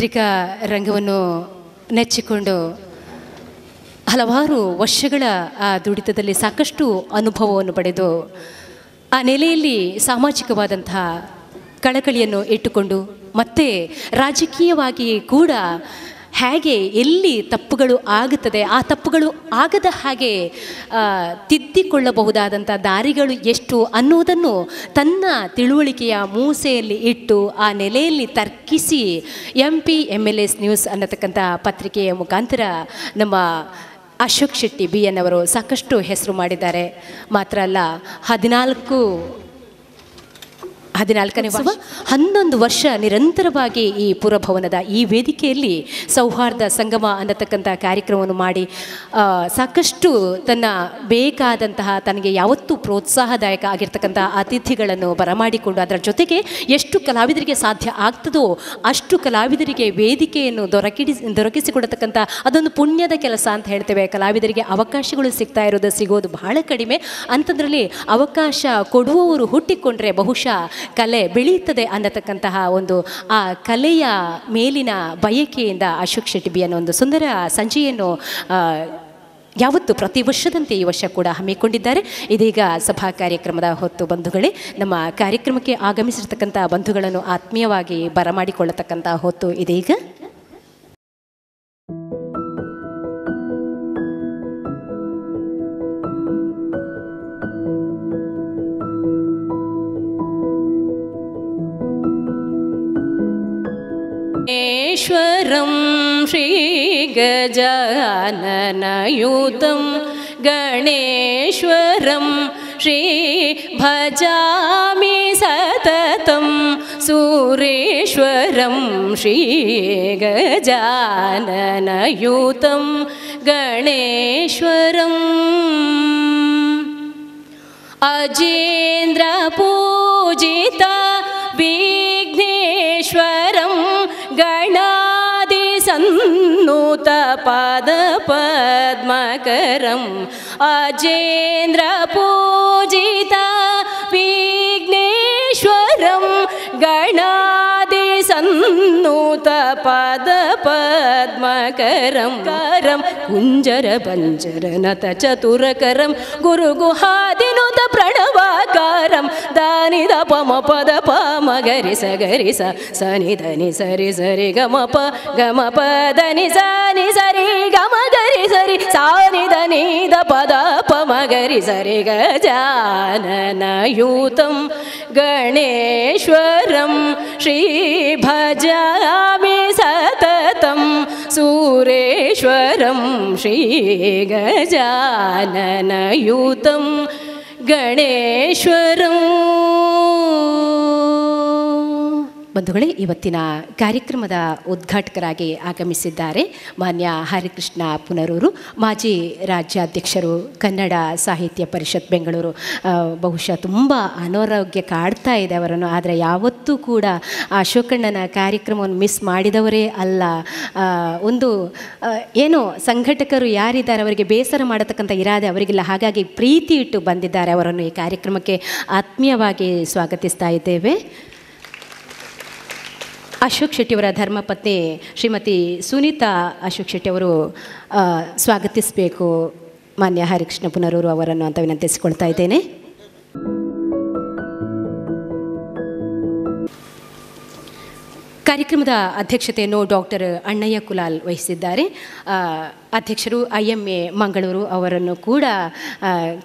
ಪತ್ರಿಕಾ ರಂಗವನ್ನು ನೆಚ್ಚಿಕೊಂಡು ಹಲವಾರು ವರ್ಷಗಳ ಆ ದುಡಿತದಲ್ಲಿ ಸಾಕಷ್ಟು ಅನುಭವವನ್ನು ಪಡೆದು ಆ ನೆಲೆಯಲ್ಲಿ ಸಾಮಾಜಿಕವಾದಂತಹ ಕಳಕಳಿಯನ್ನು ಇಟ್ಟುಕೊಂಡು ಮತ್ತೆ ರಾಜಕೀಯವಾಗಿ ಕೂಡ ಹೇಗೆ ಎಲ್ಲಿ ತಪ್ಪುಗಳು ಆಗುತ್ತದೆ, ಆ ತಪ್ಪುಗಳು ಆಗದ ಹಾಗೆ ತಿದ್ದಿಕೊಳ್ಳಬಹುದಾದಂಥ ದಾರಿಗಳು ಎಷ್ಟು ಅನ್ನುವುದನ್ನು ತನ್ನ ತಿಳುವಳಿಕೆಯ ಮೂಸೆಯಲ್ಲಿ ಇಟ್ಟು ಆ ನೆಲೆಯಲ್ಲಿ ತರ್ಕಿಸಿ M P M L S News ಅನ್ನತಕ್ಕಂಥ ಪತ್ರಿಕೆಯ ಮುಖಾಂತರ ನಮ್ಮ ಅಶೋಕ್ ಶೆಟ್ಟಿ ಬಿ ಎನ್ ಅವರು ಸಾಕಷ್ಟು ಹೆಸರು ಮಾಡಿದ್ದಾರೆ. ಮಾತ್ರ ಅಲ್ಲ, ಹದಿನಾಲ್ಕು ಹದಿನಾಲ್ಕನೇ ವರ್ಷ. ಹನ್ನೊಂದು ವರ್ಷ ನಿರಂತರವಾಗಿ ಈ ಪುರಭವನದ ಈ ವೇದಿಕೆಯಲ್ಲಿ ಸೌಹಾರ್ದ ಸಂಗಮ ಅನ್ನತಕ್ಕಂಥ ಕಾರ್ಯಕ್ರಮವನ್ನು ಮಾಡಿ ಸಾಕಷ್ಟು ತನ್ನ ಬೇಕಾದಂತಹ ತನಗೆ ಯಾವತ್ತೂ ಪ್ರೋತ್ಸಾಹದಾಯಕ ಆಗಿರ್ತಕ್ಕಂಥ ಅತಿಥಿಗಳನ್ನು ಬರಮಾಡಿಕೊಂಡು ಅದರ ಜೊತೆಗೆ ಎಷ್ಟು ಕಲಾವಿದರಿಗೆ ಸಾಧ್ಯ ಆಗ್ತದೋ ಅಷ್ಟು ಕಲಾವಿದರಿಗೆ ವೇದಿಕೆಯನ್ನು ದೊರಕಿಡಿ ದೊರಕಿಸಿಕೊಡತಕ್ಕಂಥ ಅದೊಂದು ಪುಣ್ಯದ ಕೆಲಸ ಅಂತ ಹೇಳ್ತೇವೆ. ಕಲಾವಿದರಿಗೆ ಅವಕಾಶಗಳು ಸಿಗ್ತಾ ಇರೋದು ಸಿಗೋದು ಬಹಳ ಕಡಿಮೆ. ಅಂಥದ್ರಲ್ಲಿ ಅವಕಾಶ ಕೊಡುವವರು ಹುಟ್ಟಿಕೊಂಡ್ರೆ ಬಹುಶಃ ಕಲೆ ಬೆಳೆಯುತ್ತದೆ ಅನ್ನತಕ್ಕಂತಹ ಒಂದು, ಆ ಕಲೆಯ ಮೇಲಿನ ಬಯಕೆಯಿಂದ ಅಶೋಕ್ ಶೆಟ್ಟಿ ಬಿ ಅನ್ನೋ ಒಂದು ಸುಂದರ ಸಂಜೆಯನ್ನು ಯಾವತ್ತು ಪ್ರತಿ ವರ್ಷದಂತೆ ಈ ವರ್ಷ ಕೂಡ ಹಮ್ಮಿಕೊಂಡಿದ್ದಾರೆ. ಇದೀಗ ಸಭಾ ಕಾರ್ಯಕ್ರಮದ ಹೊತ್ತು ಬಂಧುಗಳೇ, ನಮ್ಮ ಕಾರ್ಯಕ್ರಮಕ್ಕೆ ಆಗಮಿಸಿರ್ತಕ್ಕಂಥ ಬಂಧುಗಳನ್ನು ಆತ್ಮೀಯವಾಗಿ ಬರಮಾಡಿಕೊಳ್ಳತಕ್ಕಂಥ ಹೊತ್ತು ಇದೀಗ. ईश्वरं श्रीगजाननयुतं गणेश्वरं श्रीभजामि सततं सूरेश्वरं श्रीगजाननयुतं गणेश्वरम्। अजेन्द्रपूजिता नूतपादपद्मकरम् अजेन्द्रपूजिता गणादिसन्नुतपदपद्मकरं करं कुञ्जरपञ्जरनतचतुरकरं गुरुगुहादिनुत प्रणवाकारं दानिद पम पद प मगरि स गरि स सनि धनि सरि सरि गम प गम प దని సని సరి గమ గరి సరి సాని దని ద పద ప మగరి సరి గజాననయూతం గణేశ్వరం శ్రీ భజామి सूरेश्वरं श्रीगजाननयुतं गणेश्वरम् ಬಂಧುಗಳೇ, ಇವತ್ತಿನ ಕಾರ್ಯಕ್ರಮದ ಉದ್ಘಾಟಕರಾಗಿ ಆಗಮಿಸಿದ್ದಾರೆ ಮಾನ್ಯ ಹರಿಕೃಷ್ಣ ಪುನರೂರು, ಮಾಜಿ ರಾಜ್ಯಾಧ್ಯಕ್ಷರು, ಕನ್ನಡ ಸಾಹಿತ್ಯ ಪರಿಷತ್ ಬೆಂಗಳೂರು. ಬಹುಶಃ ತುಂಬ ಅನಾರೋಗ್ಯ ಕಾಡ್ತಾ ಇದೆ ಅವರನ್ನು, ಆದರೆ ಯಾವತ್ತೂ ಕೂಡ ಅಶೋಕಣ್ಣನ ಕಾರ್ಯಕ್ರಮವನ್ನು ಮಿಸ್ ಮಾಡಿದವರೇ ಅಲ್ಲ. ಒಂದು ಏನೋ ಸಂಘಟಕರು ಯಾರಿದ್ದಾರೆ, ಅವರಿಗೆ ಬೇಸರ ಮಾಡತಕ್ಕಂಥ ಇರಾದೆ ಅವರಿಗಿಲ್ಲ, ಹಾಗಾಗಿ ಪ್ರೀತಿ ಇಟ್ಟು ಬಂದಿದ್ದಾರೆ ಅವರನ್ನು ಈ ಕಾರ್ಯಕ್ರಮಕ್ಕೆ ಆತ್ಮೀಯವಾಗಿ ಸ್ವಾಗತಿಸ್ತಾ ಇದ್ದೇವೆ. ಅಶೋಕ್ ಶೆಟ್ಟಿಯವರ ಧರ್ಮಪತ್ನಿ ಶ್ರೀಮತಿ ಸುನೀತಾ ಅಶೋಕ್ ಶೆಟ್ಟಿಯವರು ಸ್ವಾಗತಿಸಬೇಕು. ಮಾನ್ಯ ಹರಿಕೃಷ್ಣ ಪುನರೂರು ಅವರನ್ನು ಅಂತ ವಿನಂತಿಸಿಕೊಳ್ತಾ ಇದ್ದೇನೆ. ಕಾರ್ಯಕ್ರಮದ ಅಧ್ಯಕ್ಷತೆಯನ್ನು ಡಾಕ್ಟರ್ ಅಣ್ಣಯ್ಯ ಕುಲಾಲ್ ವಹಿಸಿದ್ದಾರೆ. ಅಧ್ಯಕ್ಷರು ಐ ಎಂ ಎ ಮಂಗಳೂರು ಅವರನ್ನು ಕೂಡ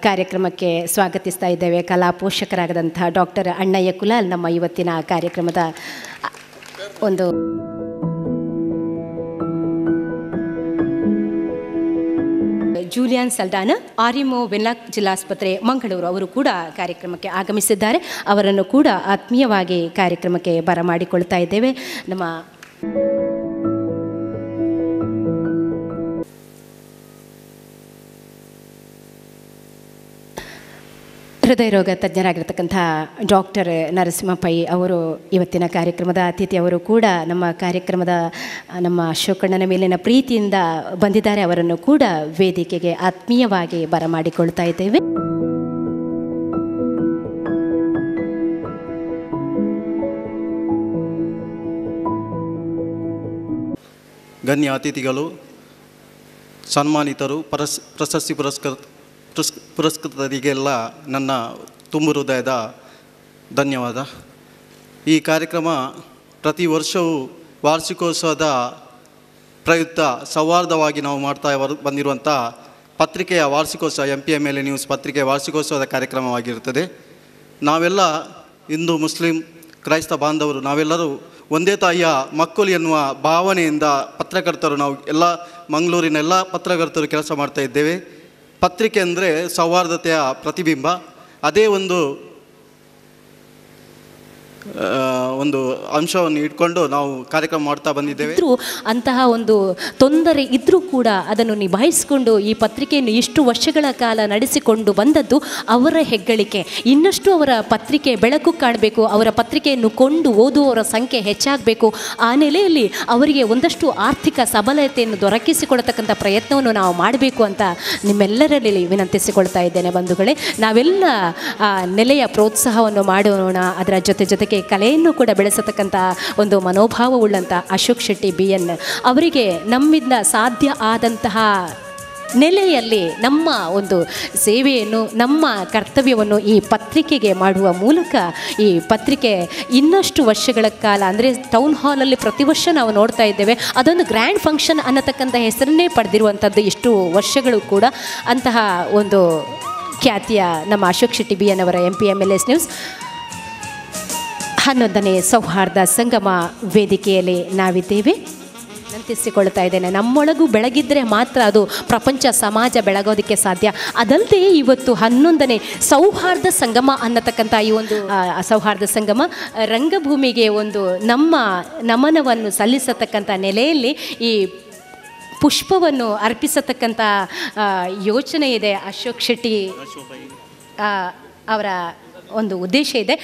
ಕಾರ್ಯಕ್ರಮಕ್ಕೆ ಸ್ವಾಗತಿಸ್ತಾ ಇದ್ದೇವೆ. ಕಲಾ ಪೋಷಕರಾಗದಂತಹ ಡಾಕ್ಟರ್ ಅಣ್ಣಯ್ಯ ಕುಲಾಲ್ ನಮ್ಮ ಇವತ್ತಿನ ಕಾರ್ಯಕ್ರಮದ ಒಂದು ಜೂಲಿಯನ್ ಸಲ್ಡಾನ ಆರಿಮೋ ವೆನ್ಲಾಕ್ ಜಿಲ್ಲಾಸ್ಪತ್ರೆ ಮಂಗಳೂರು ಅವರು ಕೂಡ ಕಾರ್ಯಕ್ರಮಕ್ಕೆ ಆಗಮಿಸಿದ್ದಾರೆ. ಅವರನ್ನು ಕೂಡ ಆತ್ಮೀಯವಾಗಿ ಕಾರ್ಯಕ್ರಮಕ್ಕೆ ಬರಮಾಡಿಕೊಳ್ತಾ ಇದ್ದೇವೆ. ನಮ್ಮ ಹೃದಯ ರೋಗ ತಜ್ಞರಾಗಿರ್ತಕ್ಕಂಥ ಡಾಕ್ಟರ್ ನರಸಿಂಹ ಪೈ ಅವರು ಇವತ್ತಿನ ಕಾರ್ಯಕ್ರಮದ ಅತಿಥಿ ಅವರು ಕೂಡ ನಮ್ಮ ಕಾರ್ಯಕ್ರಮದ ನಮ್ಮ ಅಶೋಕಣ್ಣನ ಮೇಲಿನ ಪ್ರೀತಿಯಿಂದ ಬಂದಿದ್ದಾರೆ. ಅವರನ್ನು ಕೂಡ ವೇದಿಕೆಗೆ ಆತ್ಮೀಯವಾಗಿ ಬರಮಾಡಿಕೊಳ್ತಾ ಇದ್ದೇವೆ. ಗಣ್ಯ ಅತಿಥಿಗಳು, ಸನ್ಮಾನಿತರು ಪ್ರಶಸ್ತಿ ಪುರಸ್ಕೃತ ಪುರಸ್, ಪುರಸ್ಕೃತರಿಗೆಲ್ಲ ನನ್ನ ತುಂಬು ಹೃದಯದ ಧನ್ಯವಾದ. ಈ ಕಾರ್ಯಕ್ರಮ ಪ್ರತಿ ವರ್ಷವೂ ವಾರ್ಷಿಕೋತ್ಸವದ ಪ್ರಯುಕ್ತ ಸೌಹಾರ್ದವಾಗಿ ನಾವು ಮಾಡ್ತಾ ಬಂದಿರುವಂಥ ಪತ್ರಿಕೆಯ ವಾರ್ಷಿಕೋತ್ಸವ M P M L A News ಪತ್ರಿಕೆಯ ವಾರ್ಷಿಕೋತ್ಸವದ ಕಾರ್ಯಕ್ರಮವಾಗಿರುತ್ತದೆ. ನಾವೆಲ್ಲ ಹಿಂದೂ, ಮುಸ್ಲಿಂ, ಕ್ರೈಸ್ತ ಬಾಂಧವರು, ನಾವೆಲ್ಲರೂ ಒಂದೇ ತಾಯಿಯ ಮಕ್ಕಳು ಎನ್ನುವ ಭಾವನೆಯಿಂದ ಪತ್ರಕರ್ತರು ನಾವು ಎಲ್ಲ ಮಂಗಳೂರಿನ ಎಲ್ಲ ಪತ್ರಕರ್ತರು ಕೆಲಸ ಮಾಡ್ತಾ ಇದ್ದೇವೆ. ಪತ್ರಿಕೆ ಅಂದರೆ ಸೌಹಾರ್ದತೆಯ ಪ್ರತಿಬಿಂಬ. ಅದೇ ಒಂದು ಒಂದು ಅಂಶವನ್ನು ಇಟ್ಕೊಂಡು ನಾವು ಕಾರ್ಯಕ್ರಮ ಮಾಡ್ತಾ ಬಂದಿದ್ದೇವೆ. ಅಂತಹ ಒಂದು ತೊಂದರೆ ಇದ್ರೂ ಕೂಡ ಅದನ್ನು ನಿಭಾಯಿಸಿಕೊಂಡು ಈ ಪತ್ರಿಕೆಯನ್ನು ಇಷ್ಟು ವರ್ಷಗಳ ಕಾಲ ನಡೆಸಿಕೊಂಡು ಬಂದದ್ದು ಅವರ ಹೆಗ್ಗಳಿಕೆ. ಇನ್ನಷ್ಟು ಅವರ ಪತ್ರಿಕೆ ಬೆಳಕು ಕಾಣಬೇಕು, ಅವರ ಪತ್ರಿಕೆಯನ್ನು ಕೊಂಡು ಓದುವವರ ಸಂಖ್ಯೆ ಹೆಚ್ಚಾಗಬೇಕು. ಆ ನೆಲೆಯಲ್ಲಿ ಅವರಿಗೆ ಒಂದಷ್ಟು ಆರ್ಥಿಕ ಸಬಲತೆಯನ್ನು ದೊರಕಿಸಿಕೊಳ್ಳತಕ್ಕಂಥ ಪ್ರಯತ್ನವನ್ನು ನಾವು ಮಾಡಬೇಕು ಅಂತ ನಿಮ್ಮೆಲ್ಲರಲ್ಲಿ ವಿನಂತಿಸಿಕೊಳ್ತಾ ಇದ್ದೇನೆ ಬಂಧುಗಳೇ. ನಾವೆಲ್ಲ ನೆಲೆಯ ಪ್ರೋತ್ಸಾಹವನ್ನು ಮಾಡೋಣ, ಅದರ ಜೊತೆ ಜೊತೆಗೆ ಕಲೆಯನ್ನು ಕೂಡ ಬೆಳೆಸತಕ್ಕಂಥ ಒಂದು ಮನೋಭಾವವುಳ್ಳಂಥ ಅಶೋಕ್ ಶೆಟ್ಟಿ ಬಿ ಎನ್ ಅವರಿಗೆ ನಮ್ಮಿಂದ ಸಾಧ್ಯ ಆದಂತಹ ನೆಲೆಯಲ್ಲಿ ನಮ್ಮ ಒಂದು ಸೇವೆಯನ್ನು, ನಮ್ಮ ಕರ್ತವ್ಯವನ್ನು ಈ ಪತ್ರಿಕೆಗೆ ಮಾಡುವ ಮೂಲಕ ಈ ಪತ್ರಿಕೆ ಇನ್ನಷ್ಟು ವರ್ಷಗಳ ಕಾಲ, ಅಂದರೆ ಟೌನ್ ಹಾಲಲ್ಲಿ ಪ್ರತಿ ವರ್ಷ ನಾವು ನೋಡ್ತಾ ಇದ್ದೇವೆ. ಅದೊಂದು ಗ್ರ್ಯಾಂಡ್ ಫಂಕ್ಷನ್ ಅನ್ನತಕ್ಕಂಥ ಹೆಸರನ್ನೇ ಪಡೆದಿರುವಂಥದ್ದು ಇಷ್ಟು ವರ್ಷಗಳು ಕೂಡ ಅಂತಹ ಒಂದು ಖ್ಯಾತಿಯ ನಮ್ಮ ಅಶೋಕ್ ಶೆಟ್ಟಿ ಬಿ ಎನ್ ಅವರ M P M L S News ಹನ್ನೊಂದನೇ ಸೌಹಾರ್ದ ಸಂಗಮ ವೇದಿಕೆಯಲ್ಲಿ ನಾವಿದ್ದೇವೆ. ನಂತಿಸಿಕೊಳ್ತಾ ಇದ್ದೇನೆ. ನಮ್ಮೊಳಗೂ ಬೆಳಗಿದ್ರೆ ಮಾತ್ರ ಅದು ಪ್ರಪಂಚ, ಸಮಾಜ ಬೆಳಗೋದಕ್ಕೆ ಸಾಧ್ಯ. ಅದಲ್ಲದೆ ಇವತ್ತು ಹನ್ನೊಂದನೇ ಸೌಹಾರ್ದ ಸಂಗಮ ಅನ್ನತಕ್ಕಂಥ ಈ ಒಂದು ಸೌಹಾರ್ದ ಸಂಗಮ, ರಂಗಭೂಮಿಗೆ ಒಂದು ನಮ್ಮ ನಮನವನ್ನು ಸಲ್ಲಿಸತಕ್ಕಂಥ ನೆಲೆಯಲ್ಲಿ ಈ ಪುಷ್ಪವನ್ನು ಅರ್ಪಿಸತಕ್ಕಂಥ ಯೋಚನೆ ಇದೆ. ಅಶೋಕ್ ಶೆಟ್ಟಿ ಅವರ ಒಂದು ಉದ್ದೇಶ ಇದೆ.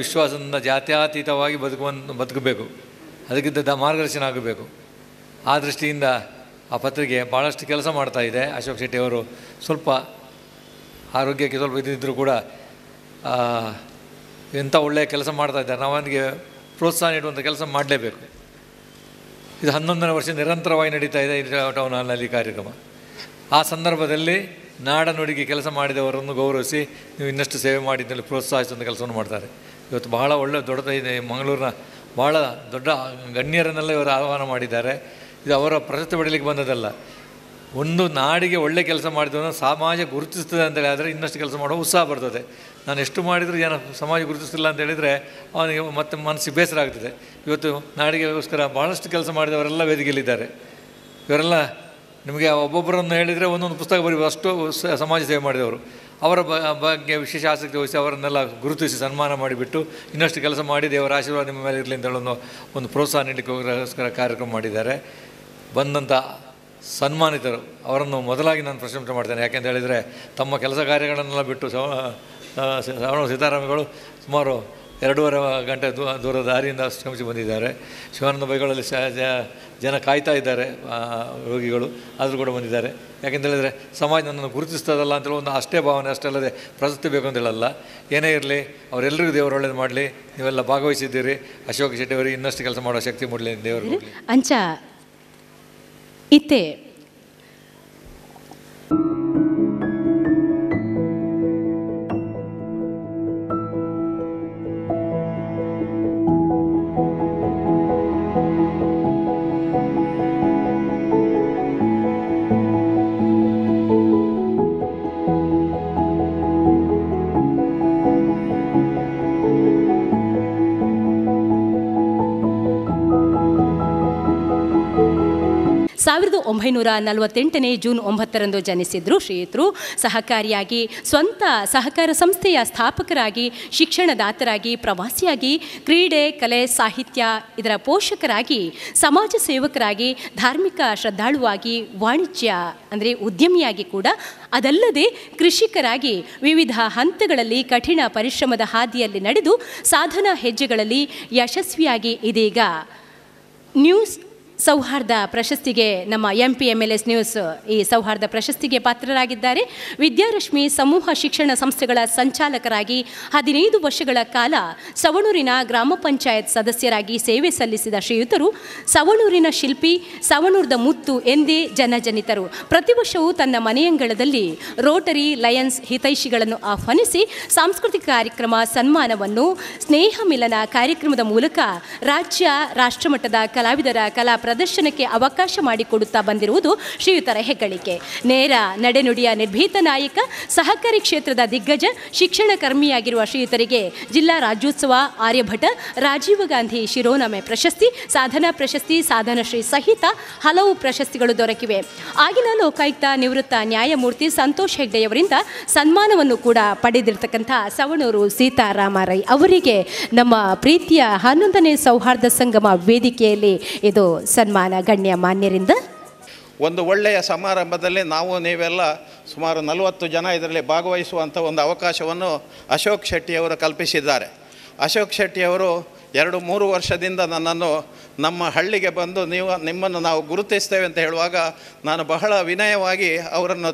ವಿಶ್ವಾಸದಿಂದ ಜಾತ್ಯಾತೀತವಾಗಿ ಬದುಕುವಂತ ಬದುಕಬೇಕು. ಅದಕ್ಕಿಂತ ಮಾರ್ಗದರ್ಶನ ಆಗಬೇಕು. ಆ ದೃಷ್ಟಿಯಿಂದ ಆ ಪತ್ರಿಕೆ ಭಾಳಷ್ಟು ಕೆಲಸ ಮಾಡ್ತಾ ಇದೆ. ಅಶೋಕ್ ಶೆಟ್ಟಿ ಅವರು ಸ್ವಲ್ಪ ಆರೋಗ್ಯಕ್ಕೆ ಸ್ವಲ್ಪ ಇದ್ದಿದ್ದರೂ ಕೂಡ ಎಂಥ ಒಳ್ಳೆಯ ಕೆಲಸ ಮಾಡ್ತಾ ಇದ್ದಾರೆ. ನಾವು ಪ್ರೋತ್ಸಾಹ ನೀಡುವಂಥ ಕೆಲಸ ಮಾಡಲೇಬೇಕು. ಇದು ಹನ್ನೊಂದನೇ ವರ್ಷ ನಿರಂತರವಾಗಿ ನಡೀತಾ ಇದೆ ಟೌನ್ ಹಾಲ್ನಲ್ಲಿ ಕಾರ್ಯಕ್ರಮ. ಆ ಸಂದರ್ಭದಲ್ಲಿ ನಾಡನುಡಿಗೆ ಕೆಲಸ ಮಾಡಿದವರನ್ನು ಗೌರವಿಸಿ ನೀವು ಇನ್ನಷ್ಟು ಸೇವೆ ಮಾಡಿದ್ದಲ್ಲಿ ಪ್ರೋತ್ಸಾಹಿಸುವಂಥ ಕೆಲಸವನ್ನು ಮಾಡ್ತಾರೆ. ಇವತ್ತು ಬಹಳ ಒಳ್ಳೆ ದೊಡ್ಡ ಇದೆ ಮಂಗಳೂರಿನ ಭಾಳ ದೊಡ್ಡ ಗಣ್ಯರನ್ನೆಲ್ಲ ಇವರು ಆಹ್ವಾನ ಮಾಡಿದ್ದಾರೆ. ಇದು ಅವರ ಪ್ರಶಸ್ತಿ ಪಡೀಲಿಕ್ಕೆ ಬಂದದಲ್ಲ ಒಂದು ನಾಡಿಗೆ ಒಳ್ಳೆ ಕೆಲಸ ಮಾಡಿದವನು ಸಮಾಜ ಗುರುತಿಸ್ತದೆ ಅಂತೇಳಿ ಆದರೆ ಇನ್ನಷ್ಟು ಕೆಲಸ ಮಾಡೋ ಉತ್ಸಾಹ ಬರ್ತದೆ. ನಾನು ಎಷ್ಟು ಮಾಡಿದರೂ ಜನ ಸಮಾಜ ಗುರುತಿಸ್ತಿಲ್ಲ ಅಂತ ಹೇಳಿದರೆ ಅವನಿಗೆ ಮತ್ತೆ ಮನಸ್ಸಿಗೆ ಬೇಸರ ಆಗ್ತದೆ. ಇವತ್ತು ನಾಡಿಗೆಗೋಸ್ಕರ ಭಾಳಷ್ಟು ಕೆಲಸ ಮಾಡಿದವರೆಲ್ಲ ವೇದಿಕೆಯಲ್ಲಿದ್ದಾರೆ. ಇವರೆಲ್ಲ ನಿಮಗೆ ಒಬ್ಬೊಬ್ಬರನ್ನು ಹೇಳಿದರೆ ಒಂದೊಂದು ಪುಸ್ತಕ ಬರೀ ಅಷ್ಟು ಸಮಾಜ ಸೇವೆ ಮಾಡಿದವರು. ಅವರ ಬಗ್ಗೆ ವಿಶೇಷ ಆಸಕ್ತಿ ವಹಿಸಿ ಅವರನ್ನೆಲ್ಲ ಗುರುತಿಸಿ ಸನ್ಮಾನ ಮಾಡಿಬಿಟ್ಟು ಇನ್ನಷ್ಟು ಕೆಲಸ ಮಾಡಿ ದೇವರ ಆಶೀರ್ವಾದ ನಿಮ್ಮ ಮೇಲೆ ಇರಲಿ ಅಂತ ಒಂದು ಒಂದು ಪ್ರೋತ್ಸಾಹ ನೀಡಲಿಕ್ಕೋಸ್ಕರ ಕಾರ್ಯಕ್ರಮ ಮಾಡಿದ್ದಾರೆ. ಬಂದಂಥ ಸನ್ಮಾನಿತರು, ಅವರನ್ನು ಮೊದಲಾಗಿ ನಾನು ಪ್ರಶಂಸೆ ಮಾಡ್ತೇನೆ. ಯಾಕೆಂತ ಹೇಳಿದರೆ ತಮ್ಮ ಕೆಲಸ ಕಾರ್ಯಗಳನ್ನೆಲ್ಲ ಬಿಟ್ಟು ಸವ ಶ್ರವಣ ಸೀತಾರಾಮಗಳು ಸುಮಾರು ಎರಡೂವರೆ ಗಂಟೆ ದೂ ದೂರ ದಾರಿಯಿಂದ ಶ್ರಮಿಸಿ ಬಂದಿದ್ದಾರೆ. ಶಿವಾನಂದ ಬೈಗಳಲ್ಲಿ ಜನ ಕಾಯ್ತಾ ಇದ್ದಾರೆ ರೋಗಿಗಳು. ಆದರೂ ಕೂಡ ಬಂದಿದ್ದಾರೆ. ಯಾಕೆಂತ ಹೇಳಿದರೆ ಸಮಾಜ ನನ್ನನ್ನು ಗುರುತಿಸ್ತದಲ್ಲ ಅಂತೇಳಿ ಒಂದು ಅಷ್ಟೇ ಭಾವನೆ ಅಷ್ಟೇ ಅಲ್ಲದೆ ಪ್ರಸಕ್ತಿ ಬೇಕು ಅಂತ ಹೇಳಲ್ಲ. ಏನೇ ಇರಲಿ ಅವರೆಲ್ಲರಿಗೂ ದೇವರು ಒಳ್ಳೇದು ಮಾಡಲಿ. ನೀವೆಲ್ಲ ಭಾಗವಹಿಸಿದ್ದೀರಿ. ಅಶೋಕ್ ಶೆಟ್ಟಿ ಅವರಿಗೆ ಇನ್ನಷ್ಟು ಕೆಲಸ ಮಾಡೋ ಶಕ್ತಿ ಮೂಡಲಿ ದೇವರು ಅಂಚ ಇತ್ತೆ. ಸಾವಿರದ ಒಂಬೈನೂರ ನಲವತ್ತೆಂಟನೇ ಜೂನ್ ಒಂಬತ್ತರಂದು ಜನಿಸಿದ್ರು ಶ್ರೀಯುತರು. ಸಹಕಾರಿಯಾಗಿ ಸ್ವಂತ ಸಹಕಾರ ಸಂಸ್ಥೆಯ ಸ್ಥಾಪಕರಾಗಿ, ಶಿಕ್ಷಣದಾತರಾಗಿ, ಪ್ರವಾಸಿಯಾಗಿ, ಕ್ರೀಡೆ, ಕಲೆ, ಸಾಹಿತ್ಯ, ಇದರ ಪೋಷಕರಾಗಿ, ಸಮಾಜ ಸೇವಕರಾಗಿ, ಧಾರ್ಮಿಕ ಶ್ರದ್ಧಾಳುವಾಗಿ, ವಾಣಿಜ್ಯ ಅಂದರೆ ಉದ್ಯಮಿಯಾಗಿ ಕೂಡ, ಅದಲ್ಲದೆ ಕೃಷಿಕರಾಗಿ ವಿವಿಧ ಹಂತಗಳಲ್ಲಿ ಕಠಿಣ ಪರಿಶ್ರಮದ ಹಾದಿಯಲ್ಲಿ ನಡೆದು ಸಾಧನಾ ಹೆಜ್ಜೆಗಳಲ್ಲಿ ಯಶಸ್ವಿಯಾಗಿ ಇದೀಗ. ನ್ಯೂಸ್ ಸೌಹಾರ್ದ ಪ್ರಶಸ್ತಿಗೆ ನಮ್ಮ M P M L S News ಈ ಸೌಹಾರ್ದ ಪ್ರಶಸ್ತಿಗೆ ಪಾತ್ರರಾಗಿದ್ದಾರೆ. ವಿದ್ಯಾರಶ್ಮಿ ಸಮೂಹ ಶಿಕ್ಷಣ ಸಂಸ್ಥೆಗಳ ಸಂಚಾಲಕರಾಗಿ ಹದಿನೈದು ವರ್ಷಗಳ ಕಾಲ ಸವಣೂರಿನ ಗ್ರಾಮ ಪಂಚಾಯತ್ ಸದಸ್ಯರಾಗಿ ಸೇವೆ ಸಲ್ಲಿಸಿದ ಶ್ರೀಯುತರು ಸವಣೂರಿನ ಶಿಲ್ಪಿ ಸವಣೂರದ ಮುತ್ತು ಎಂದೇ ಜನಜನಿತರು. ಪ್ರತಿ ವರ್ಷವೂ ತನ್ನ ಮನೆಯಂಗಳದಲ್ಲಿ ರೋಟರಿ, ಲಯನ್ಸ್ ಹಿತೈಷಿಗಳನ್ನು ಆಹ್ವಾನಿಸಿ ಸಾಂಸ್ಕೃತಿಕ ಕಾರ್ಯಕ್ರಮ ಸನ್ಮಾನವನ್ನು, ಸ್ನೇಹ ಮಿಲನ ಕಾರ್ಯಕ್ರಮದ ಮೂಲಕ ರಾಜ್ಯ ರಾಷ್ಟ್ರಮಟ್ಟದ ಕಲಾವಿದರ ಕಲಾ ಪ್ರದರ್ಶನಕ್ಕೆ ಅವಕಾಶ ಮಾಡಿಕೊಡುತ್ತಾ ಬಂದಿರುವುದು ಶ್ರೀಯುತರ ಹೆಗ್ಗಳಿಕೆ. ನೇರ, ನಡೆನುಡಿಯ ನಿರ್ಭೀತ ನಾಯಕ, ಸಹಕಾರಿ ಕ್ಷೇತ್ರದ ದಿಗ್ಗಜ ಶಿಕ್ಷಣ ಕರ್ಮಿಯಾಗಿರುವ ಶ್ರೀಯುತರಿಗೆ ಜಿಲ್ಲಾ ರಾಜ್ಯೋತ್ಸವ ಆರ್ಯಭಟ, ರಾಜೀವ ಗಾಂಧಿ ಶಿರೋನಾಮೆ ಪ್ರಶಸ್ತಿ, ಸಾಧನಾ ಪ್ರಶಸ್ತಿ ಸಾಧನಶ್ರೀ ಸಹಿತ ಹಲವು ಪ್ರಶಸ್ತಿಗಳು ದೊರಕಿವೆ. ಆಗಿನ ಲೋಕಾಯುಕ್ತ ನಿವೃತ್ತ ನ್ಯಾಯಮೂರ್ತಿ ಸಂತೋಷ್ ಹೆಗ್ಡೆಯವರಿಂದ ಸನ್ಮಾನವನ್ನು ಕೂಡ ಪಡೆದಿರತಕ್ಕಂಥ ಸವಣೂರು ಸೀತಾರಾಮ ರೈ ಅವರಿಗೆ ನಮ್ಮ ಪ್ರೀತಿಯ ಹನ್ನೊಂದನೇ ಸೌಹಾರ್ದ ಸಂಗಮ ವೇದಿಕೆಯಲ್ಲಿ ಇದು ಸನ್ಮಾನ ಗಣ್ಯ ಮಾನ್ಯರಿಂದ. ಒಂದು ಒಳ್ಳೆಯ ಸಮಾರಂಭದಲ್ಲಿ ನಾವು ನೀವೆಲ್ಲ ಸುಮಾರು ನಲವತ್ತು ಜನ ಇದರಲ್ಲಿ ಭಾಗವಹಿಸುವಂಥ ಒಂದು ಅವಕಾಶವನ್ನು ಅಶೋಕ್ ಶೆಟ್ಟಿಯವರು ಕಲ್ಪಿಸಿದ್ದಾರೆ. ಅಶೋಕ್ ಶೆಟ್ಟಿಯವರು ಎರಡು ಮೂರು ವರ್ಷದಿಂದ ನನ್ನನ್ನು ನಮ್ಮ ಹಳ್ಳಿಗೆ ಬಂದು ನೀವು ನಿಮ್ಮನ್ನು ನಾವು ಗುರುತಿಸ್ತೇವೆ ಅಂತ ಹೇಳುವಾಗ ನಾನು ಬಹಳ ವಿನಯವಾಗಿ ಅವರನ್ನು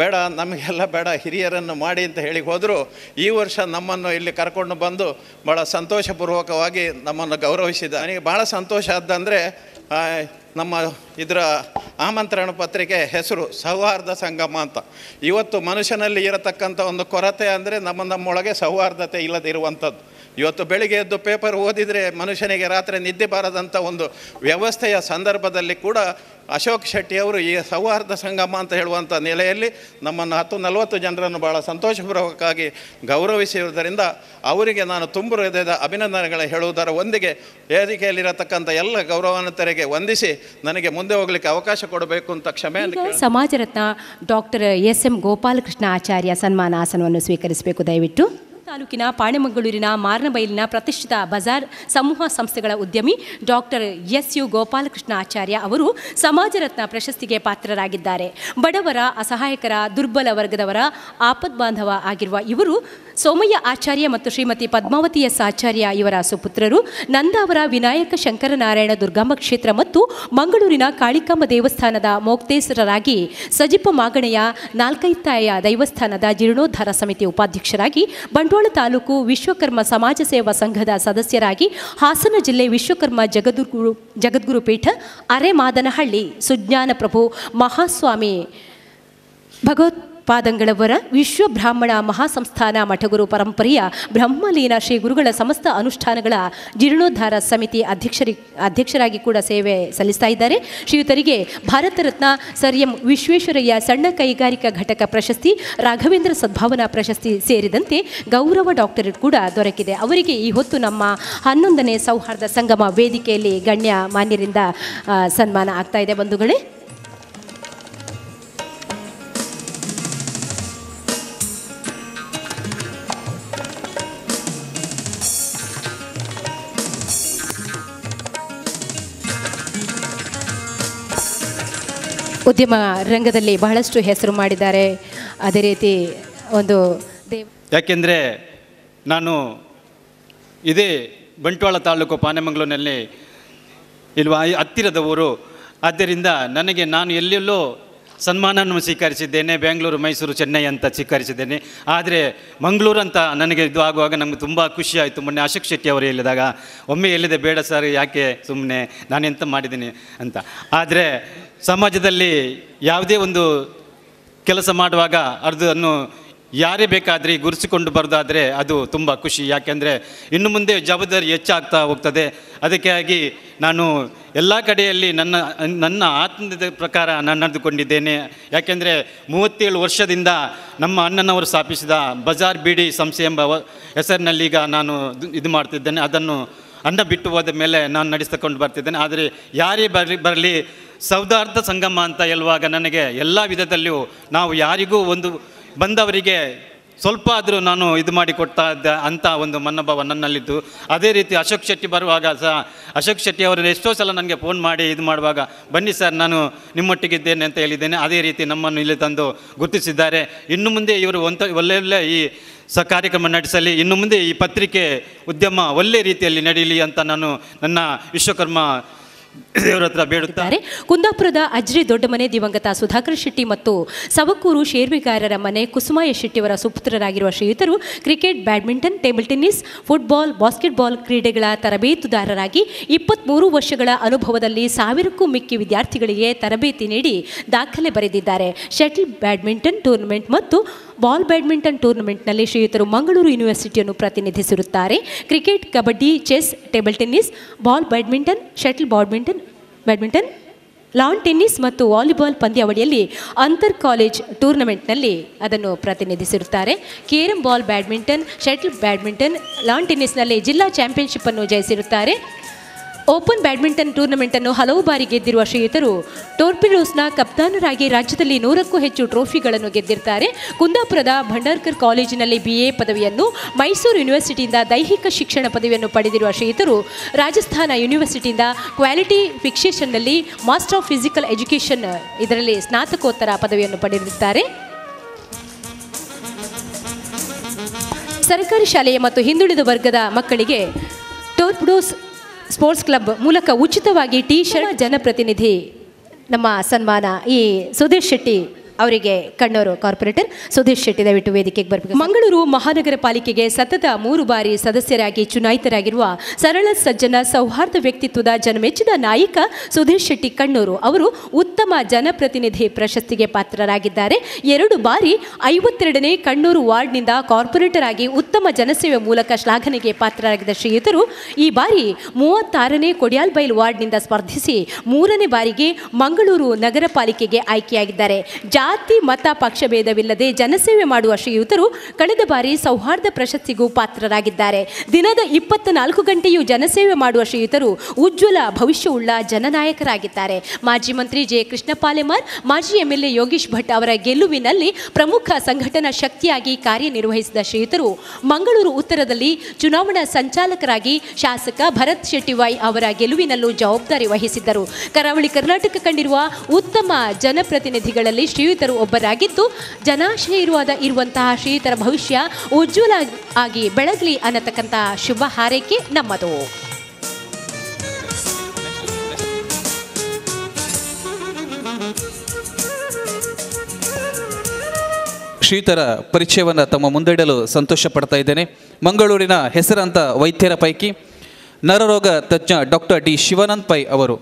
ಬೇಡ, ನಮಗೆಲ್ಲ ಬೇಡ, ಹಿರಿಯರನ್ನು ಮಾಡಿ ಅಂತ ಹೇಳಿ ಹೋದರೂ. ಈ ವರ್ಷ ನಮ್ಮನ್ನು ಇಲ್ಲಿ ಕರ್ಕೊಂಡು ಬಂದು ಭಾಳ ಸಂತೋಷಪೂರ್ವಕವಾಗಿ ನಮ್ಮನ್ನು ಗೌರವಿಸಿದ ನನಗೆ ಭಾಳ ಸಂತೋಷ ಆದ್ದಂದರೆ ನಮ್ಮ ಇದರ ಆಮಂತ್ರಣ ಪತ್ರಿಕೆ ಹೆಸರು ಸೌಹಾರ್ದ ಸಂಗಮ ಅಂತ. ಇವತ್ತು ಮನುಷ್ಯನಲ್ಲಿ ಇರತಕ್ಕಂಥ ಒಂದು ಕೊರತೆ ಅಂದರೆ ನಮ್ಮ ನಮ್ಮೊಳಗೆ ಸೌಹಾರ್ದತೆ ಇಲ್ಲದಿರುವಂಥದ್ದು. ಇವತ್ತು ಬೆಳಿಗ್ಗೆ ಎದ್ದು ಪೇಪರ್ ಓದಿದರೆ ಮನುಷ್ಯನಿಗೆ ರಾತ್ರಿ ನಿದ್ದೆ ಬಾರದಂಥ ಒಂದು ವ್ಯವಸ್ಥೆಯ ಸಂದರ್ಭದಲ್ಲಿ ಕೂಡ ಅಶೋಕ್ ಶೆಟ್ಟಿಯವರು ಈ ಸೌಹಾರ್ದ ಸಂಗಮ ಅಂತ ಹೇಳುವಂಥ ನೆಲೆಯಲ್ಲಿ ನಮ್ಮನ್ನು ಹತ್ತು ನಲವತ್ತು ಜನರನ್ನು ಭಾಳ ಸಂತೋಷಪೂರ್ವಕವಾಗಿ ಗೌರವಿಸಿರುವುದರಿಂದ ಅವರಿಗೆ ನಾನು ತುಂಬ ಹೃದಯದ ಅಭಿನಂದನೆಗಳ ಹೇಳುವುದರ ಒಂದಿಗೆ ವೇದಿಕೆಯಲ್ಲಿರತಕ್ಕಂಥ ಎಲ್ಲ ಗೌರವಾನ್ವಿತರಿಗೆ ವಂದಿಸಿ ನನಗೆ ಮುಂದೆ ಹೋಗಲಿಕ್ಕೆ ಅವಕಾಶ ಕೊಡಬೇಕು ಅಂತ ಕ್ಷಮೆ ಸಮಾಜರತ್ನ ಸಮಾಜ ರತ್ನ doctor S M Gopalakrishna Acharya ಸನ್ಮಾನ ಆಸನವನ್ನು ಸ್ವೀಕರಿಸಬೇಕು ದಯವಿಟ್ಟು. ತಾಲೂಕಿನ ಪಾಣೆಮಂಗಳೂರಿನ ಮಾರ್ನಬೈಲಿನ ಪ್ರತಿಷ್ಠಿತ ಬಜಾರ್ ಸಮೂಹ ಸಂಸ್ಥೆಗಳ ಉದ್ಯಮಿ doctor S U Gopalakrishna Acharya ಅವರು ಸಮಾಜ ರತ್ನ ಪ್ರಶಸ್ತಿಗೆ ಪಾತ್ರರಾಗಿದ್ದಾರೆ. ಬಡವರ ಅಸಹಾಯಕರ, ದುರ್ಬಲ ವರ್ಗದವರ, ಆಪದ್ಬಾಂಧವ ಆಗಿರುವ ಇವರು ಸೋಮಯ್ಯ ಆಚಾರ್ಯ ಮತ್ತು ಶ್ರೀಮತಿ ಪದ್ಮಾವತಿ ಎಸ್ ಆಚಾರ್ಯ ಇವರ ಸುಪುತ್ರರು ನಂದಾವರ ವಿನಾಯಕ ಶಂಕರನಾರಾಯಣ ದುರ್ಗಾಂಬ ಕ್ಷೇತ್ರ ಮತ್ತು ಮಂಗಳೂರಿನ ಕಾಳಿಕಾಂಬ ದೇವಸ್ಥಾನದ ಮೋಕ್ತೇಸರರಾಗಿ ಸಜಿಪ ಮಾಗಣೆಯ ನಾಲ್ಕೈತಾಯ ದೈವಸ್ಥಾನದ ಜೀರ್ಣೋದ್ಧಾರ ಸಮಿತಿ ಉಪಾಧ್ಯಕ್ಷರಾಗಿ, ಬಂಟ್ವಾಳ ತಾಲೂಕು ವಿಶ್ವಕರ್ಮ ಸಮಾಜ ಸೇವಾ ಸಂಘದ ಸದಸ್ಯರಾಗಿ ಹಾಸನ ಜಿಲ್ಲೆ ವಿಶ್ವಕರ್ಮ ಜಗದ್ಗುರು ಜಗದ್ಗುರು ಪೀಠ ಅರೆಮಾದನಹಳ್ಳಿ ಸುಜ್ಞಾನ ಪ್ರಭು ಮಹಾಸ್ವಾಮಿ ಭಗವತ್ಪಾದಂಗಳವರ ವಿಶ್ವ ಬ್ರಾಹ್ಮಣ ಮಹಾಸಂಸ್ಥಾನ ಮಠಗುರು ಪರಂಪರೆಯ ಬ್ರಹ್ಮಲೀನ ಶ್ರೀ ಗುರುಗಳ ಸಮಸ್ತ ಅನುಷ್ಠಾನಗಳ ಜೀರ್ಣೋದ್ಧಾರ ಸಮಿತಿ ಅಧ್ಯಕ್ಷರಿ, ಅಧ್ಯಕ್ಷರಾಗಿ ಕೂಡ ಸೇವೆ ಸಲ್ಲಿಸ್ತಾ ಇದ್ದಾರೆ. ಶ್ರೀಯುತರಿಗೆ ಭಾರತ ರತ್ನ ಸರ್ ಎಂ ವಿಶ್ವೇಶ್ವರಯ್ಯ ಸಣ್ಣ ಕೈಗಾರಿಕಾ ಘಟಕ ಪ್ರಶಸ್ತಿ, ರಾಘವೇಂದ್ರ ಸದ್ಭಾವನಾ ಪ್ರಶಸ್ತಿ ಸೇರಿದಂತೆ ಗೌರವ ಡಾಕ್ಟರೇಟ್ ಕೂಡ ದೊರಕಿದೆ. ಅವರಿಗೆ ಈ ಹೊತ್ತು ನಮ್ಮ ಹನ್ನೊಂದನೇ ಸೌಹಾರ್ದ ಸಂಗಮ ವೇದಿಕೆಯಲ್ಲಿ ಗಣ್ಯ ಮಾನ್ಯರಿಂದ ಸನ್ಮಾನ ಆಗ್ತಾ ಇದೆ ಬಂಧುಗಳೇ. ಉದ್ಯಮ ರಂಗದಲ್ಲಿ ಬಹಳಷ್ಟು ಹೆಸರು ಮಾಡಿದ್ದಾರೆ. ಅದೇ ರೀತಿ ಒಂದು ಯಾಕೆಂದರೆ ನಾನು ಇದೇ ಬಂಟ್ವಾಳ ತಾಲೂಕು ಪಾನೆಮಂಗ್ಳೂರಿನಲ್ಲಿ ಇಲ್ವಾ ಹತ್ತಿರದ ಊರು. ಆದ್ದರಿಂದ ನನಗೆ ನಾನು ಎಲ್ಲೆಲ್ಲೋ ಸನ್ಮಾನವನ್ನು ಸ್ವೀಕರಿಸಿದ್ದೇನೆ, ಬೆಂಗಳೂರು, ಮೈಸೂರು, ಚೆನ್ನೈ ಅಂತ ಸ್ವೀಕರಿಸಿದ್ದೇನೆ. ಆದರೆ ಮಂಗಳೂರು ಅಂತ ನನಗೆ ಇದು ಆಗುವಾಗ ನಮಗೆ ತುಂಬ ಖುಷಿಯಾಯಿತು ಮೊನ್ನೆ ಅಶೋಕ್ ಶೆಟ್ಟಿ ಅವರು ಹೇಳಿದಾಗ, ಒಮ್ಮೆ ಎಲ್ಲಿದೆ ಬೇಡ ಸರ್, ಯಾಕೆ ಸುಮ್ಮನೆ ನಾನೆಂತ ಮಾಡಿದ್ದೀನಿ? ಅಂತ. ಆದರೆ ಸಮಾಜದಲ್ಲಿ ಯಾವುದೇ ಒಂದು ಕೆಲಸ ಮಾಡುವಾಗ ಅದನ್ನು ಯಾರೇ ಬೇಕಾದರೆ ಗುರುಸಿಕೊಂಡು ಬರೋದಾದರೆ ಅದು ತುಂಬ ಖುಷಿ. ಯಾಕೆಂದರೆ ಇನ್ನು ಮುಂದೆ ಜವಾಬ್ದಾರಿ ಹೆಚ್ಚಾಗ್ತಾ ಹೋಗ್ತದೆ. ಅದಕ್ಕಾಗಿ ನಾನು ಎಲ್ಲ ಕಡೆಯಲ್ಲಿ ನನ್ನ ನನ್ನ ಆತ್ಮದ ಪ್ರಕಾರ ನಾನು ನಡೆದುಕೊಂಡಿದ್ದೇನೆ. ಯಾಕೆಂದರೆ ಮೂವತ್ತೇಳು ವರ್ಷದಿಂದ ನಮ್ಮ ಅಣ್ಣನವರು ಸ್ಥಾಪಿಸಿದ ಬಜಾರ್ ಬಿಡಿ ಸಂಸ್ಥೆ ಎಂಬ ಹೆಸರಿನಲ್ಲಿ ಈಗ ನಾನು ಇದು- ಇದು ಮಾಡ್ತಿದ್ದೇನೆ. ಅದನ್ನು ಅನ್ನ ಬಿಟ್ಟು ಹೋದ ಮೇಲೆ ನಾನು ನಡೆಸಿಕೊಂಡು ಬರ್ತಿದ್ದೇನೆ. ಆದರೆ ಯಾರೇ ಬರಲಿ ಬರಲಿ ಸೌದಾರ್ಥ ಸಂಗಮ ಅಂತ ಹೇಳುವಾಗ ನನಗೆ ಎಲ್ಲ ವಿಧದಲ್ಲಿಯೂ ನಾವು ಯಾರಿಗೂ ಒಂದು ಬಂದವರಿಗೆ ಸ್ವಲ್ಪ ಆದರೂ ನಾನು ಇದು ಮಾಡಿ ಕೊಡ್ತಾ ಇದ್ದ ಅಂತ ಒಂದು ಮನೋಭಾವ ನನ್ನಲ್ಲಿದ್ದು. ಅದೇ ರೀತಿ ಅಶೋಕ್ ಶೆಟ್ಟಿ ಬರುವಾಗ ಸಹ ಅಶೋಕ್ ಶೆಟ್ಟಿ ಅವರು ಎಷ್ಟೋ ಸಲ ನನಗೆ ಫೋನ್ ಮಾಡಿ ಇದು ಮಾಡುವಾಗ, ಬನ್ನಿ ಸರ್ ನಾನು ನಿಮ್ಮೊಟ್ಟಿಗಿದ್ದೇನೆ ಅಂತ ಹೇಳಿದ್ದೇನೆ. ಅದೇ ರೀತಿ ನಮ್ಮನ್ನು ಇಲ್ಲಿ ತಂದು ಗುರುತಿಸಿದ್ದಾರೆ. ಇನ್ನು ಮುಂದೆ ಇವರು ಒಂತ ಒಳ್ಳೆ ಒಳ್ಳೆ ಈ ಸ, ಕಾರ್ಯಕ್ರಮ ನಡೆಸಲಿ. ಇನ್ನು ಮುಂದೆ ಈ ಪತ್ರಿಕೆ ಉದ್ಯಮ ಒಳ್ಳೆ ರೀತಿಯಲ್ಲಿ ನಡೀಲಿ ಅಂತ ನಾನು ನನ್ನ ವಿಶ್ವಕರ್ಮ ದೇವರ ಹತ್ರ ಬೇಡುತ್ತಾ? ಇದ್ದಾರೆ. ಕುಂದಾಪುರದ ಅಜ್ರಿ ದೊಡ್ಡಮನೆ ದಿವಂಗತ ಸುಧಾಕರ್ ಶೆಟ್ಟಿ ಮತ್ತು ಸವಕೂರು ಶೇರ್ವಿಗಾರರ ಮನೆ ಕುಸುಮಾಯ ಶೆಟ್ಟಿಯವರ ಸುಪುತ್ರರಾಗಿರುವ ಶ್ರೀಯುತರು cricket, badminton, table tennis, football, basketball ಕ್ರೀಡೆಗಳ ತರಬೇತುದಾರರಾಗಿ ಇಪ್ಪತ್ತ್ಮೂರು ವರ್ಷಗಳ ಅನುಭವದಲ್ಲಿ ಸಾವಿರಕ್ಕೂ ಮಿಕ್ಕಿ ವಿದ್ಯಾರ್ಥಿಗಳಿಗೆ ತರಬೇತಿ ನೀಡಿ ದಾಖಲೆ ಬರೆದಿದ್ದಾರೆ. ಶಟಲ್ ಬ್ಯಾಡ್ಮಿಂಟನ್ ಟೂರ್ನಮೆಂಟ್ ಮತ್ತು ಬಾಲ್ ಬ್ಯಾಡ್ಮಿಂಟನ್ ಟೂರ್ನಮೆಂಟ್ನಲ್ಲಿ ಶ್ರೀಯುತರು ಮಂಗಳೂರು ಯೂನಿವರ್ಸಿಟಿಯನ್ನು ಪ್ರತಿನಿಧಿಸಿರುತ್ತಾರೆ. Cricket, kabaddi, chess, table tennis ball badminton, shuttle badminton badminton lawn tennis ಮತ್ತು ವಾಲಿಬಾಲ್ ಪಂದ್ಯಾವಳಿಯಲ್ಲಿ ಅಂತರ್ ಕಾಲೇಜ್ ಟೂರ್ನಮೆಂಟ್ನಲ್ಲಿ ಅದನ್ನು ಪ್ರತಿನಿಧಿಸಿರುತ್ತಾರೆ. Carrom ball badminton, shuttle badminton lawn ಟೆನ್ನಿಸ್ನಲ್ಲಿ ಜಿಲ್ಲಾ ಚಾಂಪಿಯನ್ಶಿಪ್ ಅನ್ನು ಜಯಿಸಿರುತ್ತಾರೆ. ಓಪನ್ ಬ್ಯಾಡ್ಮಿಂಟನ್ ಟೂರ್ನಮೆಂಟನ್ನು ಹಲವು ಬಾರಿ ಗೆದ್ದಿರುವ ಶ್ರೀಯುತರು ಟೋರ್ಪಿಡೋಸ್ನ ಕಪ್ತಾನರಾಗಿ ರಾಜ್ಯದಲ್ಲಿ ನೂರಕ್ಕೂ ಹೆಚ್ಚು ಟ್ರೋಫಿಗಳನ್ನು ಗೆದ್ದಿರ್ತಾರೆ. ಕುಂದಾಪುರದ ಭಂಡಾರ್ಕರ್ ಕಾಲೇಜಿನಲ್ಲಿ ಬಿ ಪದವಿಯನ್ನು, ಮೈಸೂರು ಯೂನಿವರ್ಸಿಟಿಯಿಂದ ದೈಹಿಕ ಶಿಕ್ಷಣ ಪದವಿಯನ್ನು ಪಡೆದಿರುವ ಶ್ರೀಯುತರು, ರಾಜಸ್ಥಾನ ಯೂನಿವರ್ಸಿಟಿಯಿಂದ ಕ್ವಾಲಿಟಿ ಫಿಕ್ಸೇಷನ್ನಲ್ಲಿ ಮಾಸ್ಟರ್ ಆಫ್ ಫಿಸಿಕಲ್ ಎಜುಕೇಷನ್ ಇದರಲ್ಲಿ ಸ್ನಾತಕೋತ್ತರ ಪದವಿಯನ್ನು ಪಡೆದಿರುತ್ತಾರೆ ಸರ್ಕಾರಿ ಶಾಲೆಯ ಮತ್ತು ಹಿಂದುಳಿದ ವರ್ಗದ ಮಕ್ಕಳಿಗೆ ಟೋರ್ಪಿಡೋಸ್ ಸ್ಪೋರ್ಟ್ಸ್ ಕ್ಲಬ್ ಮೂಲಕ ಉಚಿತವಾಗಿ ಟಿ ಶರ್ಟ್ ಜನಪ್ರತಿನಿಧಿ ನಮ್ಮ ಸನ್ಮಾನ ಈ ಸುಧೀರ್ ಶೆಟ್ಟಿ ಅವರಿಗೆ ಕಣ್ಣೂರು ಕಾರ್ಪೊರೇಟರ್ ಸುಧೀರ್ ಶೆಟ್ಟಿ ದಯವಿಟ್ಟು ವೇದಿಕೆಗೆ ಬರಬೇಕು ಮಂಗಳೂರು ಮಹಾನಗರ ಪಾಲಿಕೆಗೆ ಸತತ ಮೂರು ಬಾರಿ ಸದಸ್ಯರಾಗಿ ಚುನಾಯಿತರಾಗಿರುವ ಸರಳ ಸಜ್ಜನ ಸೌಹಾರ್ದ ವ್ಯಕ್ತಿತ್ವದ ಜನಮೆಚ್ಚಿದ ನಾಯಕ ಸುಧೀರ್ ಶೆಟ್ಟಿ ಕಣ್ಣೂರು ಅವರು ಉತ್ತಮ ಜನಪ್ರತಿನಿಧಿ ಪ್ರಶಸ್ತಿಗೆ ಪಾತ್ರರಾಗಿದ್ದಾರೆ. ಎರಡು ಬಾರಿ ಐವತ್ತೆರಡನೇ ಕಣ್ಣೂರು ವಾರ್ಡ್ನಿಂದ ಕಾರ್ಪೊರೇಟರ್ ಆಗಿ ಉತ್ತಮ ಜನಸೇವೆ ಮೂಲಕ ಶ್ಲಾಘನೆಗೆ ಪಾತ್ರರಾಗಿದ್ದ ಶ್ರೀಯುತರು ಈ ಬಾರಿ ಮೂವತ್ತಾರನೇ ಕೊಡಿಯಾಲ್ಬೈಲ್ ವಾರ್ಡ್ನಿಂದ ಸ್ಪರ್ಧಿಸಿ ಮೂರನೇ ಬಾರಿಗೆ ಮಂಗಳೂರು ನಗರ ಪಾಲಿಕೆಗೆ ಆಯ್ಕೆಯಾಗಿದ್ದಾರೆ. ಜಾತಿ, ಮತ ಪಕ್ಷಭೇದವಿಲ್ಲದೆ ಜನಸೇವೆ ಮಾಡುವ ಶ್ರೀಯುತರು ಕಳೆದ ಬಾರಿ ಸೌಹಾರ್ದ ಪ್ರಶಸ್ತಿಗೂ ಪಾತ್ರರಾಗಿದ್ದಾರೆ. ದಿನದ ಇಪ್ಪತ್ತ ನಾಲ್ಕು ಗಂಟೆಯೂ ಜನಸೇವೆ ಮಾಡುವ ಶ್ರೀಯುತರು ಉಜ್ವಲ ಭವಿಷ್ಯವುಳ್ಳ ಜನನಾಯಕರಾಗಿದ್ದಾರೆ. ಮಾಜಿ ಮಂತ್ರಿ ಜೆ. ಕೃಷ್ಣ ಪಾಲೆಮಾರ್ ಮಾಜಿ ಎಂಎಲ್ಎ ಯೋಗೀಶ್ ಭಟ್ ಅವರ ಗೆಲುವಿನಲ್ಲಿ ಪ್ರಮುಖ ಸಂಘಟನಾ ಶಕ್ತಿಯಾಗಿ ಕಾರ್ಯನಿರ್ವಹಿಸಿದ ಶ್ರೀಯುತರು ಮಂಗಳೂರು ಉತ್ತರದಲ್ಲಿ ಚುನಾವಣಾ ಸಂಚಾಲಕರಾಗಿ ಶಾಸಕ ಭರತ್ ಶೆಟ್ಟಿವೈ ಅವರ ಗೆಲುವಿನಲ್ಲೂ ಜವಾಬ್ದಾರಿ ವಹಿಸಿದ್ದರು. ಕರಾವಳಿ ಕರ್ನಾಟಕ ಕಂಡಿರುವ ಉತ್ತಮ ಜನಪ್ರತಿನಿಧಿಗಳಲ್ಲಿ ಶ್ರೀಯುತರು ಒಬ್ಬರಾಗಿದ್ದು ಜನಾಶೀರ್ವಾದ ಇರುವಂತಹ ಶ್ರೀಯುತರ ಭವಿಷ್ಯ ಉಜ್ವಲ ಆಗಿ ಬೆಳಗಲಿ ಅನ್ನತಕ್ಕಂತಹ ಶುಭ ಹಾರೈಕೆ ನಮ್ಮದು. ಶ್ರೀತರ ಪರಿಚಯವನ್ನು ತಮ್ಮ ಮುಂದಿಡಲು ಸಂತೋಷ ಪಡ್ತಾ ಇದ್ದೇನೆ. ಮಂಗಳೂರಿನ ಹೆಸರಂತ ವೈದ್ಯರ ಪೈಕಿ ನರರೋಗ ತಜ್ಞ ಡಾಕ್ಟರ್ ಡಿ ಶಿವಾನಂದ್ ಪೈ ಅವರು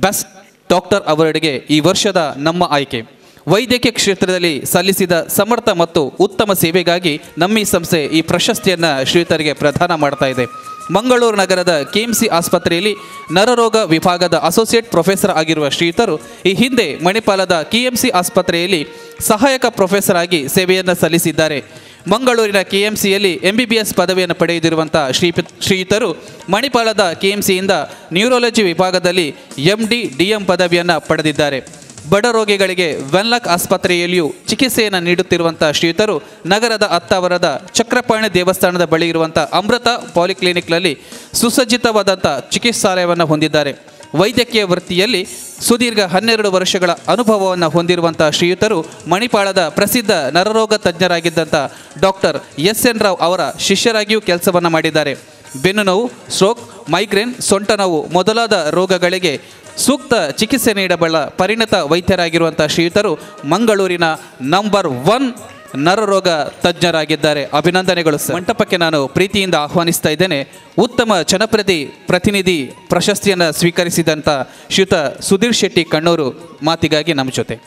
ಬೆಸ್ಟ್ ಡಾಕ್ಟರ್ ಅವರಡೆಗೆ ಈ ವರ್ಷದ ನಮ್ಮ ಆಯ್ಕೆ. ವೈದ್ಯಕೀಯ ಕ್ಷೇತ್ರದಲ್ಲಿ ಸಲ್ಲಿಸಿದ ಸಮರ್ಥ ಮತ್ತು ಉತ್ತಮ ಸೇವೆಗಾಗಿ ನಮ್ಮ ಈ ಸಂಸ್ಥೆ ಈ ಪ್ರಶಸ್ತಿಯನ್ನು ಶ್ರೀತರಿಗೆ ಪ್ರದಾನ ಮಾಡ್ತಾ ಇದೆ. ಮಂಗಳೂರು ನಗರದ ಕೆಎಂಸಿ ಆಸ್ಪತ್ರೆಯಲ್ಲಿ ನರರೋಗ ವಿಭಾಗದ ಅಸೋಸಿಯೇಟ್ ಪ್ರೊಫೆಸರ್ ಆಗಿರುವ ಶ್ರೀತರು ಈ ಹಿಂದೆ ಮಣಿಪಾಲದ ಕೆಎಂಸಿ ಆಸ್ಪತ್ರೆಯಲ್ಲಿ ಸಹಾಯಕ ಪ್ರೊಫೆಸರ್ ಆಗಿ ಸೇವೆಯನ್ನು ಸಲ್ಲಿಸಿದ್ದಾರೆ. ಮಂಗಳೂರಿನ ಕೆಎಂಸಿಯಲ್ಲಿ ಎಸ್ ಪದವಿಯನ್ನು ಪಡೆದಿರುವಂಥ ಶ್ರೀ ಶ್ರೀತರು ಮಣಿಪಾಲದ ಕೆಎಂಸಿಯಿಂದ ನ್ಯೂರಾಲಜಿ ವಿಭಾಗದಲ್ಲಿ ಎಂ ಡಿ ಡಿ ಎಂ ಪದವಿಯನ್ನು ಪಡೆದಿದ್ದಾರೆ. ಬಡ ರೋಗಿಗಳಿಗೆ ವೆನ್ಲಕ್ ಆಸ್ಪತ್ರೆಯಲ್ಲಿಯೂ ಚಿಕಿತ್ಸೆಯನ್ನು ನೀಡುತ್ತಿರುವಂತಹ ಶ್ರೀಯುತರು ನಗರದ ಅತ್ತಾವರದ ಚಕ್ರಪಾಣಿ ದೇವಸ್ಥಾನದ ಬಳಿ ಇರುವಂಥ ಅಮೃತ ಪಾಲಿಕ್ಲಿನಿಕ್ನಲ್ಲಿ ಸುಸಜ್ಜಿತವಾದಂಥ ಚಿಕಿತ್ಸಾಲಯವನ್ನು ಹೊಂದಿದ್ದಾರೆ. ವೈದ್ಯಕೀಯ ವೃತ್ತಿಯಲ್ಲಿ ಸುದೀರ್ಘ ಹನ್ನೆರಡು ವರ್ಷಗಳ ಅನುಭವವನ್ನು ಹೊಂದಿರುವಂಥ ಶ್ರೀಯುತರು ಮಣಿಪಾಳದ ಪ್ರಸಿದ್ಧ ನರರೋಗ ತಜ್ಞರಾಗಿದ್ದಂಥ ಡಾಕ್ಟರ್ ಎಸ್ ಎನ್ ರಾವ್ ಅವರ ಶಿಷ್ಯರಾಗಿಯೂ ಕೆಲಸವನ್ನು ಮಾಡಿದ್ದಾರೆ. ಬೆನ್ನು ನೋವು ಸ್ಟ್ರೋಕ್, ಮೈಗ್ರೇನ್ ಸೊಂಟ ನೋವು ಮೊದಲಾದ ರೋಗಗಳಿಗೆ ಸೂಕ್ತ ಚಿಕಿತ್ಸೆ ನೀಡಬಲ್ಲ ಪರಿಣತ ವೈದ್ಯರಾಗಿರುವಂಥ ಶ್ರೀಯುತರು ಮಂಗಳೂರಿನ ನಂಬರ್ ಒನ್ ನರರೋಗ ತಜ್ಞರಾಗಿದ್ದಾರೆ. ಅಭಿನಂದನೆಗಳು. ಮಂಟಪಕ್ಕೆ ನಾನು ಪ್ರೀತಿಯಿಂದ ಆಹ್ವಾನಿಸ್ತಾ ಇದ್ದೇನೆ. ಉತ್ತಮ ಜನಪ್ರತಿ ಪ್ರತಿನಿಧಿ ಪ್ರಶಸ್ತಿಯನ್ನು ಸ್ವೀಕರಿಸಿದಂಥ ಶ್ರೀಯುತ ಸುಧೀರ್ ಶೆಟ್ಟಿ ಕಣ್ಣೂರು ಮಾತಿಗಾಗಿ ನಮ್ಮ ಜೊತೆ.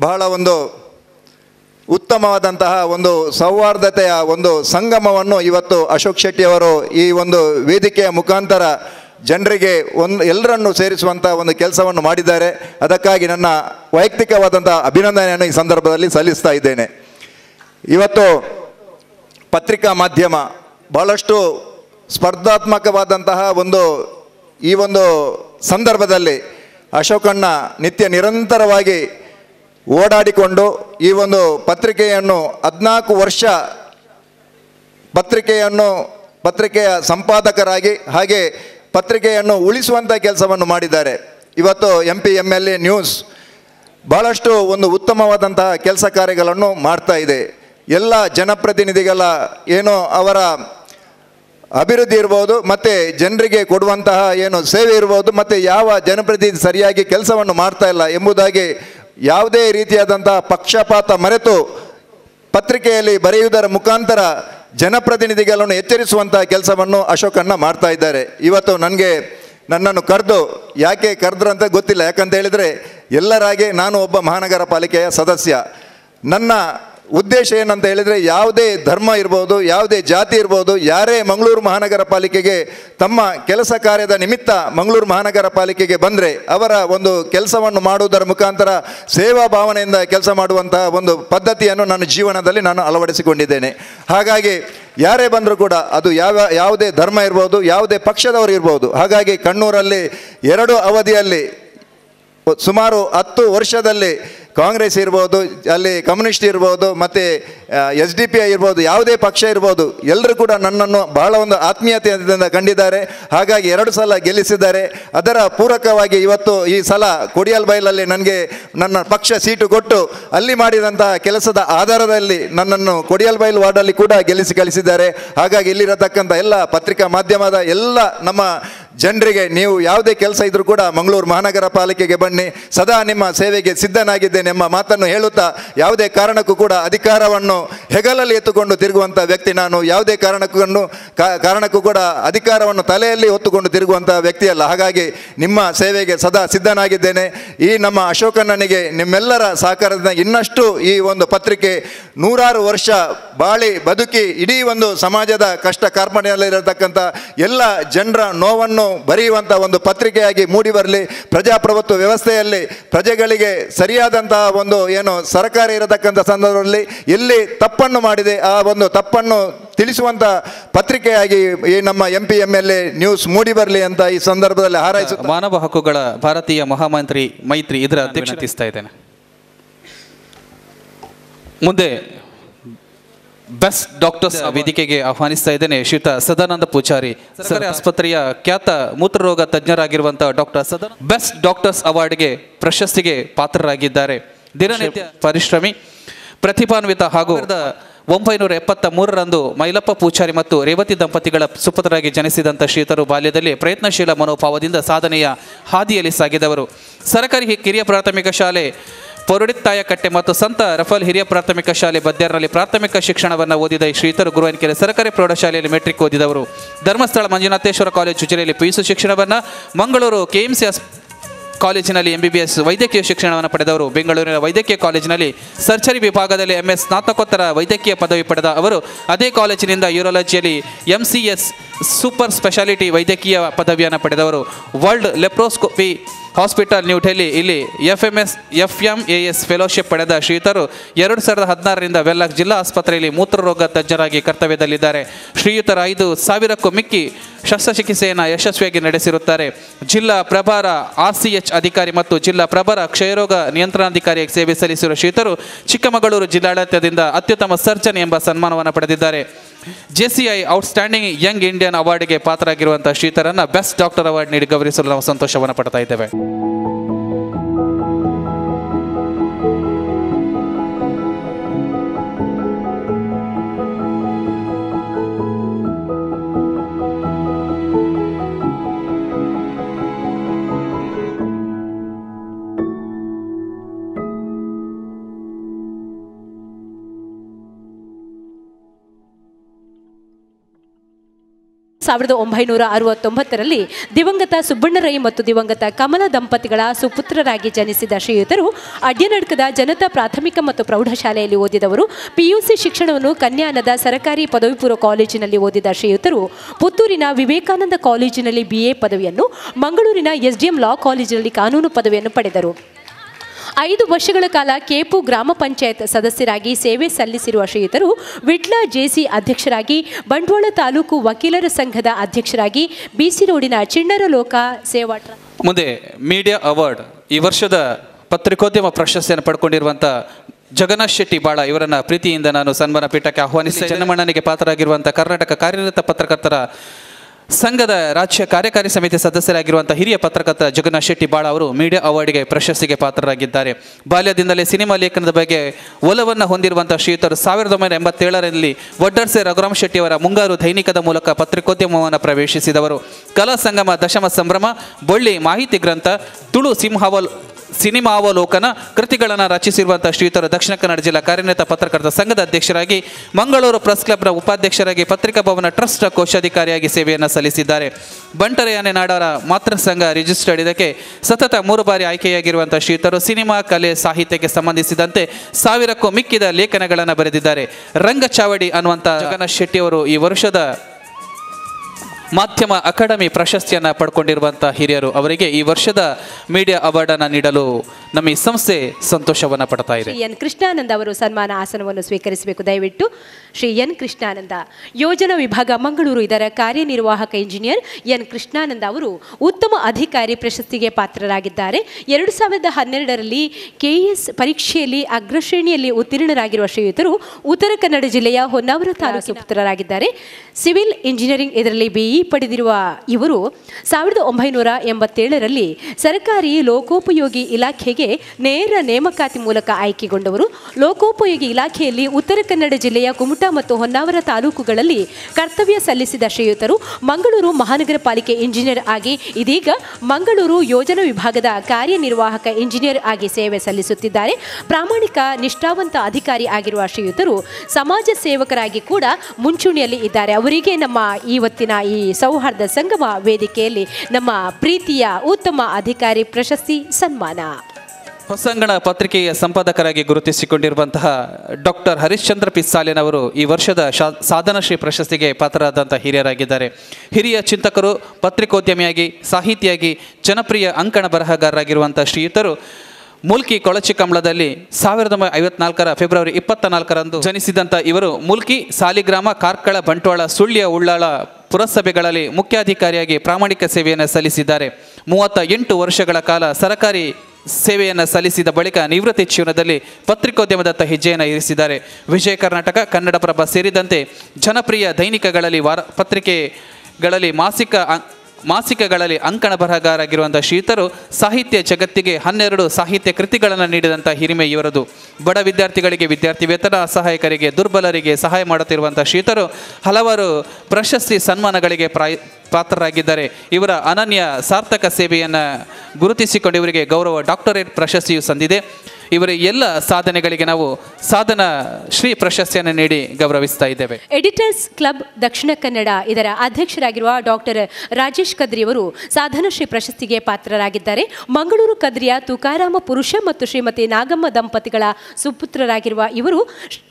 ಬಹಳ ಒಂದು ಉತ್ತಮವಾದಂತಹ ಒಂದು ಸೌಹಾರ್ದತೆಯ ಒಂದು ಸಂಗಮವನ್ನು ಇವತ್ತು ಅಶೋಕ್ ಶೆಟ್ಟಿಯವರು ಈ ಒಂದು ವೇದಿಕೆಯ ಮುಖಾಂತರ ಜನರಿಗೆ ಒಂದು ಎಲ್ಲರನ್ನು ಸೇರಿಸುವಂಥ ಒಂದು ಕೆಲಸವನ್ನು ಮಾಡಿದ್ದಾರೆ. ಅದಕ್ಕಾಗಿ ನನ್ನ ವೈಯಕ್ತಿಕವಾದಂಥ ಅಭಿನಂದನೆಯನ್ನು ಈ ಸಂದರ್ಭದಲ್ಲಿ ಸಲ್ಲಿಸ್ತಾ ಇದ್ದೇನೆ. ಇವತ್ತು ಪತ್ರಿಕಾ ಮಾಧ್ಯಮ ಬಹಳಷ್ಟು ಸ್ಪರ್ಧಾತ್ಮಕವಾದಂತಹ ಒಂದು ಈ ಒಂದು ಸಂದರ್ಭದಲ್ಲಿ ಅಶೋಕಣ್ಣ ನಿತ್ಯ ನಿರಂತರವಾಗಿ ಓಡಾಡಿಕೊಂಡು ಈ ಒಂದು ಪತ್ರಿಕೆಯನ್ನು ಹದಿನಾಲ್ಕು ವರ್ಷ ಪತ್ರಿಕೆಯನ್ನು ಪತ್ರಿಕೆಯ ಸಂಪಾದಕರಾಗಿ ಹಾಗೆ ಪತ್ರಿಕೆಯನ್ನು ಉಳಿಸುವಂಥ ಕೆಲಸವನ್ನು ಮಾಡಿದ್ದಾರೆ. ಇವತ್ತು M P M L A News ಭಾಳಷ್ಟು ಒಂದು ಉತ್ತಮವಾದಂತಹ ಕೆಲಸ ಕಾರ್ಯಗಳನ್ನು ಮಾಡ್ತಾ ಇದೆ. ಎಲ್ಲ ಜನಪ್ರತಿನಿಧಿಗಳ ಏನು ಅವರ ಅಭಿವೃದ್ಧಿ ಇರ್ಬೋದು, ಮತ್ತು ಜನರಿಗೆ ಕೊಡುವಂತಹ ಏನು ಸೇವೆ ಇರ್ಬೋದು, ಮತ್ತು ಯಾವ ಜನಪ್ರತಿನಿಧಿ ಸರಿಯಾಗಿ ಕೆಲಸವನ್ನು ಮಾಡ್ತಾ ಇಲ್ಲ ಎಂಬುದಾಗಿ ಯಾವುದೇ ರೀತಿಯಾದಂತಹ ಪಕ್ಷಪಾತ ಮರೆತು ಪತ್ರಿಕೆಯಲ್ಲಿ ಬರೆಯುವುದರ ಮುಖಾಂತರ ಜನಪ್ರತಿನಿಧಿಗಳನ್ನು ಎಚ್ಚರಿಸುವಂತಹ ಕೆಲಸವನ್ನು ಅಶೋಕಣ್ಣ ಮಾಡ್ತಾ ಇದ್ದಾರೆ. ಇವತ್ತು ನನಗೆ ನನ್ನನ್ನು ಕರೆದು ಯಾಕೆ ಕರೆದ್ರಂತ ಗೊತ್ತಿಲ್ಲ. ಯಾಕಂತ ಹೇಳಿದರೆ ಎಲ್ಲರಾಗೆ ನಾನು ಒಬ್ಬ ಮಹಾನಗರ ಪಾಲಿಕೆಯ ಸದಸ್ಯ. ನನ್ನ ಉದ್ದೇಶ ಏನಂತ ಹೇಳಿದರೆ ಯಾವುದೇ ಧರ್ಮ ಇರ್ಬೋದು, ಯಾವುದೇ ಜಾತಿ ಇರ್ಬೋದು, ಯಾರೇ ಮಂಗಳೂರು ಮಹಾನಗರ ಪಾಲಿಕೆಗೆ ತಮ್ಮ ಕೆಲಸ ಕಾರ್ಯದ ನಿಮಿತ್ತ ಮಂಗಳೂರು ಮಹಾನಗರ ಪಾಲಿಕೆಗೆ ಬಂದರೆ ಅವರ ಒಂದು ಕೆಲಸವನ್ನು ಮಾಡುವುದರ ಮುಖಾಂತರ ಸೇವಾ ಭಾವನೆಯಿಂದ ಕೆಲಸ ಮಾಡುವಂತಹ ಒಂದು ಪದ್ಧತಿಯನ್ನು ನನ್ನ ಜೀವನದಲ್ಲಿ ನಾನು ಅಳವಡಿಸಿಕೊಂಡಿದ್ದೇನೆ. ಹಾಗಾಗಿ ಯಾರೇ ಬಂದರೂ ಕೂಡ ಅದು ಯಾವ, ಯಾವುದೇ ಧರ್ಮ ಇರ್ಬೋದು, ಯಾವುದೇ ಪಕ್ಷದವರು ಇರ್ಬೋದು, ಹಾಗಾಗಿ ಕಣ್ಣೂರಲ್ಲಿ ಎರಡು ಅವಧಿಯಲ್ಲಿ ಸುಮಾರು ಹತ್ತು ವರ್ಷದಲ್ಲಿ ಕಾಂಗ್ರೆಸ್ ಇರ್ಬೋದು, ಅಲ್ಲಿ ಕಮ್ಯುನಿಸ್ಟ್ ಇರ್ಬೋದು, ಮತ್ತು ಎಸ್ ಡಿ ಪಿ ಐ ಇರ್ಬೋದು, ಯಾವುದೇ ಪಕ್ಷ ಇರ್ಬೋದು ಎಲ್ಲರೂ ಕೂಡ ನನ್ನನ್ನು ಬಹಳ ಒಂದು ಆತ್ಮೀಯತೆಯಿಂದ ಕಂಡಿದ್ದಾರೆ. ಹಾಗಾಗಿ ಎರಡು ಸಲ ಗೆಲ್ಲಿಸಿದ್ದಾರೆ. ಅದರ ಪೂರಕವಾಗಿ ಇವತ್ತು ಈ ಸಲ ಕೊಡಿಯಲ್ ಬೈಲಲ್ಲಿ ನನಗೆ ನನ್ನ ಪಕ್ಷ ಸೀಟು ಕೊಟ್ಟು, ಅಲ್ಲಿ ಮಾಡಿದಂತಹ ಕೆಲಸದ ಆಧಾರದಲ್ಲಿ ನನ್ನನ್ನು ಕೊಡಿಯಲ್ ಬೈಲ್ ವಾರ್ಡಲ್ಲಿ ಕೂಡ ಗೆಲ್ಲಿಸಿ ಕಳಿಸಿದ್ದಾರೆ. ಹಾಗಾಗಿ ಇಲ್ಲಿರತಕ್ಕಂಥ ಎಲ್ಲ ಪತ್ರಿಕಾ ಮಾಧ್ಯಮದ ಎಲ್ಲ ನಮ್ಮ ಜನರಿಗೆ ನೀವು ಯಾವುದೇ ಕೆಲಸ ಇದ್ರೂ ಕೂಡ ಮಂಗಳೂರು ಮಹಾನಗರ ಪಾಲಿಕೆಗೆ ಬನ್ನಿ. ಸದಾ ನಿಮ್ಮ ಸೇವೆಗೆ ಸಿದ್ಧನಾಗಿದ್ದೇನೆ ಎಂಬ ಮಾತನ್ನು ಹೇಳುತ್ತಾ ಯಾವುದೇ ಕಾರಣಕ್ಕೂ ಕೂಡ ಅಧಿಕಾರವನ್ನು ಹೆಗಲಲ್ಲಿ ಎತ್ತುಕೊಂಡು ತಿರುಗುವಂಥ ವ್ಯಕ್ತಿ ನಾನು. ಯಾವುದೇ ಕಾರಣಕ್ಕೂ ಕಾರಣಕ್ಕೂ ಕೂಡ ಅಧಿಕಾರವನ್ನು ತಲೆಯಲ್ಲಿ ಹೊತ್ತುಕೊಂಡು ತಿರುಗುವಂಥ ವ್ಯಕ್ತಿಯಲ್ಲ. ಹಾಗಾಗಿ ನಿಮ್ಮ ಸೇವೆಗೆ ಸದಾ ಸಿದ್ಧನಾಗಿದ್ದೇನೆ. ಈ ನಮ್ಮ ಅಶೋಕಣ್ಣನಿಗೆ ನಿಮ್ಮೆಲ್ಲರ ಸಹಕಾರದಿಂದ ಇನ್ನಷ್ಟು ಈ ಒಂದು ಪತ್ರಿಕೆ ನೂರಾರು ವರ್ಷ ಬಾಳಿ ಬದುಕಿ ಇಡೀ ಒಂದು ಸಮಾಜದ ಕಷ್ಟ ಕಾರ್ಪಣೆಯಲ್ಲಿರತಕ್ಕಂಥ ಎಲ್ಲ ಜನರ ನೋವನ್ನು ಬರೆಯುವಂಥ ಒಂದು ಪತ್ರಿಕೆಯಾಗಿ ಮೂಡಿ ಬರಲಿ. ಪ್ರಜಾಪ್ರಭುತ್ವ ವ್ಯವಸ್ಥೆಯಲ್ಲಿ ಪ್ರಜೆಗಳಿಗೆ ಸರಿಯಾದಂತಹ ಒಂದು ಏನು ಸರ್ಕಾರ ಇರತಕ್ಕಂಥ ಸಂದರ್ಭದಲ್ಲಿ ಎಲ್ಲಿ ತಪ್ಪನ್ನು ಮಾಡಿದೆ, ಆ ಒಂದು ತಪ್ಪನ್ನು ತಿಳಿಸುವಂಥ ಪತ್ರಿಕೆಯಾಗಿ ಈ ನಮ್ಮ M P M L A News ಮೂಡಿ ಬರಲಿ ಅಂತ ಈ ಸಂದರ್ಭದಲ್ಲಿ ಹಾರೈಸಿ ಮಾನವ ಹಕ್ಕುಗಳ ಭಾರತೀಯ ಮಹಾಮಂತ್ರಿ ಮೈತ್ರಿ ಇದರ ಅಧ್ಯಕ್ಷತೆ ಇದ್ದೇನೆ. ಮುಂದೆ ಬೆಸ್ಟ್ ಡಾಕ್ಟರ್ಸ್ ವೇದಿಕೆಗೆ ಆಹ್ವಾನಿಸ್ತಾ ಇದ್ದೇನೆ. ಶ್ರೀತ ಸದಾನಂದ ಪೂಜಾರಿ. ಸರ್ಕಾರಿ ಆಸ್ಪತ್ರೆಯ ಖ್ಯಾತ ಮೂತ್ರರೋಗ ತಜ್ಞರಾಗಿರುವಂತಹ ಡಾಕ್ಟರ್ ಸದಾನಂದ ಬೆಸ್ಟ್ ಡಾಕ್ಟರ್ಸ್ ಅವಾರ್ಡ್ಗೆ ಪ್ರಶಸ್ತಿಗೆ ಪಾತ್ರರಾಗಿದ್ದಾರೆ. ದಿನನಿತ್ಯ ಪರಿಶ್ರಮಿ ಪ್ರತಿಭಾನ್ವಿತ ಹಾಗೂ ಒಂಬೈನೂರ ಎಪ್ಪತ್ತ ಮೂರರಂದು ಮೈಲಪ್ಪ ಪೂಜಾರಿ ಮತ್ತು ರೇವತಿ ದಂಪತಿಗಳ ಸುಪುತ್ರರಾಗಿ ಜನಿಸಿದಂಥ ಶ್ರೀತರು ಬಾಲ್ಯದಲ್ಲಿ ಪ್ರಯತ್ನಶೀಲ ಮನೋಭಾವದಿಂದ ಸಾಧನೆಯ ಹಾದಿಯಲ್ಲಿ ಸಾಗಿದವರು. ಸರ್ಕಾರಿ ಕಿರಿಯ ಪ್ರಾಥಮಿಕ ಶಾಲೆ ಪೊರಡಿತ್ತಾಯಕಟ್ಟೆ ಮತ್ತು ಸಂತ ರಫಲ್ ಹಿರಿಯ ಪ್ರಾಥಮಿಕ ಶಾಲೆ ಬದ್ಯಾರ್ನಲ್ಲಿ ಪ್ರಾಥಮಿಕ ಶಿಕ್ಷಣವನ್ನು ಓದಿದ ಶ್ರೀತರು ಗುರುವನಕೆರೆ ಸರ್ಕಾರಿ ಪ್ರೌಢಶಾಲೆಯಲ್ಲಿ ಮೆಟ್ರಿಕ್ ಓದಿದವರು. ಧರ್ಮಸ್ಥಳ ಮಂಜುನಾಥೇಶ್ವರ ಕಾಲೇಜು ಜಿಲ್ಲೆಯಲ್ಲಿ ಪಿಯುಸಿ ಶಿಕ್ಷಣವನ್ನು, ಮಂಗಳೂರು ಕೆಎಂಸಿ ಕಾಲೇಜಿನಲ್ಲಿ ಎಂ ಬಿ ಬಿ ಎಸ್ ವೈದ್ಯಕೀಯ ಶಿಕ್ಷಣವನ್ನು ಪಡೆದವರು. ಬೆಂಗಳೂರಿನ ವೈದ್ಯಕೀಯ ಕಾಲೇಜಿನಲ್ಲಿ ಸರ್ಜರಿ ವಿಭಾಗದಲ್ಲಿ ಎಂ ಎಸ್ ಸ್ನಾತಕೋತ್ತರ ವೈದ್ಯಕೀಯ ಪದವಿ ಪಡೆದ ಅವರು, ಅದೇ ಕಾಲೇಜಿನಿಂದ ಯೂರಾಲಜಿಯಲ್ಲಿ M C S super speciality ವೈದ್ಯಕೀಯ ಪದವಿಯನ್ನು ಪಡೆದವರು. World laparoscopy hospital New Delhi, ಇಲ್ಲಿ F M S F M A S fellowship ಪಡೆದ ಶ್ರೀಯುತರು ಎರಡು ಸಾವಿರದ ಹದಿನಾರರಿಂದ ವೆಲ್ಲಕ್ ಜಿಲ್ಲಾ ಆಸ್ಪತ್ರೆಯಲ್ಲಿ ಮೂತ್ರರೋಗ ತಜ್ಞರಾಗಿ ಕರ್ತವ್ಯದಲ್ಲಿದ್ದಾರೆ. ಶ್ರೀಯುತರ ಐದು ಸಾವಿರಕ್ಕೂ ಮಿಕ್ಕಿ ಶಸ್ತ್ರಚಿಕಿತ್ಸೆಯನ್ನು ಯಶಸ್ವಿಯಾಗಿ ನಡೆಸಿರುತ್ತಾರೆ. ಜಿಲ್ಲಾ ಪ್ರಭಾರ ಆರ್ ಸಿ ಎಚ್ ಅಧಿಕಾರಿ ಮತ್ತು ಜಿಲ್ಲಾ ಪ್ರಭಾರ ಕ್ಷಯರೋಗ ನಿಯಂತ್ರಣಾಧಿಕಾರಿಯಾಗಿ ಸೇವೆ ಸಲ್ಲಿಸಿರುವ ಶ್ರೀಯುತರು ಚಿಕ್ಕಮಗಳೂರು ಜಿಲ್ಲಾಡಳಿತದಿಂದ ಅತ್ಯುತ್ತಮ ಸರ್ಜನ್ ಎಂಬ ಸನ್ಮಾನವನ್ನು ಪಡೆದಿದ್ದಾರೆ. ಜೆಸಿಐ ಔಟ್ಸ್ಟ್ಯಾಂಡಿಂಗ್ ಯಂಗ್ ಇಂಡಿಯನ್ ಅವಾರ್ಡ್ಗೆ ಪಾತ್ರರಾಗಿರುವಂತಹ ಶ್ರೀತರನ್ನು ಬೆಸ್ಟ್ ಡಾಕ್ಟರ್ ಅವಾರ್ಡ್ ನೀಡಿ ಗೌರವಿಸಲು ನಾವು ಸಂತೋಷವನ್ನು ಪಡ್ತಾ ಇದ್ದೇವೆ. you ಸಾವಿರದ ಒಂಬೈನೂರ ಅರವತ್ತೊಂಬತ್ತರಲ್ಲಿ ದಿವಂಗತ ಸುಬ್ಬಣ್ಣರೈ ಮತ್ತು ದಿವಂಗತ ಕಮಲ ದಂಪತಿಗಳ ಸುಪುತ್ರರಾಗಿ ಜನಿಸಿದ ಶ್ರೀಯುತರು ಅಡ್ಯನಡ್ಕದ ಜನತಾ ಪ್ರಾಥಮಿಕ ಮತ್ತು ಪ್ರೌಢಶಾಲೆಯಲ್ಲಿ ಓದಿದವರು, ಪಿಯುಸಿ ಶಿಕ್ಷಣವನ್ನು ಕನ್ಯಾನದ ಸರ್ಕಾರಿ ಪದವಿ ಪೂರ್ವ ಕಾಲೇಜಿನಲ್ಲಿ ಓದಿದ ಶ್ರೀಯುತರು, ಪುತ್ತೂರಿನ ವಿವೇಕಾನಂದ ಕಾಲೇಜಿನಲ್ಲಿ ಬಿಎ ಪದವಿಯನ್ನು, ಮಂಗಳೂರಿನ ಎಸ್ಡಿಎಂ ಲಾ ಕಾಲೇಜಿನಲ್ಲಿ ಕಾನೂನು ಪದವಿಯನ್ನು ಪಡೆದರು. ಐದು ವರ್ಷಗಳ ಕಾಲ ಕೇಪು ಗ್ರಾಮ ಪಂಚಾಯತ್ ಸದಸ್ಯರಾಗಿ ಸೇವೆ ಸಲ್ಲಿಸಿರುವ ಶ್ರೀಯುತರು ವಿಟ್ಲ ಜೆಸಿ ಅಧ್ಯಕ್ಷರಾಗಿ ಬಂಟ್ವಾಳ ತಾಲೂಕು ವಕೀಲರ ಸಂಘದ ಅಧ್ಯಕ್ಷರಾಗಿ ಬಿಸಿ ರೋಡಿನ ಚಿಣ್ಣರ ಲೋಕ ಸೇವಾ ಮುಂದೆ ಮೀಡಿಯಾ ಅವಾರ್ಡ್ ಈ ವರ್ಷದ ಪತ್ರಿಕೋದ್ಯಮ ಪ್ರಶಸ್ತಿಯನ್ನು ಪಡ್ಕೊಂಡಿರುವಂಥ ಜಗನ್ನಾಥ್ ಶೆಟ್ಟಿ ಬಾಳ ಇವರನ್ನ ಪ್ರೀತಿಯಿಂದ ನಾನು ಸನ್ಮಾನ ಪೀಠಕ್ಕೆ ಆಹ್ವಾನಿಸಿ ಜನಮಣ್ಣನಿಗೆ ಪಾತ್ರರಾಗಿರುವಂಥ ಕರ್ನಾಟಕ ಕಾರ್ಯನಿರತ ಪತ್ರಕರ್ತರ ಸಂಘದ ರಾಜ್ಯ ಕಾರ್ಯಕಾರಿ ಸಮಿತಿ ಸದಸ್ಯರಾಗಿರುವಂತಹ ಹಿರಿಯ ಪತ್ರಕರ್ತ ಜಗನ್ನಾಥ್ ಶೆಟ್ಟಿ ಬಾಳ ಅವರು ಮೀಡಿಯಾ ಅವಾರ್ಡ್ಗೆ ಪ್ರಶಸ್ತಿಗೆ ಪಾತ್ರರಾಗಿದ್ದಾರೆ. ಬಾಲ್ಯದಿಂದಲೇ ಸಿನಿಮಾ ಲೇಖನದ ಬಗ್ಗೆ ಒಲವನ್ನು ಹೊಂದಿರುವಂತಹ ಶ್ರೀಯುತರು ಸಾವಿರದ ಒಂಬೈನೂರ ಎಂಬತ್ತೇಳರಲ್ಲಿ ವಡ್ಡರ್ಸೆ ರಘುರಾಮ್ ಶೆಟ್ಟಿಯವರ ಮುಂಗಾರು ದೈನಿಕದ ಮೂಲಕ ಪತ್ರಿಕೋದ್ಯಮವನ್ನು ಪ್ರವೇಶಿಸಿದವರು. ಕಲಾ ಸಂಗಮ ದಶಮ ಸಂಭ್ರಮ, ಬೊಳ್ಳಿ ಮಾಹಿತಿ ಗ್ರಂಥ, ತುಳು ಸಿಂಹಾವಲ್ ಸಿನಿಮಾವಲೋಕನ ಕೃತಿಗಳನ್ನು ರಚಿಸಿರುವಂಥ ಶ್ರೀಯುತರು ದಕ್ಷಿಣ ಕನ್ನಡ ಜಿಲ್ಲಾ ಕಾರ್ಯನಿರತ ಪತ್ರಕರ್ತ ಸಂಘದ ಅಧ್ಯಕ್ಷರಾಗಿ ಮಂಗಳೂರು ಪ್ರೆಸ್ ಕ್ಲಬ್ನ ಉಪಾಧ್ಯಕ್ಷರಾಗಿ ಪತ್ರಿಕಾ ಭವನ ಟ್ರಸ್ಟ್ ಕೋಶಾಧಿಕಾರಿಯಾಗಿ ಸೇವೆಯನ್ನು ಸಲ್ಲಿಸಿದ್ದಾರೆ. ಬಂಟರೆಯಾನೆ ನಾಡರ ಮಾತೃ ಸಂಘ ರಿಜಿಸ್ಟರ್ಡ್ ಇದಕ್ಕೆ ಸತತ ಮೂರು ಬಾರಿ ಆಯ್ಕೆಯಾಗಿರುವಂಥ ಶ್ರೀಯುತರು ಸಿನಿಮಾ, ಕಲೆ, ಸಾಹಿತ್ಯಕ್ಕೆ ಸಂಬಂಧಿಸಿದಂತೆ ಸಾವಿರಕ್ಕೂ ಮಿಕ್ಕಿದ ಲೇಖನಗಳನ್ನು ಬರೆದಿದ್ದಾರೆ. ರಂಗಚಾವಡಿ ಅನ್ನುವಂಥ ಜಗನ್ನಾಥ್ ಶೆಟ್ಟಿಯವರು ಈ ವರ್ಷದ ಮಾಧ್ಯಮ ಅಕಾಡೆಮಿ ಪ್ರಶಸ್ತಿಯನ್ನು ಪಡ್ಕೊಂಡಿರುವಂಥ ಹಿರಿಯರು ಅವರಿಗೆ ಈ ವರ್ಷದ ಮೀಡಿಯಾ ಅವಾರ್ಡನ್ನು ನೀಡಲು ನಮ್ಮ ಈ ಸಂಸ್ಥೆ ಸಂತೋಷವನ್ನು ಪಡ್ತಾ ಇದೆ. ಎನ್ ಕೃಷ್ಣಾನಂದ ಅವರು ಸನ್ಮಾನ ಆಸನವನ್ನು ಸ್ವೀಕರಿಸಬೇಕು. ದಯವಿಟ್ಟು ಶ್ರೀ ಎನ್ ಕೃಷ್ಣಾನಂದ ಯೋಜನಾ ವಿಭಾಗ ಮಂಗಳೂರು, ಇದರ ಕಾರ್ಯನಿರ್ವಾಹಕ ಇಂಜಿನಿಯರ್ ಎನ್ ಕೃಷ್ಣಾನಂದ ಅವರು ಉತ್ತಮ ಅಧಿಕಾರಿ ಪ್ರಶಸ್ತಿಗೆ ಪಾತ್ರರಾಗಿದ್ದಾರೆ. ಎರಡು ಸಾವಿರದ ಹನ್ನೆರಡರಲ್ಲಿ ಕೆಎಸ್ ಪರೀಕ್ಷೆಯಲ್ಲಿ ಅಗ್ರಶ್ರೇಣಿಯಲ್ಲಿ ಉತ್ತೀರ್ಣರಾಗಿರುವ ಶ್ರೀಯುತರು ಉತ್ತರ ಕನ್ನಡ ಜಿಲ್ಲೆಯ ಹೊನ್ನಾವರ ತಾಲೂಕು ಪುತ್ರರಾಗಿದ್ದಾರೆ. ಸಿವಿಲ್ ಇಂಜಿನಿಯರಿಂಗ್ ಇದರಲ್ಲಿ ಬಿಇ ಪಡೆದಿರುವ ಇವರು ಸಾವಿರದ ಒಂಬೈನೂರ ಎಂಬತ್ತೇಳರಲ್ಲಿ ಸರ್ಕಾರಿ ಲೋಕೋಪಯೋಗಿ ಇಲಾಖೆಗೆ ನೇರ ನೇಮಕಾತಿ ಮೂಲಕ ಆಯ್ಕೆಗೊಂಡವರು, ಲೋಕೋಪಯೋಗಿ ಇಲಾಖೆಯಲ್ಲಿ ಉತ್ತರ ಕನ್ನಡ ಜಿಲ್ಲೆಯ ಕುಮಟಾ ಮತ್ತು ಹೊನ್ನಾವರ ತಾಲೂಕುಗಳಲ್ಲಿ ಕರ್ತವ್ಯ ಸಲ್ಲಿಸಿದ ಶ್ರೇಯುತರು ಮಂಗಳೂರು ಮಹಾನಗರ ಪಾಲಿಕೆ ಇಂಜಿನಿಯರ್ ಆಗಿ ಇದೀಗ ಮಂಗಳೂರು ಯೋಜನಾ ವಿಭಾಗದ ಕಾರ್ಯನಿರ್ವಾಹಕ ಇಂಜಿನಿಯರ್ ಆಗಿ ಸೇವೆ ಸಲ್ಲಿಸುತ್ತಿದ್ದಾರೆ. ಪ್ರಾಮಾಣಿಕ, ನಿಷ್ಠಾವಂತ ಅಧಿಕಾರಿ ಆಗಿರುವ ಶ್ರೇಯುತರು ಸಮಾಜ ಸೇವಕರಾಗಿ ಕೂಡ ಮುಂಚೂಣಿಯಲ್ಲಿ ಇದ್ದಾರೆ. ಅವರಿಗೆ ನಮ್ಮ ಇವತ್ತಿನ ಈ ಸೌಹಾರ್ದ ಸಂಗಮ ವೇದಿಕೆಯಲ್ಲಿ ನಮ್ಮ ಪ್ರೀತಿಯ ಉತ್ತಮ ಅಧಿಕಾರಿ ಪ್ರಶಸ್ತಿ ಸನ್ಮಾನ. ಹೊಸಂಗಣ ಪತ್ರಿಕೆಯ ಸಂಪಾದಕರಾಗಿ ಗುರುತಿಸಿಕೊಂಡಿರುವಂತಹ ಡಾಕ್ಟರ್ ಹರಿಶ್ಚಂದ್ರ ಪಿಸ್ಸಾಲಿನ್ ಅವರು ಈ ವರ್ಷದ ಸಾಧನಶ್ರೀ ಪ್ರಶಸ್ತಿಗೆ ಪಾತ್ರರಾದಂಥ ಹಿರಿಯರಾಗಿದ್ದಾರೆ. ಹಿರಿಯ ಚಿಂತಕರು, ಪತ್ರಿಕೋದ್ಯಮಿಯಾಗಿ, ಸಾಹಿತಿಯಾಗಿ, ಜನಪ್ರಿಯ ಅಂಕಣ ಬರಹಗಾರರಾಗಿರುವಂಥ ಶ್ರೀಯುತರು ಮುಲ್ಕಿ ಕೊಳಚಿ ಕಮಲದಲ್ಲಿ ಸಾವಿರದ ಒಂಬೈನೂರ ಐವತ್ನಾಲ್ಕರ ಫೆಬ್ರವರಿ ಇಪ್ಪತ್ತ ನಾಲ್ಕರಂದು ಜನಿಸಿದಂಥ ಇವರು ಮುಲ್ಕಿ ಸಾಲಿಗ್ರಾಮ ಕಾರ್ಕಳ ಬಂಟ್ವಾಳ ಸುಳ್ಯ ಉಳ್ಳಾಳ ಪುರಸಭೆಗಳಲ್ಲಿ ಮುಖ್ಯಾಧಿಕಾರಿಯಾಗಿ ಪ್ರಾಮಾಣಿಕ ಸೇವೆಯನ್ನು ಸಲ್ಲಿಸಿದ್ದಾರೆ. ಮೂವತ್ತ ಎಂಟು ವರ್ಷಗಳ ಕಾಲ ಸರಕಾರಿ ಸೇವೆಯನ್ನು ಸಲ್ಲಿಸಿದ ಬಳಿಕ ನಿವೃತ್ತಿ ಜೀವನದಲ್ಲಿ ಪತ್ರಿಕೋದ್ಯಮದತ್ತ ಹೆಜ್ಜೆಯನ್ನು ಇರಿಸಿದ್ದಾರೆ. ವಿಜಯ ಕರ್ನಾಟಕ, ಕನ್ನಡಪ್ರಭ ಸೇರಿದಂತೆ ಜನಪ್ರಿಯ ದೈನಿಕಗಳಲ್ಲಿ ವಾರ, ಪತ್ರಿಕೆಗಳಲ್ಲಿ ಮಾಸಿಕ ಮಾಸಿಕಗಳಲ್ಲಿ ಅಂಕಣ ಬರಹಗಾರಾಗಿರುವಂಥ ಶ್ರೀತರು ಸಾಹಿತ್ಯ ಜಗತ್ತಿಗೆ ಹನ್ನೆರಡು ಸಾಹಿತ್ಯ ಕೃತಿಗಳನ್ನು ನೀಡಿದಂಥ ಹಿರಿಮೆ ಇವರದು. ಬಡ ವಿದ್ಯಾರ್ಥಿಗಳಿಗೆ ವಿದ್ಯಾರ್ಥಿ ವೇತನ, ಸಹಾಯಕರಿಗೆ, ದುರ್ಬಲರಿಗೆ ಸಹಾಯ ಮಾಡುತ್ತಿರುವಂಥ ಶ್ರೀತರು ಹಲವಾರು ಪ್ರಶಸ್ತಿ ಸನ್ಮಾನಗಳಿಗೆ ಪ್ರಾಯ ಪಾತ್ರರಾಗಿದ್ದಾರೆ. ಇವರ ಅನನ್ಯ ಸಾರ್ಥಕ ಸೇವೆಯನ್ನು ಗುರುತಿಸಿಕೊಂಡು ಇವರಿಗೆ ಗೌರವ ಡಾಕ್ಟರೇಟ್ ಪ್ರಶಸ್ತಿಯು ಸಂದಿದೆ. ಇವರ ಎಲ್ಲ ಸಾಧನೆಗಳಿಗೆ ನಾವು ಸಾಧನ ಶ್ರೀ ಪ್ರಶಸ್ತಿಯನ್ನು ನೀಡಿ ಗೌರವಿಸ್ತಾ ಇದ್ದೇವೆ. ಎಡಿಟರ್ಸ್ ಕ್ಲಬ್ ದಕ್ಷಿಣ ಕನ್ನಡ ಇದರ ಅಧ್ಯಕ್ಷರಾಗಿರುವ ಡಾಕ್ಟರ್ ರಾಜೇಶ್ ಕದರಿಯವರು ಸಾಧನ ಶ್ರೀ ಪ್ರಶಸ್ತಿಗೆ ಪಾತ್ರರಾಗಿದ್ದಾರೆ. ಮಂಗಳೂರು ಕದ್ರಿಯ ತುಕಾರಾಮ ಪುರುಷ ಮತ್ತು ಶ್ರೀಮತಿ ನಾಗಮ್ಮ ದಂಪತಿಗಳ ಸುಪುತ್ರರಾಗಿರುವ ಇವರು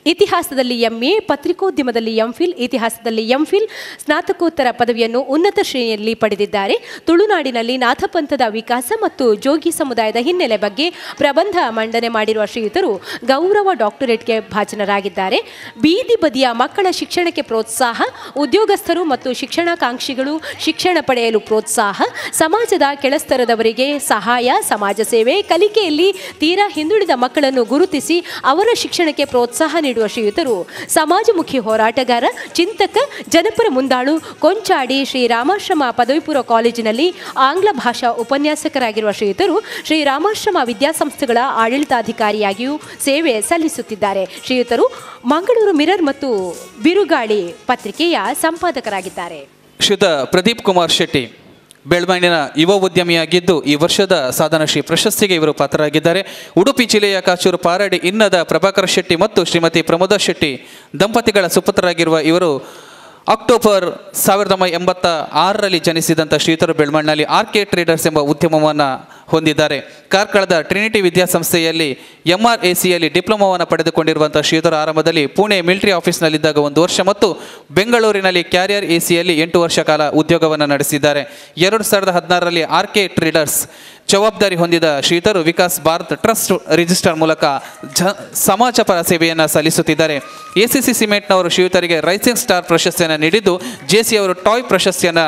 ಇತಿಹಾಸದಲ್ಲಿ ಎಂಎ ಪತ್ರಿಕೋದ್ಯಮದಲ್ಲಿ ಎಂಫಿಲ್ ಇತಿಹಾಸದಲ್ಲಿ ಎಂಫಿಲ್ ಸ್ನಾತಕೋತ್ತರ ಪದವಿಯನ್ನು ಉನ್ನತ ಶ್ರೇಣಿಯಲ್ಲಿ ಪಡೆದಿದ್ದಾರೆ. ತುಳುನಾಡಿನಲ್ಲಿ ನಾಥಪಂಥದ ವಿಕಾಸ ಮತ್ತು ಜೋಗಿ ಸಮುದಾಯದ ಹಿನ್ನೆಲೆ ಬಗ್ಗೆ ಪ್ರಬಂಧ ಮಂಡನೆ ಮಾಡಿರುವ ಶ್ರೀಯುತರು ಗೌರವ ಡಾಕ್ಟರೇಟ್ಗೆ ಭಾಜನರಾಗಿದ್ದಾರೆ. ಬೀದಿ ಬದಿಯ ಮಕ್ಕಳ ಶಿಕ್ಷಣಕ್ಕೆ ಪ್ರೋತ್ಸಾಹ, ಉದ್ಯೋಗಸ್ಥರು ಮತ್ತು ಶಿಕ್ಷಣಾಕಾಂಕ್ಷಿಗಳು ಶಿಕ್ಷಣ ಪಡೆಯಲು ಪ್ರೋತ್ಸಾಹ, ಸಮಾಜದ ಕೆಳಸ್ತರದವರಿಗೆ ಸಹಾಯ, ಸಮಾಜ ಸೇವೆ, ಕಲಿಕೆಯಲ್ಲಿ ತೀರಾ ಹಿಂದುಳಿದ ಮಕ್ಕಳನ್ನು ಗುರುತಿಸಿ ಅವರ ಶಿಕ್ಷಣಕ್ಕೆ ಪ್ರೋತ್ಸಾಹ ನೀಡುವ ಶ್ರೀಯುತರು. ಸಮಾಜಮುಖಿ ಹೋರಾಟಗಾರ, ಚಿಂತಕ, ಜನಪರ ಮುಂದಾಳು, ಕೊಂಚಾಡಿ ಶ್ರೀರಾಮಾಶ್ರಮ ಪದವಿ ಪೂರ್ವ ಕಾಲೇಜಿನಲ್ಲಿ ಆಂಗ್ಲ ಭಾಷಾ ಉಪನ್ಯಾಸಕರಾಗಿರುವ ಶ್ರೀಯುತರು ಶ್ರೀರಾಮಾಶ್ರಮ ವಿದ್ಯಾಸಂಸ್ಥೆಗಳ ಆಡಳಿತಾಧಿಕಾರಿಯಾಗಿಯೂ ಸೇವೆ ಸಲ್ಲಿಸುತ್ತಿದ್ದಾರೆ. ಶ್ರೀಯುತರು ಮಂಗಳೂರು ಮಿರರ್ ಮತ್ತು ಬಿರುಗಾಳಿ ಪತ್ರಿಕೆಯ ಸಂಪಾದಕರಾಗಿದ್ದಾರೆ. ಶ್ರೀಯುತ ಪ್ರದೀಪ್ ಕುಮಾರ್ ಶೆಟ್ಟಿ. ಬೆಳ್ಮಣ್ಣಿನ ಯುವ ಉದ್ಯಮಿಯಾಗಿದ್ದು ಈ ವರ್ಷದ ಸಾಧನಶ್ರೀ ಪ್ರಶಸ್ತಿಗೆ ಇವರು ಪಾತ್ರರಾಗಿದ್ದಾರೆ. ಉಡುಪಿ ಜಿಲ್ಲೆಯ ಕಾಚೂರು ಪಾರಾಡಿ, ಇನ್ನದ ಪ್ರಭಾಕರ್ ಶೆಟ್ಟಿ ಮತ್ತು ಶ್ರೀಮತಿ ಪ್ರಮೋದ ಶೆಟ್ಟಿ ದಂಪತಿಗಳ ಸುಪುತ್ರರಾಗಿರುವ ಇವರು ಅಕ್ಟೋಬರ್ ಸಾವಿರದ ಒಂಬೈನೂರ ಎಂಬತ್ತ ಆರರಲ್ಲಿ ಜನಿಸಿದಂಥ ಶ್ರೀಧರ ಬೆಳ್ಮಣ್ಣಲ್ಲಿ ಆರ್ ಕೆ ಟ್ರೇಡರ್ಸ್ ಎಂಬ ಉದ್ಯಮವನ್ನು ಹೊಂದಿದ್ದಾರೆ. ಕಾರ್ಕಳದ ಟ್ರಿನಿಟಿ ವಿದ್ಯಾಸಂಸ್ಥೆಯಲ್ಲಿ ಎಂ ಆರ್ ಎ ಸಿಯಲ್ಲಿ ಡಿಪ್ಲೊಮಾವನ್ನು ಪಡೆದುಕೊಂಡಿರುವಂಥ ಶ್ರೀಧರ ಆರಂಭದಲ್ಲಿ ಪುಣೆ ಮಿಲಿಟರಿ ಆಫೀಸ್ನಲ್ಲಿದ್ದಾಗ ಒಂದು ವರ್ಷ ಮತ್ತು ಬೆಂಗಳೂರಿನಲ್ಲಿ ಕ್ಯಾರಿಯರ್ ಎ ಸಿಯಲ್ಲಿ ಎಂಟು ವರ್ಷ ಕಾಲ ಉದ್ಯೋಗವನ್ನು ನಡೆಸಿದ್ದಾರೆ. ಎರಡು ಸಾವಿರದ ಹದಿನಾರರಲ್ಲಿ ಆರ್ ಕೆ ಟ್ರೇಡರ್ಸ್ ಜವಾಬ್ದಾರಿ ಹೊಂದಿದ ಶ್ರೀಧರು ವಿಕಾಸ್ ಭಾರತ್ ಟ್ರಸ್ಟ್ ರಿಜಿಸ್ಟರ್ ಮೂಲಕ ಜ ಸಮಾಜಪರ ಸೇವೆಯನ್ನು ಸಲ್ಲಿಸುತ್ತಿದ್ದಾರೆ. ಎ ಸಿ ಸಿ ಸಿಮೆಂಟ್ನವರು ಶ್ರೀಯುತರಿಗೆ ರೈಸಿಂಗ್ ಸ್ಟಾರ್ ಪ್ರಶಸ್ತಿಯನ್ನು ನೀಡಿದ್ದು, ಜೆ ಸಿ ಅವರು ಟಾಯ್ ಪ್ರಶಸ್ತಿಯನ್ನು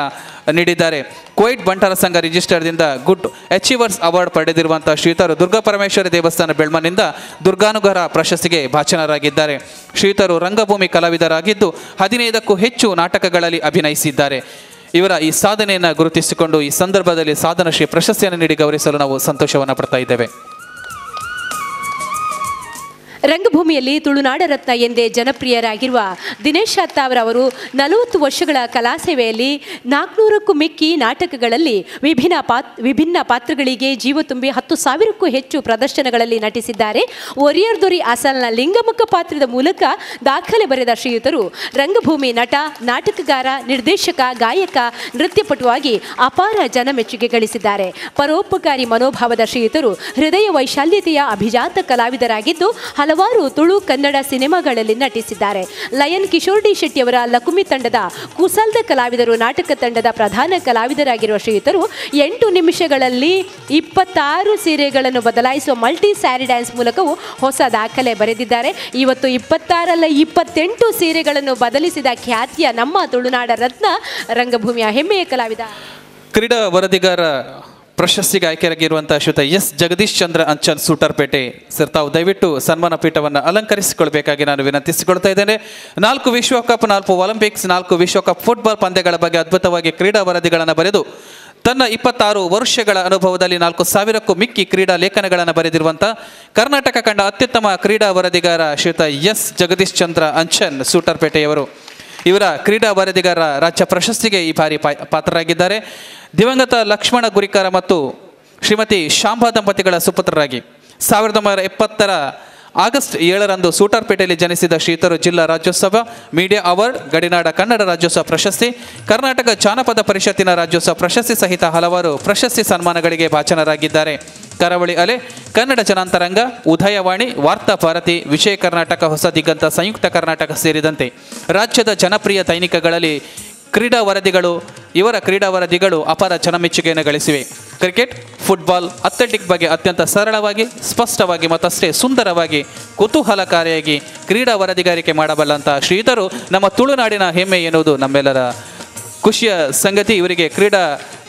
ನೀಡಿದ್ದಾರೆ. ಕೋಯಿಟ್ ಬಂಟರ ಸಂಘ ರಿಜಿಸ್ಟರ್ದಿಂದ ಗುಡ್ ಅಚೀವರ್ಸ್ ಅವಾರ್ಡ್ ಪಡೆದಿರುವಂಥ ಶ್ರೀತರು ದುರ್ಗಾ ಪರಮೇಶ್ವರಿ ದೇವಸ್ಥಾನ ಬೆಳ್ಮನಿಂದ ದುರ್ಗಾನುಗ್ರಹ ಪ್ರಶಸ್ತಿಗೆ ಭಾಚನರಾಗಿದ್ದಾರೆ ಶ್ರೀತರು ರಂಗಭೂಮಿ ಕಲಾವಿದರಾಗಿದ್ದು, ಹದಿನೈದಕ್ಕೂ ಹೆಚ್ಚು ನಾಟಕಗಳಲ್ಲಿ ಅಭಿನಯಿಸಿದ್ದಾರೆ. ಇವರ ಈ ಸಾಧನೆಯನ್ನು ಗುರುತಿಸಿಕೊಂಡು ಈ ಸಂದರ್ಭದಲ್ಲಿ ಸಾಧನಶ್ರೀ ಪ್ರಶಸ್ತಿಯನ್ನು ನೀಡಿ ಗೌರವಿಸಲು ನಾವು ಸಂತೋಷವನ್ನು ಪಡ್ತಾ ಇದ್ದೇವೆ. ರಂಗಭೂಮಿಯಲ್ಲಿ ತುಳುನಾಡ ರತ್ನ ಎಂದೇ ಜನಪ್ರಿಯರಾಗಿರುವ ದಿನೇಶ್ ಅವರು ನಲವತ್ತು ವರ್ಷಗಳ ಕಲಾ ಸೇವೆಯಲ್ಲಿ ನಾಲ್ಕುನೂರಕ್ಕೂ ಮಿಕ್ಕಿ ನಾಟಕಗಳಲ್ಲಿ ವಿಭಿನ್ನ ಪಾತ್, ವಿಭಿನ್ನ ಪಾತ್ರಗಳಿಗೆ ಜೀವ ತುಂಬಿ ಹತ್ತು ಸಾವಿರಕ್ಕೂ ಹೆಚ್ಚು ಪ್ರದರ್ಶನಗಳಲ್ಲಿ ನಟಿಸಿದ್ದಾರೆ. ಒರಿಯರ್ ದೊರಿ ಅಸಲ್ನ ಲಿಂಗಮುಖ ಪಾತ್ರದ ಮೂಲಕ ದಾಖಲೆ ಬರೆದ ಶ್ರೀಯುತರು ರಂಗಭೂಮಿ ನಟ, ನಾಟಕಗಾರ, ನಿರ್ದೇಶಕ, ಗಾಯಕ ನೃತ್ಯಪಟುವಾಗಿ ಅಪಾರ ಜನಮೆಚ್ಚುಗೆ ಗಳಿಸಿದ್ದಾರೆ. ಪರೋಪಕಾರಿ ಮನೋಭಾವದ ಶ್ರೀಯುತರು ಹೃದಯ ವೈಶಾಲ್ಯತೆಯ ಅಭಿಜಾತ ಕಲಾವಿದರಾಗಿದ್ದು ಹಲವಾರು ತುಳು ಕನ್ನಡ ಸಿನಿಮಾಗಳಲ್ಲಿ ನಟಿಸಿದ್ದಾರೆ. ಲಯನ್ ಕಿಶೋರ್ ಡಿ ಶೆಟ್ಟಿಯವರ ಲಕುಮಿ ತಂಡದ ಕುಸಲ್ದ ಕಲಾವಿದರು, ನಾಟಕ ತಂಡದ ಪ್ರಧಾನ ಕಲಾವಿದರಾಗಿರುವ ಶ್ರೀಯುತರು ಎಂಟು ನಿಮಿಷಗಳಲ್ಲಿ ಇಪ್ಪತ್ತಾರು ಸೀರೆಗಳನ್ನು ಬದಲಾಯಿಸುವ ಮಲ್ಟಿ ಸ್ಯಾರಿ ಡ್ಯಾನ್ಸ್ ಮೂಲಕವೂ ಹೊಸ ದಾಖಲೆ ಬರೆದಿದ್ದಾರೆ. ಇವತ್ತು ಇಪ್ಪತ್ತಾರಲ್ಲ ಇಪ್ಪತ್ತೆಂಟು ಸೀರೆಗಳನ್ನು ಬದಲಿಸಿದ ಖ್ಯಾತಿಯ ನಮ್ಮ ತುಳುನಾಡ ರತ್ನ ರಂಗಭೂಮಿಯ ಹೆಮ್ಮೆಯ ಕಲಾವಿದ. ಕ್ರೀಡಾ ವರದಿಗಾರ ಪ್ರಶಸ್ತಿಗೆ ಆಯ್ಕೆಯಾಗಿರುವಂಥ ಶ್ರೀಯುತ ಎಸ್. ಜಗದೀಶ್ ಚಂದ್ರ ಅಂಚನ್ ಸೂಟರ್ಪೇಟೆ ಸರ್, ತಾವು ದಯವಿಟ್ಟು ಸನ್ಮಾನ ಪೀಠವನ್ನು ಅಲಂಕರಿಸಿಕೊಳ್ಬೇಕಾಗಿ ನಾನು ವಿನಂತಿಸಿಕೊಳ್ತಾ ಇದ್ದೇನೆ. ನಾಲ್ಕು ವಿಶ್ವಕಪ್, ನಾಲ್ಕು ಒಲಿಂಪಿಕ್ಸ್, ನಾಲ್ಕು ವಿಶ್ವಕಪ್ ಫುಟ್ಬಾಲ್ ಪಂದ್ಯಗಳ ಬಗ್ಗೆ ಅದ್ಭುತವಾಗಿ ಕ್ರೀಡಾ ವರದಿಗಳನ್ನು ಬರೆದು, ತನ್ನ ಇಪ್ಪತ್ತಾರು ವರ್ಷಗಳ ಅನುಭವದಲ್ಲಿ ನಾಲ್ಕು ಸಾವಿರಕ್ಕೂ ಮಿಕ್ಕಿ ಕ್ರೀಡಾ ಲೇಖನಗಳನ್ನು ಬರೆದಿರುವಂಥ ಕರ್ನಾಟಕ ಕಂಡ ಅತ್ಯುತ್ತಮ ಕ್ರೀಡಾ ವರದಿಗಾರ ಶ್ರೀತ ಎಸ್. ಜಗದೀಶ್ ಚಂದ್ರ ಅಂಚನ್ ಸೂಟರ್ಪೇಟೆಯವರು. ಇವರ ಕ್ರೀಡಾ ವರದಿಗಾರ ರಾಜ್ಯ ಪ್ರಶಸ್ತಿಗೆ ಈ ಬಾರಿ ಪಾತ್ರರಾಗಿದ್ದಾರೆ. ದಿವಂಗತ ಲಕ್ಷ್ಮಣ ಗುರಿಕಾರ ಮತ್ತು ಶ್ರೀಮತಿ ಶಾಂಭಾ ದಂಪತಿಗಳ ಸುಪುತ್ರರಾಗಿ ಸಾವಿರದ ಒಂಬೈನೂರ ಎಪ್ಪತ್ತರ ಆಗಸ್ಟ್ ಏಳರಂದು ಸೂಟಾರ್ಪೇಟೆಯಲ್ಲಿ ಜನಿಸಿದ ಶ್ರೀತರು ಜಿಲ್ಲಾ ರಾಜ್ಯೋತ್ಸವ, ಮೀಡಿಯಾ ಅವಾರ್ಡ್, ಗಡಿನಾಡ ಕನ್ನಡ ರಾಜ್ಯೋತ್ಸವ ಪ್ರಶಸ್ತಿ, ಕರ್ನಾಟಕ ಜಾನಪದ ಪರಿಷತ್ತಿನ ರಾಜ್ಯೋತ್ಸವ ಪ್ರಶಸ್ತಿ ಸಹಿತ ಹಲವಾರು ಪ್ರಶಸ್ತಿ ಸನ್ಮಾನಗಳಿಗೆ ಭಾಜನರಾಗಿದ್ದಾರೆ. ಕರಾವಳಿ ಅಲೆ, ಕನ್ನಡ ಜನಾಂತರಂಗ, ಉದಯವಾಣಿ, ವಾರ್ತಾ ಭಾರತಿ, ವಿಷಯ ಕರ್ನಾಟಕ, ಹೊಸ ದಿಗಂತ, ಸಂಯುಕ್ತ ಕರ್ನಾಟಕ ಸೇರಿದಂತೆ ರಾಜ್ಯದ ಜನಪ್ರಿಯ ದೈನಿಕಗಳಲ್ಲಿ ಕ್ರೀಡಾ ವರದಿಗಳು, ಇವರ ಕ್ರೀಡಾ ವರದಿಗಳು ಅಪಾರ ಜನಮೆಚ್ಚುಗೆಯನ್ನು ಗಳಿಸಿವೆ. ಕ್ರಿಕೆಟ್, ಫುಟ್ಬಾಲ್, ಅಥ್ಲೆಟಿಕ್ ಬಗ್ಗೆ ಅತ್ಯಂತ ಸರಳವಾಗಿ, ಸ್ಪಷ್ಟವಾಗಿ ಮತ್ತಷ್ಟೇ ಸುಂದರವಾಗಿ, ಕುತೂಹಲಕಾರಿಯಾಗಿ ಕ್ರೀಡಾ ವರದಿಗಾರಿಕೆ ಮಾಡಬಲ್ಲಂತಹ ಶ್ರೀಧರು ನಮ್ಮ ತುಳುನಾಡಿನ ಹೆಮ್ಮೆ ಎನ್ನುವುದು ನಮ್ಮೆಲ್ಲರ ಖುಷಿಯ ಸಂಗತಿ ಇವರಿಗೆ ಕ್ರೀಡಾ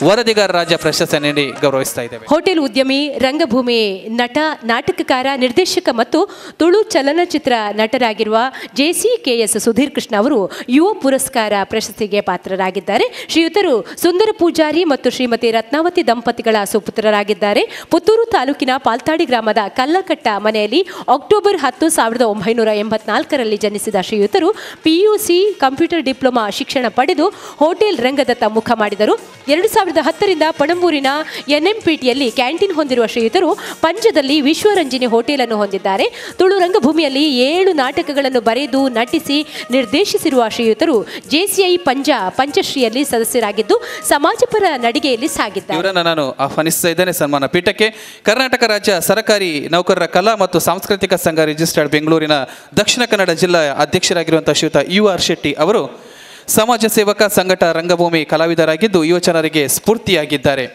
ವರದಿಗಾರ ರಾಜ್ಯ ಪ್ರಶಸ್ತಿ ನೀಡಿ ಗೌರವಿಸ್ತಾ ಇದ್ದೇವೆ. ಹೋಟೆಲ್ ಉದ್ಯಮಿ, ರಂಗಭೂಮಿ ನಟ, ನಾಟಕಕಾರ, ನಿರ್ದೇಶಕ ಮತ್ತು ತುಳು ಚಲನಚಿತ್ರ ನಟರಾಗಿರುವ J C K S Sudhir Krishna ಅವರು ಯುವ ಪುರಸ್ಕಾರ ಪ್ರಶಸ್ತಿಗೆ ಪಾತ್ರರಾಗಿದ್ದಾರೆ. ಶ್ರೀಯುತರು ಸುಂದರ ಪೂಜಾರಿ ಮತ್ತು ಶ್ರೀಮತಿ ರತ್ನಾವತಿ ದಂಪತಿಗಳ ಸುಪುತ್ರರಾಗಿದ್ದಾರೆ. ಪುತ್ತೂರು ತಾಲೂಕಿನ ಪಾಲ್ತಾಡಿ ಗ್ರಾಮದ ಕಲ್ಲಕಟ್ಟ ಮನೆಯಲ್ಲಿ ಅಕ್ಟೋಬರ್ ಹತ್ತು ಸಾವಿರದ ಒಂಬೈನೂರ ಎಂಬತ್ನಾಲ್ಕರಲ್ಲಿ ಜನಿಸಿದ ಶ್ರೀಯುತರು ಪಿಯುಸಿ ಕಂಪ್ಯೂಟರ್ ಡಿಪ್ಲೊಮಾ ಶಿಕ್ಷಣ ಪಡೆದು ಹೋಟೆಲ್ ರಂಗದತ್ತ ಮುಖ ಮಾಡಿದರು. ಎರಡು ಸಾವಿರದ ಹತ್ತರಿಂದ ಪಣಂಬೂರಿನ ಎನ್ಎಂಪಿಟಿಯಲ್ಲಿ ಕ್ಯಾಂಟೀನ್ ಹೊಂದಿರುವ ಶ್ರೀಯುತರು ಪಂಜದಲ್ಲಿ ವಿಶ್ವರಂಜಿನಿ ಹೋಟೆಲ್ ಅನ್ನು ಹೊಂದಿದ್ದಾರೆ. ತುಳು ರಂಗಭೂಮಿಯಲ್ಲಿ ಏಳು ನಾಟಕಗಳನ್ನು ಬರೆದು ನಟಿಸಿ ನಿರ್ದೇಶಿಸಿರುವ ಶ್ರೀಯುತರು ಜೆಸಿಐ ಪಂಜ ಪಂಚಶ್ರೀಯಲ್ಲಿ ಸದಸ್ಯರಾಗಿದ್ದು ಸಮಾಜಪರ ನಡಿಗೆಯಲ್ಲಿ ಸಾಗಿದ್ದಾರೆ. ನಾನು ಆಹ್ವಾನಿಸ್ತಾ ಇದ್ದೇನೆ ಸನ್ಮಾನ ಪೀಠಕ್ಕೆ. ಕರ್ನಾಟಕ ರಾಜ್ಯ ಸರ್ಕಾರಿ ನೌಕರರ ಕಲಾ ಮತ್ತು ಸಾಂಸ್ಕೃತಿಕ ಸಂಘ ರಿಜಿಸ್ಟರ್ಡ್ ಬೆಂಗಳೂರಿನ ದಕ್ಷಿಣ ಕನ್ನಡ ಜಿಲ್ಲಾ ಅಧ್ಯಕ್ಷರಾಗಿರುವಂತಹ ಶ್ರೀಯುತ ಯು ಆರ್ ಶೆಟ್ಟಿ ಅವರು ಸಮಾಜ ಸೇವಕ ಸಂಘಟ ರಂಗಭೂಮಿ ಕಲಾವಿದರಾಗಿದ್ದು ಯುವಜನರಿಗೆ ಸ್ಫೂರ್ತಿಯಾಗಿದ್ದಾರೆ.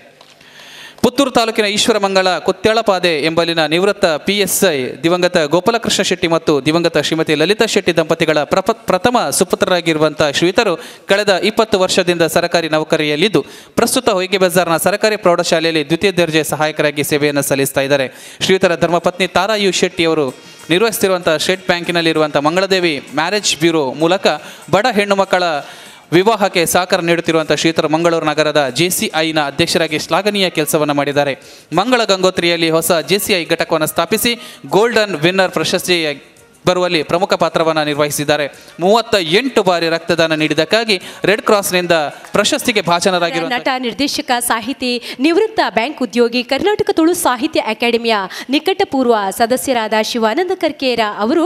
ಪುತ್ತೂರು ತಾಲೂಕಿನ ಈಶ್ವರಮಂಗಳ ಕುತ್ಯಾಳಪಾದೆ ಎಂಬಲ್ಲಿನ ನಿವೃತ್ತ ಪಿಎಸ್ಐ ದಿವಂಗತ ಗೋಪಾಲಕೃಷ್ಣ ಶೆಟ್ಟಿ ಮತ್ತು ದಿವಂಗತ ಶ್ರೀಮತಿ ಲಲಿತಾ ಶೆಟ್ಟಿ ದಂಪತಿಗಳ ಪ್ರಥಮ ಸುಪುತ್ರರಾಗಿರುವಂಥ ಶ್ರೀತರು ಕಳೆದ ಇಪ್ಪತ್ತು ವರ್ಷದಿಂದ ಸರ್ಕಾರಿ ನೌಕರಿಯಲ್ಲಿದ್ದು, ಪ್ರಸ್ತುತ ಹೊಯ್ಗೆ ಬಜಾರ್ನ ಸರ್ಕಾರಿ ಪ್ರೌಢಶಾಲೆಯಲ್ಲಿ ದ್ವಿತೀಯ ದರ್ಜೆ ಸಹಾಯಕರಾಗಿ ಸೇವೆಯನ್ನು ಸಲ್ಲಿಸ್ತಾ ಇದ್ದಾರೆ. ಶ್ರೀತರ ಧರ್ಮಪತ್ನಿ ತಾರಾಯು ಶೆಟ್ಟಿ ಅವರು ನಿರ್ವಹಿಸ್ತಿರುವಂಥ ಸ್ಟೇಟ್ ಬ್ಯಾಂಕಿನಲ್ಲಿರುವಂಥ ಮಂಗಳದೇವಿ ಮ್ಯಾರೇಜ್ ಬ್ಯೂರೋ ಮೂಲಕ ಬಡ ಹೆಣ್ಣು ಮಕ್ಕಳ ವಿವಾಹಕ್ಕೆ ಸಹಕಾರ ನೀಡುತ್ತಿರುವಂಥ ಶ್ರೀತರ ಮಂಗಳೂರು ನಗರದ ಜೆ ಸಿ ಐನ ಅಧ್ಯಕ್ಷರಾಗಿ ಶ್ಲಾಘನೀಯ ಕೆಲಸವನ್ನು ಮಾಡಿದ್ದಾರೆ. ಮಂಗಳ ಗಂಗೋತ್ರಿಯಲ್ಲಿ ಹೊಸ ಜೆ ಸಿ ಐ ಘಟಕವನ್ನು ಸ್ಥಾಪಿಸಿ, ಗೋಲ್ಡನ್ ವಿನ್ನರ್ ಪ್ರಶಸ್ತಿ ಬರುವಲ್ಲಿ ಪ್ರಮುಖ ಪಾತ್ರವನ್ನು ನಿರ್ವಹಿಸಿದ್ದಾರೆ. ಮೂವತ್ತ ಎಂಟು ಬಾರಿ ರಕ್ತದಾನ ನೀಡಿದ್ದಕ್ಕಾಗಿ ರೆಡ್ ಕ್ರಾಸ್ನಿಂದ ಪ್ರಶಸ್ತಿಗೆ ಭಾಜನರಾಗಿರುವ ನಟ, ನಿರ್ದೇಶಕ, ಸಾಹಿತಿ, ನಿವೃತ್ತ ಬ್ಯಾಂಕ್ ಉದ್ಯೋಗಿ, ಕರ್ನಾಟಕ ತುಳು ಸಾಹಿತ್ಯ ಅಕಾಡೆಮಿಯ ನಿಕಟಪೂರ್ವ ಸದಸ್ಯರಾದ ಶಿವಾನಂದ ಕರ್ಕೇರ ಅವರು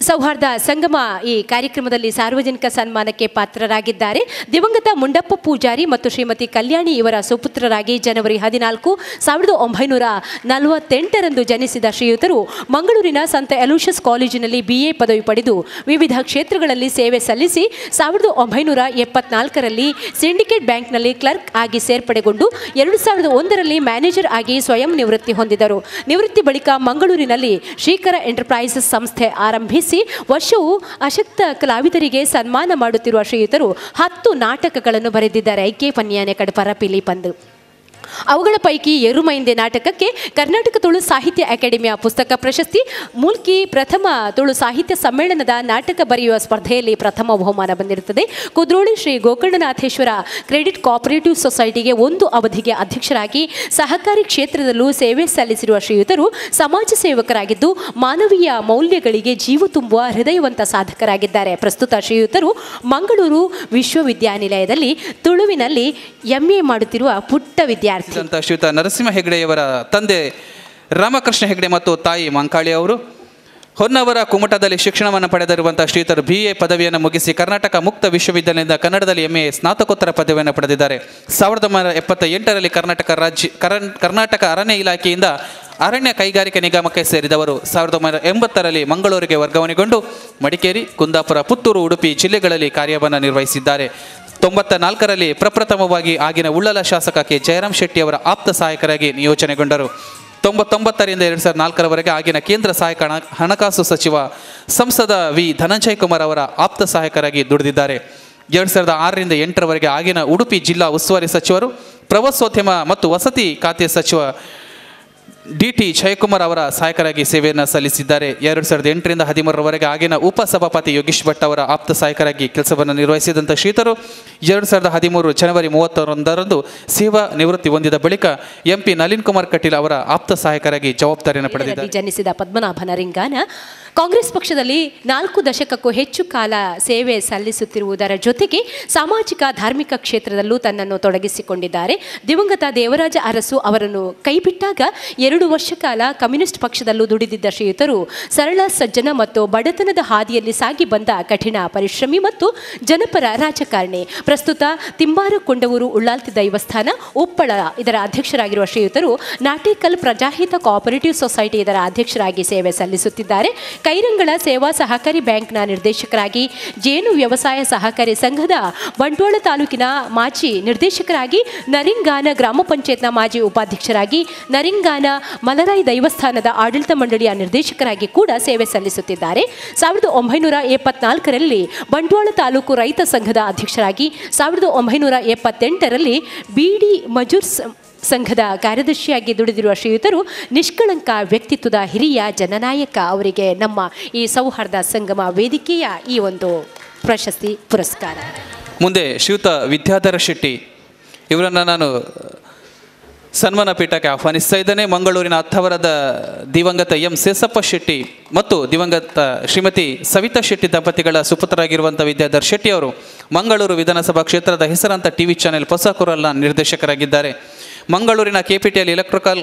ಸೌಹಾರ್ದ ಸಂಗಮ ಈ ಕಾರ್ಯಕ್ರಮದಲ್ಲಿ ಸಾರ್ವಜನಿಕ ಸನ್ಮಾನಕ್ಕೆ ಪಾತ್ರರಾಗಿದ್ದಾರೆ. ದಿವಂಗತ ಮುಂಡಪ್ಪ ಪೂಜಾರಿ ಮತ್ತು ಶ್ರೀಮತಿ ಕಲ್ಯಾಣಿ ಇವರ ಸುಪುತ್ರರಾಗಿ ಜನವರಿ ಹದಿನಾಲ್ಕು ಸಾವಿರದ ಒಂಬೈನೂರ ನಲವತ್ತೆಂಟರಂದು ಜನಿಸಿದ ಶ್ರೀಯುತರು ಮಂಗಳೂರಿನ ಸಂತ ಎಲೂಷಸ್ ಕಾಲೇಜಿನಲ್ಲಿ ಬಿಎ ಪದವಿ ಪಡೆದು ವಿವಿಧ ಕ್ಷೇತ್ರಗಳಲ್ಲಿ ಸೇವೆ ಸಲ್ಲಿಸಿ ಸಾವಿರದ ಒಂಬೈನೂರ ಎಪ್ಪತ್ನಾಲ್ಕರಲ್ಲಿ ಸಿಂಡಿಕೇಟ್ ಬ್ಯಾಂಕ್ನಲ್ಲಿ ಕ್ಲರ್ಕ್ ಆಗಿ ಸೇರ್ಪಡೆಗೊಂಡು ಎರಡು ಸಾವಿರದ ಒಂದರಲ್ಲಿ ಮ್ಯಾನೇಜರ್ ಆಗಿ ಸ್ವಯಂ ನಿವೃತ್ತಿ ಹೊಂದಿದರು. ನಿವೃತ್ತಿ ಬಳಿಕ ಮಂಗಳೂರಿನಲ್ಲಿ ಶ್ರೀಕರ ಎಂಟರ್ಪ್ರೈಸಸ್ ಸಂಸ್ಥೆ ಆರಂಭಿಸಿ ವರ್ಷವೂ ಅಶಕ್ತ ಕಲಾವಿದರಿಗೆ ಸನ್ಮಾನ ಮಾಡುತ್ತಿರುವ ಶ್ರೀಯುತರು ಹತ್ತು ನಾಟಕಗಳನ್ನು ಬರೆದಿದ್ದಾರೆ. ಐಕೆ ಪನ್ಯಾನೆ ಕಡಪರ ಪಿಲಿ ಪಂದು. ಅವುಗಳ ಪೈಕಿ ಎರುಮೈಂದೆ ನಾಟಕಕ್ಕೆ ಕರ್ನಾಟಕ ತುಳು ಸಾಹಿತ್ಯ ಅಕಾಡೆಮಿಯ ಪುಸ್ತಕ ಪ್ರಶಸ್ತಿ, ಮೂಲ್ಕಿ ಪ್ರಥಮ ತುಳು ಸಾಹಿತ್ಯ ಸಮ್ಮೇಳನದ ನಾಟಕ ಬರೆಯುವ ಸ್ಪರ್ಧೆಯಲ್ಲಿ ಪ್ರಥಮ ಬಹುಮಾನ ಬಂದಿರುತ್ತದೆ. ಕುದ್ರೋಳಿ ಶ್ರೀ ಗೋಕರ್ಣನಾಥೇಶ್ವರ ಕ್ರೆಡಿಟ್ ಕೋಆಪರೇಟಿವ್ ಸೊಸೈಟಿಗೆ ಒಂದು ಅವಧಿಗೆ ಅಧ್ಯಕ್ಷರಾಗಿ ಸಹಕಾರಿ ಕ್ಷೇತ್ರದಲ್ಲೂ ಸೇವೆ ಸಲ್ಲಿಸಿರುವ ಶ್ರೀಯುತರು ಸಮಾಜ ಸೇವಕರಾಗಿದ್ದು, ಮಾನವೀಯ ಮೌಲ್ಯಗಳಿಗೆ ಜೀವ ತುಂಬುವ ಹೃದಯವಂತ ಸಾಧಕರಾಗಿದ್ದಾರೆ. ಪ್ರಸ್ತುತ ಶ್ರೀಯುತರು ಮಂಗಳೂರು ವಿಶ್ವವಿದ್ಯಾನಿಲಯದಲ್ಲಿ ತುಳುವಿನಲ್ಲಿ ಎಂಎ ಮಾಡುತ್ತಿರುವ ಪುಟ್ಟ ವಿದ್ಯಾರ್ಥಿ. ಅಂತ ಶ್ರೀಯುತ ನರಸಿಂಹ ಹೆಗ್ಡೆಯವರ ತಂದೆ ರಾಮಕೃಷ್ಣ ಹೆಗ್ಡೆ ಮತ್ತು ತಾಯಿ ಮಂಕಾಳಿ ಅವರು, ಹೊನ್ನವರ ಕುಮಟದಲ್ಲಿ ಶಿಕ್ಷಣವನ್ನು ಪಡೆದಿರುವಂಥ ಶ್ರೀತರು ಬಿ ಎ ಪದವಿಯನ್ನು ಮುಗಿಸಿ ಕರ್ನಾಟಕ ಮುಕ್ತ ವಿಶ್ವವಿದ್ಯಾಲಯದಿಂದ ಕನ್ನಡದಲ್ಲಿ ಎಂ ಎ ಸ್ನಾತಕೋತ್ತರ ಪದವಿಯನ್ನು ಪಡೆದಿದ್ದಾರೆ. ಸಾವಿರದ ಒಂಬೈನೂರ ಎಪ್ಪತ್ತ ಎಂಟರಲ್ಲಿ ಕರ್ನಾಟಕ ರಾಜ್ಯ, ಕರನ್, ಕರ್ನಾಟಕ ಅರಣ್ಯ ಇಲಾಖೆಯಿಂದ ಅರಣ್ಯ ಕೈಗಾರಿಕೆ ನಿಗಮಕ್ಕೆ ಸೇರಿದವರು. ಸಾವಿರದ ಒಂಬೈನೂರ ಎಂಬತ್ತರಲ್ಲಿ ಮಂಗಳೂರಿಗೆ ವರ್ಗಾವಣೆಗೊಂಡು ಮಡಿಕೇರಿ, ಕುಂದಾಪುರ, ಪುತ್ತೂರು, ಉಡುಪಿ ಜಿಲ್ಲೆಗಳಲ್ಲಿ ಕಾರ್ಯವನ್ನು ನಿರ್ವಹಿಸಿದ್ದಾರೆ. ತೊಂಬತ್ತ ನಾಲ್ಕರಲ್ಲಿ ಪ್ರಪ್ರಥಮವಾಗಿ ಆಗಿನ ಉಳ್ಳಲ ಶಾಸಕ ಕೆ. ಜಯರಾಮ್ ಶೆಟ್ಟಿ ಅವರ ಆಪ್ತ ಸಹಾಯಕರಾಗಿ ನಿಯೋಜನೆಗೊಂಡರು. ತೊಂಬತ್ತೊಂಬತ್ತರಿಂದ ಎರಡು ಸಾವಿರದ ನಾಲ್ಕರವರೆಗೆ ಆಗಿನ ಕೇಂದ್ರ ಸಹಾಯಕ ಹಣ, ಹಣಕಾಸು ಸಚಿವ ಸಂಸದ ವಿ. ಧನಂಜಯ್ ಕುಮಾರ್ ಅವರ ಆಪ್ತ ಸಹಾಯಕರಾಗಿ ದುಡಿದಿದ್ದಾರೆ. ಎರಡು ಸಾವಿರದ ಆರರಿಂದ ಎಂಟರವರೆಗೆ ಆಗಿನ ಉಡುಪಿ ಜಿಲ್ಲಾ ಉಸ್ತುವಾರಿ ಸಚಿವರು, ಪ್ರವಾಸೋದ್ಯಮ ಮತ್ತು ವಸತಿ ಖಾತೆ ಸಚಿವ ಡಿ ಟಿ ಜಯಕುಮಾರ್ ಅವರ ಸಹಾಯಕರಾಗಿ ಸೇವೆಯನ್ನು ಸಲ್ಲಿಸಿದ್ದಾರೆ. ಎರಡು ಸಾವಿರದ ಎಂಟರಿಂದ ಹದಿಮೂರರವರೆಗೆ ಆಗಿನ ಉಪಸಭಾಪತಿ ಯೋಗೀಶ್ ಭಟ್ ಅವರ ಆಪ್ತ ಸಹಾಯಕರಾಗಿ ಕೆಲಸವನ್ನು ನಿರ್ವಹಿಸಿದಂಥ ಶ್ರೀತರು ಎರಡು ಸಾವಿರದ ಹದಿಮೂರು ಜನವರಿ ಮೂವತ್ತೊಂದರಂದು ಸೇವಾ ನಿವೃತ್ತಿ ಹೊಂದಿದ ಬಳಿಕ ಎಂ ಪಿ ನಳಿನ್ ಕುಮಾರ್ ಕಟೀಲ್ ಅವರ ಆಪ್ತ ಸಹಾಯಕರಾಗಿ ಜವಾಬ್ದಾರಿಯನ್ನು ಪಡೆದಿದ್ದಾರೆ. ಜನಿಸಿದ ಪದ್ಮನಾಭನ ರಿಂಗಾನ ಕಾಂಗ್ರೆಸ್ ಪಕ್ಷದಲ್ಲಿ ನಾಲ್ಕು ದಶಕಕ್ಕೂ ಹೆಚ್ಚು ಕಾಲ ಸೇವೆ ಸಲ್ಲಿಸುತ್ತಿರುವುದರ ಜೊತೆಗೆ ಸಾಮಾಜಿಕ ಧಾರ್ಮಿಕ ಕ್ಷೇತ್ರದಲ್ಲೂ ತನ್ನನ್ನು ತೊಡಗಿಸಿಕೊಂಡಿದ್ದಾರೆ. ದಿವಂಗತ ದೇವರಾಜ ಅರಸು ಅವರನ್ನು ಕೈಬಿಟ್ಟಾಗ ಎರಡು ವರ್ಷ ಕಾಲ ಕಮ್ಯುನಿಸ್ಟ್ ಪಕ್ಷದಲ್ಲೂ ದುಡಿದಿದ್ದ ಶ್ರೀಯುತರು ಸರಳ, ಸಜ್ಜನ ಮತ್ತು ಬಡತನದ ಹಾದಿಯಲ್ಲಿ ಸಾಗಿ ಬಂದ ಕಠಿಣ ಪರಿಶ್ರಮಿ ಮತ್ತು ಜನಪರ ರಾಜಕಾರಣಿ. ಪ್ರಸ್ತುತ ತಿಂಬಾರು ಕೊಂಡವೂರು ಉಳ್ಳಾಲ್ತಿ ದೈವಸ್ಥಾನ ಉಪ್ಪಳ ಇದರ ಅಧ್ಯಕ್ಷರಾಗಿರುವ ಶ್ರೀಯುತರು ನಾಟಿಕಲ್ ಪ್ರಜಾಹಿತ ಕೋಆಪರೇಟಿವ್ ಸೊಸೈಟಿ ಇದರ ಅಧ್ಯಕ್ಷರಾಗಿ ಸೇವೆ ಸಲ್ಲಿಸುತ್ತಿದ್ದಾರೆ. ಕೈರಂಗಳ ಸೇವಾ ಸಹಕಾರಿ ಬ್ಯಾಂಕ್ನ ನಿರ್ದೇಶಕರಾಗಿ, ಜೇನು ವ್ಯವಸಾಯ ಸಹಕಾರಿ ಸಂಘದ ಬಂಟ್ವಾಳ ತಾಲೂಕಿನ ಮಾಜಿ ನಿರ್ದೇಶಕರಾಗಿ, ನರಿಂಗಾನ ಗ್ರಾಮ ಪಂಚಾಯತ್ನ ಮಾಜಿ ಉಪಾಧ್ಯಕ್ಷರಾಗಿ, ನರಿಂಗಾನ ಮಲರಾಯಿ ದೈವಸ್ಥಾನದ ಆಡಳಿತ ಮಂಡಳಿಯ ನಿರ್ದೇಶಕರಾಗಿ ಕೂಡ ಸೇವೆ ಸಲ್ಲಿಸುತ್ತಿದ್ದಾರೆ. ಸಾವಿರದ ಒಂಬೈನೂರ ಎಪ್ಪತ್ನಾಲ್ಕರಲ್ಲಿ ಬಂಟ್ವಾಳ ತಾಲೂಕು ರೈತ ಸಂಘದ ಅಧ್ಯಕ್ಷರಾಗಿ, ಸಾವಿರದ ಒಂಬೈನೂರ ಎಪ್ಪತ್ತೆಂಟರಲ್ಲಿ ಬಿಡಿ ಮಜೂರ್ ಮಜೂರ್ಸ್ ಸಂಘದ ಕಾರ್ಯದರ್ಶಿಯಾಗಿ ದುಡಿದಿರುವ ಶ್ರೀಯುತರು ನಿಷ್ಕಳಂಕ ವ್ಯಕ್ತಿತ್ವದ ಹಿರಿಯ ಜನನಾಯಕ ಅವರಿಗೆ ನಮ್ಮ ಈ ಸೌಹಾರ್ದ ಸಂಗಮ ವೇದಿಕೆಯ ಈ ಒಂದು ಪ್ರಶಸ್ತಿ ಪುರಸ್ಕಾರ. ಮುಂದೆ ಶ್ರೀಯುತ ವಿದ್ಯಾಧರ ಶೆಟ್ಟಿ, ಇವರನ್ನು ನಾನು ಸನ್ಮಾನ ಪೀಠಕ್ಕೆ ಆಹ್ವಾನಿಸ್ತಾ ಇದ್ದೇನೆ. ಮಂಗಳೂರಿನ ಅಥವರದ ದಿವಂಗತ ಎಂ ಸೇಸಪ್ಪ ಶೆಟ್ಟಿ ಮತ್ತು ದಿವಂಗತ ಶ್ರೀಮತಿ ಸವಿತಾ ಶೆಟ್ಟಿ ದಂಪತಿಗಳ ಸುಪುತ್ರರಾಗಿರುವಂಥ ವಿದ್ಯಾಧರ್ ಶೆಟ್ಟಿ ಅವರು ಮಂಗಳೂರು ವಿಧಾನಸಭಾ ಕ್ಷೇತ್ರದ ಹೆಸರಾಂತ ಟಿವಿ ಚಾನೆಲ್ ಹೊಸಕುರಲ್ನ ನಿರ್ದೇಶಕರಾಗಿದ್ದಾರೆ. ಮಂಗಳೂರಿನ ಕೆಪಿಟಿಯಲ್ಲಿ ಎಲೆಕ್ಟ್ರಿಕಲ್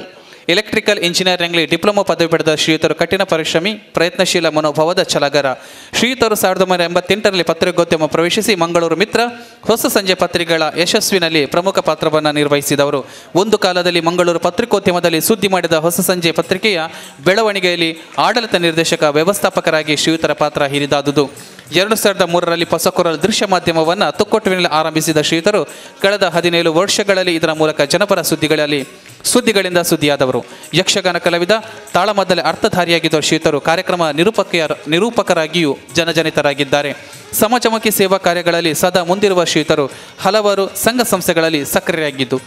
ಎಲೆಕ್ಟ್ರಿಕಲ್ ಇಂಜಿನಿಯರಿಂಗ್ಲಿ ಡಿಪ್ಲೊಮಾ ಪದವಿ ಪಡೆದ ಶ್ರೀಯುತರು ಕಠಿಣ ಪರಿಶ್ರಮಿ, ಪ್ರಯತ್ನಶೀಲ ಮನೋಭಾವದ ಛಲಗರ. ಶ್ರೀಯುತರು ಸಾವಿರದ ಒಂಬೈನೂರ ಎಂಬತ್ತೆಂಟರಲ್ಲಿ ಪತ್ರಿಕೋದ್ಯಮ ಪ್ರವೇಶಿಸಿ ಮಂಗಳೂರು ಮಿತ್ರ, ಹೊಸ ಸಂಜೆ ಪತ್ರಿಕೆಗಳ ಯಶಸ್ವಿನಲ್ಲಿ ಪ್ರಮುಖ ಪಾತ್ರವನ್ನು ನಿರ್ವಹಿಸಿದವರು. ಒಂದು ಕಾಲದಲ್ಲಿ ಮಂಗಳೂರು ಪತ್ರಿಕೋದ್ಯಮದಲ್ಲಿ ಸುದ್ದಿ ಮಾಡಿದ ಹೊಸ ಸಂಜೆ ಪತ್ರಿಕೆಯ ಬೆಳವಣಿಗೆಯಲ್ಲಿ ಆಡಳಿತ ನಿರ್ದೇಶಕ, ವ್ಯವಸ್ಥಾಪಕರಾಗಿ ಶ್ರೀಯುತರ ಪಾತ್ರ ಹಿರಿದಾದುದು. ಎರಡು ಸಾವಿರದ ಮೂರರಲ್ಲಿ ಹೊಸಕೊರಲ್ ದೃಶ್ಯ ಮಾಧ್ಯಮವನ್ನು ತುಕ್ಕೊಟ್ಟುವಿನಲ್ಲಿ ಆರಂಭಿಸಿದ ಶ್ರೀಯುತರು, ಕಳೆದ ಹದಿನೇಳು ವರ್ಷಗಳಲ್ಲಿ ಇದರ ಮೂಲಕ ಜನಪರ ಸುದ್ದಿಗಳಲ್ಲಿ ಸುದ್ದಿಗಳಿಂದ ಸುದ್ದಿಯಾದವರು. ಯಕ್ಷಗಾನ ಕಲಾವಿದ, ತಾಳಮದ್ದಲೆ ಅರ್ಥಧಾರಿಯಾಗಿದ್ದ ಶ್ರೀತರು ಕಾರ್ಯಕ್ರಮ ನಿರೂಪಕಿಯ ನಿರೂಪಕರಾಗಿಯೂ ಜನಜನಿತರಾಗಿದ್ದಾರೆ. ಸಮಚಮಕಿ ಸೇವಾ ಕಾರ್ಯಗಳಲ್ಲಿ ಸದಾ ಮುಂದಿರುವ ಶ್ರೀತರು ಹಲವಾರು ಸಂಘ ಸಂಸ್ಥೆಗಳಲ್ಲಿ ಸಕ್ರಿಯರಾಗಿದ್ದು.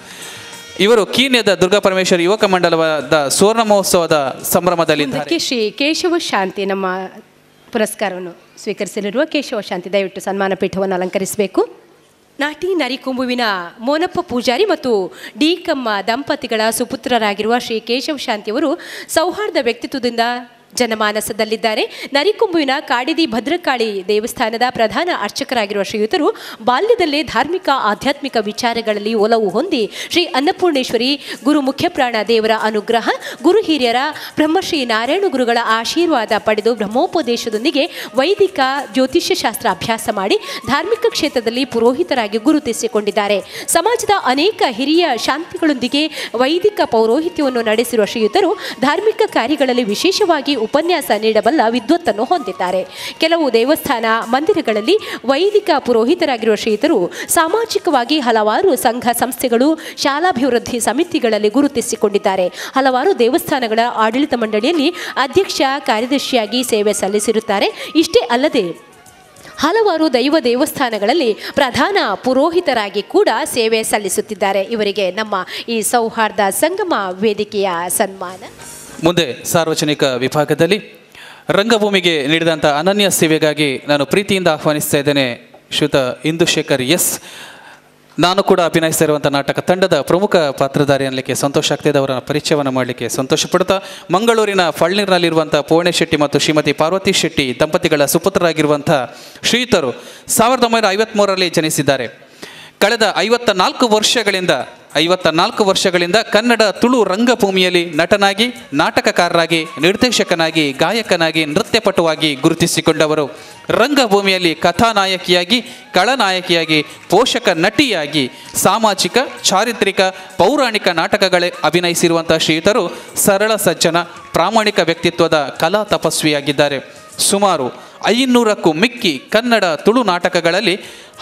ಇವರು ಕೀನ್ಯದ ದುರ್ಗಾ ಪರಮೇಶ್ವರ ಯುವಕ ಮಂಡಲವಾದ ಸುವರ್ಣ ಮಹೋತ್ಸವದ ಸಂಭ್ರಮದಲ್ಲಿ ಕೇಶವ ಶಾಂತಿ ನಮ್ಮ ಪುರಸ್ಕಾರವನ್ನು ಸ್ವೀಕರಿಸಲಿರುವ ಕೇಶವ ಶಾಂತಿ ದಯವಿಟ್ಟು ಸನ್ಮಾನ ಪೀಠವನ್ನು ಅಲಂಕರಿಸಬೇಕು. ನಾಟಿ ನರಿಕೊಂಬುವಿನ ಮೋನಪ್ಪ ಪೂಜಾರಿ ಮತ್ತು ಡಿ ಕಮ್ಮ ದಂಪತಿಗಳ ಸುಪುತ್ರರಾಗಿರುವ ಶ್ರೀ ಕೇಶವ ಶಾಂತಿಯವರು ಸೌಹಾರ್ದ ವ್ಯಕ್ತಿತ್ವದಿಂದ ಜನಮಾನಸದಲ್ಲಿದ್ದಾರೆ. ನರಿಕೊಂಬುವಿನ ಕಾಡಿದಿ ಭದ್ರಕಾಳಿ ದೇವಸ್ಥಾನದ ಪ್ರಧಾನ ಅರ್ಚಕರಾಗಿರುವ ಶ್ರೀಯುತರು ಬಾಲ್ಯದಲ್ಲೇ ಧಾರ್ಮಿಕ, ಆಧ್ಯಾತ್ಮಿಕ ವಿಚಾರಗಳಲ್ಲಿ ಒಲವು ಹೊಂದಿ ಶ್ರೀ ಅನ್ನಪೂರ್ಣೇಶ್ವರಿ ಗುರು ಮುಖ್ಯಪ್ರಾಣ ದೇವರ ಅನುಗ್ರಹ, ಗುರು ಹಿರಿಯರ ಬ್ರಹ್ಮಶ್ರೀ ನಾರಾಯಣ ಗುರುಗಳ ಆಶೀರ್ವಾದ ಪಡೆದು ಬ್ರಹ್ಮೋಪದೇಶದೊಂದಿಗೆ ವೈದಿಕ ಜ್ಯೋತಿಷ್ಯ ಶಾಸ್ತ್ರ ಅಭ್ಯಾಸ ಮಾಡಿ ಧಾರ್ಮಿಕ ಕ್ಷೇತ್ರದಲ್ಲಿ ಪುರೋಹಿತರಾಗಿ ಗುರುತಿಸಿಕೊಂಡಿದ್ದಾರೆ ಸಮಾಜದ ಅನೇಕ ಹಿರಿಯ ಶಾಂತಿಗಳೊಂದಿಗೆ ವೈದಿಕ ಪೌರೋಹಿತ್ಯವನ್ನು ನಡೆಸಿರುವ ಶ್ರೀಯುತರು ಧಾರ್ಮಿಕ ಕಾರ್ಯಗಳಲ್ಲಿ ವಿಶೇಷವಾಗಿ ಉಪನ್ಯಾಸ ನೀಡಬಲ್ಲ ವಿದ್ವತ್ತನ್ನು ಹೊಂದಿದ್ದಾರೆ. ಕೆಲವು ದೇವಸ್ಥಾನ ಮಂದಿರಗಳಲ್ಲಿ ವೈದಿಕ ಪುರೋಹಿತರಾಗಿರುವ ಶ್ರೀತರು ಸಾಮಾಜಿಕವಾಗಿ ಹಲವಾರು ಸಂಘ ಸಂಸ್ಥೆಗಳು, ಶಾಲಾಭಿವೃದ್ಧಿ ಸಮಿತಿಗಳಲ್ಲಿ ಗುರುತಿಸಿಕೊಂಡಿದ್ದಾರೆ. ಹಲವಾರು ದೇವಸ್ಥಾನಗಳ ಆಡಳಿತ ಮಂಡಳಿಯಲ್ಲಿ ಅಧ್ಯಕ್ಷ, ಕಾರ್ಯದರ್ಶಿಯಾಗಿ ಸೇವೆ ಸಲ್ಲಿಸಿರುತ್ತಾರೆ. ಇಷ್ಟೇ ಅಲ್ಲದೆ, ಹಲವಾರು ದೈವ ದೇವಸ್ಥಾನಗಳಲ್ಲಿ ಪ್ರಧಾನ ಪುರೋಹಿತರಾಗಿ ಕೂಡ ಸೇವೆ ಸಲ್ಲಿಸುತ್ತಿದ್ದಾರೆ. ಇವರಿಗೆ ನಮ್ಮ ಈ ಸೌಹಾರ್ದ ಸಂಗಮ ವೇದಿಕೆಯ ಸನ್ಮಾನ. ಮುಂದೆ ಸಾರ್ವಜನಿಕ ವಿಭಾಗದಲ್ಲಿ ರಂಗಭೂಮಿಗೆ ನೀಡಿದಂಥ ಅನನ್ಯ ಸೇವೆಗಾಗಿ ನಾನು ಪ್ರೀತಿಯಿಂದ ಆಹ್ವಾನಿಸ್ತಾ ಇದ್ದೇನೆ. ಶ್ರೀಯುತ ಇಂದುಶೇಖರ್ ಎಸ್. ನಾನು ಕೂಡ ಅಭಿನಯಿಸ್ತಾ ನಾಟಕ ತಂಡದ ಪ್ರಮುಖ ಪಾತ್ರಧಾರಿ ಅನ್ನಲಿಕ್ಕೆ ಸಂತೋಷ ಆಗ್ತಿದೆ ಅವರ ಪರಿಚಯವನ್ನು ಮಾಡಲಿಕ್ಕೆ ಸಂತೋಷ ಪಡುತ್ತಾ ಮಂಗಳೂರಿನ ಫಳ್ನೀರ್ನಲ್ಲಿರುವಂಥ ಪೂರ್ಣೆ ಶೆಟ್ಟಿ ಮತ್ತು ಶ್ರೀಮತಿ ಪಾರ್ವತಿ ಶೆಟ್ಟಿ ದಂಪತಿಗಳ ಸುಪುತ್ರರಾಗಿರುವಂಥ ಶ್ರೀಯುತರು ಸಾವಿರದ ಒಂಬೈನೂರ ಐವತ್ತ್ಮೂರರಲ್ಲಿ ಜನಿಸಿದ್ದಾರೆ. ಕಳೆದ ಐವತ್ತ ನಾಲ್ಕು ವರ್ಷಗಳಿಂದ, ಐವತ್ತ ನಾಲ್ಕು ವರ್ಷಗಳಿಂದ ಕನ್ನಡ ತುಳು ರಂಗಭೂಮಿಯಲ್ಲಿ ನಟನಾಗಿ, ನಾಟಕಕಾರರಾಗಿ, ನಿರ್ದೇಶಕನಾಗಿ, ಗಾಯಕನಾಗಿ, ನೃತ್ಯಪಟುವಾಗಿ ಗುರುತಿಸಿಕೊಂಡವರು. ರಂಗಭೂಮಿಯಲ್ಲಿ ಕಥಾನಾಯಕಿಯಾಗಿ, ಕಳನಾಯಕಿಯಾಗಿ, ಪೋಷಕ ನಟಿಯಾಗಿ, ಸಾಮಾಜಿಕ, ಚಾರಿತ್ರಿಕ, ಪೌರಾಣಿಕ ನಾಟಕಗಳೇ ಅಭಿನಯಿಸಿರುವಂಥ ಶ್ರೀಯುತರು ಸರಳ ಸಜ್ಜನ ಪ್ರಾಮಾಣಿಕ ವ್ಯಕ್ತಿತ್ವದ ಕಲಾ ತಪಸ್ವಿಯಾಗಿದ್ದಾರೆ. ಸುಮಾರು ಐನೂರಕ್ಕೂ ಮಿಕ್ಕಿ ಕನ್ನಡ ತುಳು ನಾಟಕಗಳಲ್ಲಿ,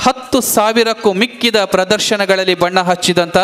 ಹತ್ತು ಸಾವಿರಕ್ಕೂ ಮಿಕ್ಕಿದ ಪ್ರದರ್ಶನಗಳಲ್ಲಿ ಬಣ್ಣ ಹಚ್ಚಿದಂಥ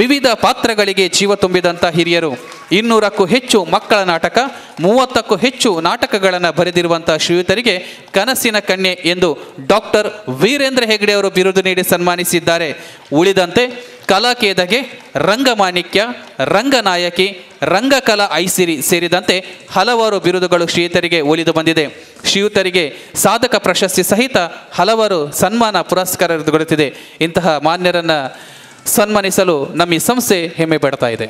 ವಿವಿಧ ಪಾತ್ರಗಳಿಗೆ ಜೀವ ತುಂಬಿದಂಥ ಹಿರಿಯರು. ಇನ್ನೂರಕ್ಕೂ ಹೆಚ್ಚು ಮಕ್ಕಳ ನಾಟಕ, ಮೂವತ್ತಕ್ಕೂ ಹೆಚ್ಚು ನಾಟಕಗಳನ್ನು ಬರೆದಿರುವಂತಹ ಶ್ರೀಯುತರಿಗೆ ಕನಸಿನ ಕನ್ಯೆ ಎಂದು ಡಾಕ್ಟರ್ ವೀರೇಂದ್ರ ಹೆಗ್ಡೆ ಅವರು ಬಿರುದು ನೀಡಿ ಸನ್ಮಾನಿಸಿದ್ದಾರೆ. ಉಳಿದಂತೆ ಕಲಾಕೇದಗೆ ರಂಗಮಾಣಿಕ್ಯ, ರಂಗನಾಯಕಿ, ರಂಗಕಲಾ ಐಸಿರಿ ಸೇರಿದಂತೆ ಹಲವಾರು ಬಿರುದುಗಳು ಶ್ರೀಯುತರಿಗೆ ಒಲಿದು ಬಂದಿದೆ. ಶ್ರೀಯುತರಿಗೆ ಸಾಧಕ ಪ್ರಶಸ್ತಿ ಸಹಿತ ಹಲವಾರು ಸನ್ಮಾನ ಪುರಸ್ಕಾರ ದೊರೆತಿದೆ. ಇಂತಹ ಮಾನ್ಯರನ್ನು ಸನ್ಮಾನಿಸಲು ನಮ್ಮ ಈ ಸಂಸ್ಥೆ ಹೆಮ್ಮೆ ಪಡ್ತಾ ಇದೆ.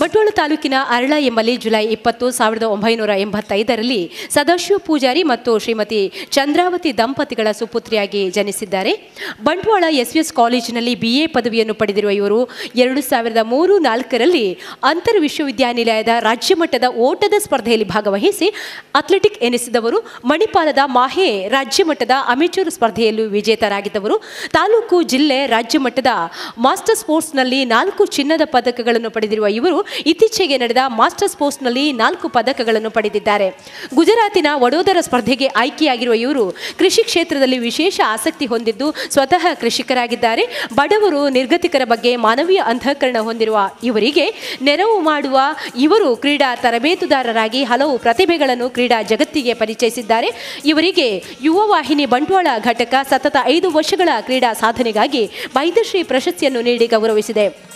ಬಂಟ್ವಾಳ ತಾಲೂಕಿನ ಅರಳ ಎಂಬಲ್ಲಿ ಜುಲೈ ಇಪ್ಪತ್ತು, ಸಾವಿರದ ಒಂಬೈನೂರ ಎಂಬತ್ತೈದರಲ್ಲಿ ಸದಾಶಿವ ಪೂಜಾರಿ ಮತ್ತು ಶ್ರೀಮತಿ ಚಂದ್ರಾವತಿ ದಂಪತಿಗಳ ಸುಪುತ್ರಿಯಾಗಿ ಜನಿಸಿದ್ದಾರೆ. ಬಂಟ್ವಾಳ ಎಸ್ ಎಸ್ ಕಾಲೇಜಿನಲ್ಲಿ ಬಿ ಎ ಪದವಿಯನ್ನು ಪಡೆದಿರುವ ಇವರು ಎರಡು ಸಾವಿರದ ಮೂರು ನಾಲ್ಕರಲ್ಲಿ ಅಂತರ್ ವಿಶ್ವವಿದ್ಯಾನಿಲಯದ ರಾಜ್ಯ ಮಟ್ಟದ ಓಟದ ಸ್ಪರ್ಧೆಯಲ್ಲಿ ಭಾಗವಹಿಸಿ ಅಥ್ಲೆಟಿಕ್ ಎನಿಸಿದವರು, ಮಣಿಪಾಲದ ಮಾಹೆ ರಾಜ್ಯ ಮಟ್ಟದ ಅಮೆಚೂರ್ ಸ್ಪರ್ಧೆಯಲ್ಲೂ ವಿಜೇತರಾಗಿದ್ದವರು, ತಾಲೂಕು ಜಿಲ್ಲೆ ರಾಜ್ಯ ಮಟ್ಟದ ಮಾಸ್ಟರ್ ಸ್ಪೋರ್ಟ್ಸ್ನಲ್ಲಿ ನಾಲ್ಕು ಚಿನ್ನದ ಪದಕಗಳನ್ನು ಪಡೆದಿರುವ ಇವರು ಇತ್ತೀಚೆಗೆ ನಡೆದ ಮಾಸ್ಟರ್ ಸ್ಪೋರ್ಟ್ಸ್ನಲ್ಲಿ ನಾಲ್ಕು ಪದಕಗಳನ್ನು ಪಡೆದಿದ್ದಾರೆ. ಗುಜರಾತಿನ ವಡೋದರ ಸ್ಪರ್ಧೆಗೆ ಆಯ್ಕೆಯಾಗಿರುವ ಇವರು ಕೃಷಿ ಕ್ಷೇತ್ರದಲ್ಲಿ ವಿಶೇಷ ಆಸಕ್ತಿ ಹೊಂದಿದ್ದು ಸ್ವತಃ ಕೃಷಿಕರಾಗಿದ್ದಾರೆ. ಬಡವರು ನಿರ್ಗತಿಕರ ಬಗ್ಗೆ ಮಾನವೀಯ ಅಂತಃಕರಣ ಹೊಂದಿರುವ ಇವರಿಗೆ ನೆರವು ಮಾಡುವ ಇವರು ಕ್ರೀಡಾ ತರಬೇತುದಾರರಾಗಿ ಹಲವು ಪ್ರತಿಭೆಗಳನ್ನು ಕ್ರೀಡಾ ಜಗತ್ತಿಗೆ ಪರಿಚಯಿಸಿದ್ದಾರೆ. ಇವರಿಗೆ ಯುವ ವಾಹಿನಿ ಬಂಟ್ವಾಳ ಘಟಕ ಸತತ ಐದು ವರ್ಷಗಳ ಕ್ರೀಡಾ ಸಾಧನೆಗಾಗಿ ವೈದ್ಯಶ್ರೀ ಪ್ರಶಸ್ತಿಯನ್ನು ನೀಡಿ ಗೌರವಿಸಿದೆ.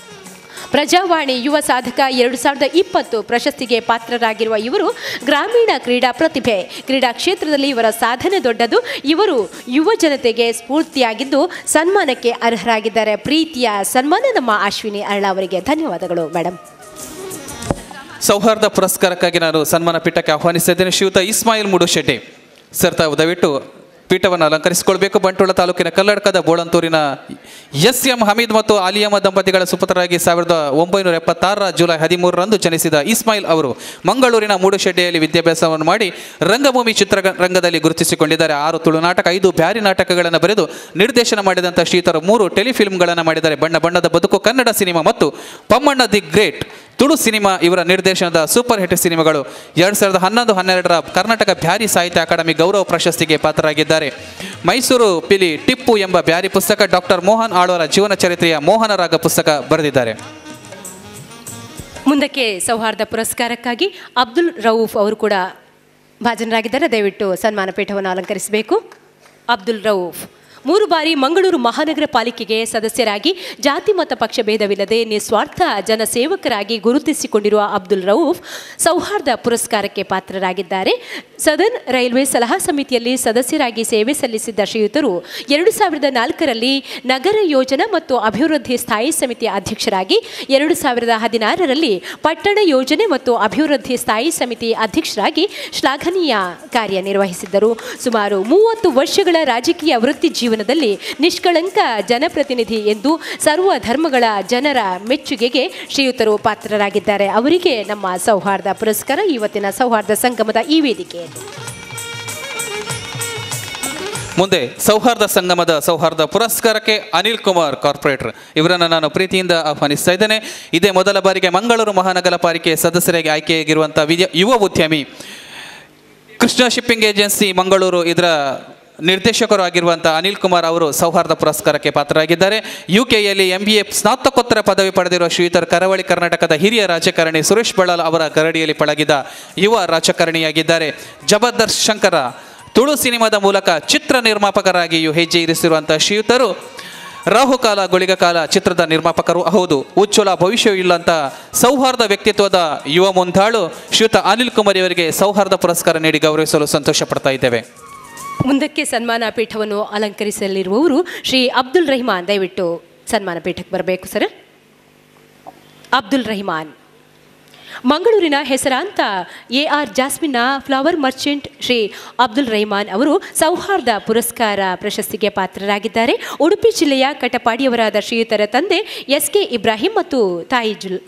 ಪ್ರಜಾವಾಣಿ ಯುವ ಸಾಧಕ ಎರಡು ಸಾವಿರದ ಇಪ್ಪತ್ತು ಪ್ರಶಸ್ತಿಗೆ ಪಾತ್ರರಾಗಿರುವ ಇವರು ಗ್ರಾಮೀಣ ಕ್ರೀಡಾ ಪ್ರತಿಭೆ. ಕ್ರೀಡಾ ಕ್ಷೇತ್ರದಲ್ಲಿ ಇವರ ಸಾಧನೆ ದೊಡ್ಡದು. ಇವರು ಯುವ ಜನತೆಗೆ ಸ್ಫೂರ್ತಿಯಾಗಿದ್ದು ಸನ್ಮಾನಕ್ಕೆ ಅರ್ಹರಾಗಿದ್ದಾರೆ. ಪ್ರೀತಿಯ ಸನ್ಮಾನ ನಮ್ಮ ಅಶ್ವಿನಿ ಅರಳ ಅವರಿಗೆ ಧನ್ಯವಾದಗಳು ಮೇಡಮ್ ಸೌಹಾರ್ದ ಪುರಸ್ಕಾರಕ್ಕಾಗಿ ನಾನು ಸನ್ಮಾನ ಪೀಠಕ್ಕೆ ಆಹ್ವಾನಿಸಿದ್ದೇನೆ. ಶ್ರೀಯುತ ಇಸ್ಮಾಯಿಲ್ ಮುಡುಶೆಟ್ಟಿ ಸರ್ ದಯವಿಟ್ಟು ಪೀಠವನ್ನು ಅಲಂಕರಿಸಿಕೊಳ್ಬೇಕು. ಬಂಟ್ವಾಳ ತಾಲೂಕಿನ ಕಲ್ಲಡ್ಕದ ಬೋಳಂತೂರಿನ ಎಸ್ ಎಂ ಹಮೀದ್ ಮತ್ತು ಆಲಿಯಮ್ಮ ದಂಪತಿಗಳ ಸುಪುತ್ರರಾಗಿ ಸಾವಿರದ ಒಂಬೈನೂರ ಎಪ್ಪತ್ತಾರರ ಜುಲೈ ಹದಿಮೂರರಂದು ಜನಿಸಿದ ಇಸ್ಮಾಯಿಲ್ ಅವರು ಮಂಗಳೂರಿನ ಮೂಡುಶೆಡ್ಡೆಯಲ್ಲಿ ವಿದ್ಯಾಭ್ಯಾಸವನ್ನು ಮಾಡಿ ರಂಗಭೂಮಿ ಚಿತ್ರ ರಂಗದಲ್ಲಿ ಗುರುತಿಸಿಕೊಂಡಿದ್ದಾರೆ. ಆರು ತುಳು ನಾಟಕ, ಐದು ಬ್ಯಾರಿ ನಾಟಕಗಳನ್ನು ಬರೆದು ನಿರ್ದೇಶನ ಮಾಡಿದಂಥ ಶ್ರೀತರು ಮೂರು ಟೆಲಿಫಿಲ್ಮ್ಗಳನ್ನು ಮಾಡಿದ್ದಾರೆ. ಬಣ್ಣ ಬಣ್ಣದ ಬದುಕು ಕನ್ನಡ ಸಿನಿಮಾ ಮತ್ತು Pammanna the great Tulu cinema ಇವರ ನಿರ್ದೇಶನದ ಸೂಪರ್ ಹಿಟ್ ಸಿನಿಮಾಗಳು ಎರಡು ಸಾವಿರದ ಹನ್ನೊಂದು, ಹನ್ನೆರಡರ ಕರ್ನಾಟಕ ಬ್ಯಾರಿ ಸಾಹಿತ್ಯ ಅಕಾಡೆಮಿ ಗೌರವ ಪ್ರಶಸ್ತಿಗೆ ಪಾತ್ರರಾಗಿದ್ದಾರೆ. ಮೈಸೂರು ಪಿಲಿ ಟಿಪ್ಪು ಎಂಬ ಬ್ಯಾರಿ ಪುಸ್ತಕ ಡಾಕ್ಟರ್ ಮೋಹನ್ ಆಳ್ವರ ಜೀವನ ಚರಿತ್ರೆಯ ಮೋಹನರಾಗ ಪುಸ್ತಕ ಬರೆದಿದ್ದಾರೆ. ಮುಂದಕ್ಕೆ ಸೌಹಾರ್ದ ಪುರಸ್ಕಾರಕ್ಕಾಗಿ ಅಬ್ದುಲ್ ರೌಫ್ ಅವರು ಕೂಡ ಭಾಜನರಾಗಿದ್ದಾರೆ. ದಯವಿಟ್ಟು ಸನ್ಮಾನ ಪೀಠವನ್ನು ಅಲಂಕರಿಸಬೇಕು. ಅಬ್ದುಲ್ ರೌಫ್ ಮೂರು ಬಾರಿ ಮಂಗಳೂರು ಮಹಾನಗರ ಪಾಲಿಕೆಗೆ ಸದಸ್ಯರಾಗಿ ಜಾತಿ ಮತ ಪಕ್ಷ ಭೇದವಿಲ್ಲದೆ ನಿಸ್ವಾರ್ಥ ಜನಸೇವಕರಾಗಿ ಗುರುತಿಸಿಕೊಂಡಿರುವ ಅಬ್ದುಲ್ ರೌಫ್ ಸೌಹಾರ್ದ ಪುರಸ್ಕಾರಕ್ಕೆ ಪಾತ್ರರಾಗಿದ್ದಾರೆ. ಸದನ್ ರೈಲ್ವೆ ಸಲಹಾ ಸಮಿತಿಯಲ್ಲಿ ಸದಸ್ಯರಾಗಿ ಸೇವೆ ಸಲ್ಲಿಸಿದ್ದ ಶ್ರೀಯುತರು ಎರಡು ಸಾವಿರದ ನಾಲ್ಕರಲ್ಲಿ ನಗರ ಯೋಜನಾ ಮತ್ತು ಅಭಿವೃದ್ಧಿ ಸ್ಥಾಯಿ ಸಮಿತಿ ಅಧ್ಯಕ್ಷರಾಗಿ ಎರಡು ಸಾವಿರದ ಹದಿನಾರರಲ್ಲಿ ಪಟ್ಟಣ ಯೋಜನೆ ಮತ್ತು ಅಭಿವೃದ್ಧಿ ಸ್ಥಾಯಿ ಸಮಿತಿ ಅಧ್ಯಕ್ಷರಾಗಿ ಶ್ಲಾಘನೀಯ ಕಾರ್ಯನಿರ್ವಹಿಸಿದ್ದರು. ಸುಮಾರು ಮೂವತ್ತು ವರ್ಷಗಳ ರಾಜಕೀಯ ವೃತ್ತಿ ಜೀವನದಲ್ಲಿ ನಿಷ್ಕಳಂಕ ಜನಪ್ರತಿನಿಧಿ ಎಂದು ಸರ್ವ ಧರ್ಮಗಳ ಜನರ ಮೆಚ್ಚುಗೆಗೆ ಶ್ರೀಯುತರು ಪಾತ್ರರಾಗಿದ್ದಾರೆ. ಅವರಿಗೆ ನಮ್ಮ ಸೌಹಾರ್ದ ಪುರಸ್ಕಾರ. ಇವತ್ತಿನ ಸೌಹಾರ್ದ ಸಂಗಮದ ಈ ವೇದಿಕೆ. ಮುಂದೆ ಸೌಹಾರ್ದ ಸಂಗಮದ ಸೌಹಾರ್ದ ಪುರಸ್ಕಾರಕ್ಕೆ ಅನಿಲ್ ಕುಮಾರ್ ಕಾರ್ಪೊರೇಟರ್. ಇವರನ್ನು ನಾನು ಪ್ರೀತಿಯಿಂದ ಆಹ್ವಾನಿಸ್ತಾ ಇದ್ದೇನೆ. ಇದೇ ಮೊದಲ ಬಾರಿಗೆ ಮಂಗಳೂರು ಮಹಾನಗರ ಪಾಲಿಕೆ ಸದಸ್ಯರಾಗಿ ಆಯ್ಕೆಯಾಗಿರುವಂಥ ಯುವ ಉದ್ಯಮಿ ಕೃಷ್ಣ ಶಿಪ್ಪಿಂಗ್ ಏಜೆನ್ಸಿ ಮಂಗಳೂರು ಇದರ ನಿರ್ದೇಶಕರು ಆಗಿರುವಂಥ ಅನಿಲ್ ಕುಮಾರ್ ಅವರು ಸೌಹಾರ್ದ ಪುರಸ್ಕಾರಕ್ಕೆ ಪಾತ್ರರಾಗಿದ್ದಾರೆ. ಯು ಕೆಯಲ್ಲಿ ಎಂ ಬಿ ಎ ಸ್ನಾತಕೋತ್ತರ ಪದವಿ ಪಡೆದಿರುವ ಶ್ರೀಧರ್ ಕರಾವಳಿ ಕರ್ನಾಟಕದ ಹಿರಿಯ ರಾಜಕಾರಣಿ ಸುರೇಶ್ ಬಳ್ಳಾಲ್ ಅವರ ಗರಡಿಯಲ್ಲಿ ಪಳಗಿದ ಯುವ ರಾಜಕಾರಣಿಯಾಗಿದ್ದಾರೆ. ಜಬರ್ದಸ್ತ್ ಶಂಕರ, ತುಳು ಸಿನಿಮಾದ ಮೂಲಕ ಚಿತ್ರ ನಿರ್ಮಾಪಕರಾಗಿಯೂ ಹೆಜ್ಜೆ ಇರಿಸಿರುವಂಥ ಶ್ರೀಯುತರು ರಾಹುಕಾಲ ಗುಳಿಗಕಾಲ ಚಿತ್ರದ ನಿರ್ಮಾಪಕರು ಹೌದು. ಉಜ್ವಲ ಭವಿಷ್ಯವಿಲ್ಲಂತ ಸೌಹಾರ್ದ ವ್ಯಕ್ತಿತ್ವದ ಯುವ ಮುಂದಾಳು ಶ್ರೀಯುತ ಅನಿಲ್ ಕುಮಾರ್ ಇವರಿಗೆ ಸೌಹಾರ್ದ ಪುರಸ್ಕಾರ ನೀಡಿ ಗೌರವಿಸಲು ಸಂತೋಷ ಪಡ್ತಾ ಇದ್ದೇವೆ. ಮುಂದಕ್ಕೆ ಸನ್ಮಾನ ಪೀಠವನ್ನು ಅಲಂಕರಿಸಲಿರುವವರು ಶ್ರೀ ಅಬ್ದುಲ್ ರಹಿಮಾನ್. ದಯವಿಟ್ಟು ಸನ್ಮಾನ ಪೀಠಕ್ಕೆ ಬರಬೇಕು, ಸರ್. ಅಬ್ದುಲ್ ರಹಿಮಾನ್. ಮಂಗಳೂರಿನ ಹೆಸರಾಂತ ಎ ಆರ್ ಜಾಸ್ಮಿನ್ನ ಫ್ಲವರ್ ಮರ್ಚೆಂಟ್ ಶ್ರೀ ಅಬ್ದುಲ್ ರಹಿಮಾನ್ ಅವರು ಸೌಹಾರ್ದ ಪುರಸ್ಕಾರ ಪ್ರಶಸ್ತಿಗೆ ಪಾತ್ರರಾಗಿದ್ದಾರೆ. ಉಡುಪಿ ಜಿಲ್ಲೆಯ ಕಟಪಾಡಿಯವರಾದ ಶ್ರೀಯುತರ ತಂದೆ ಎಸ್ ಕೆ ಇಬ್ರಾಹಿಂ ಮತ್ತು ತಾಯಿ ಜುಲ್,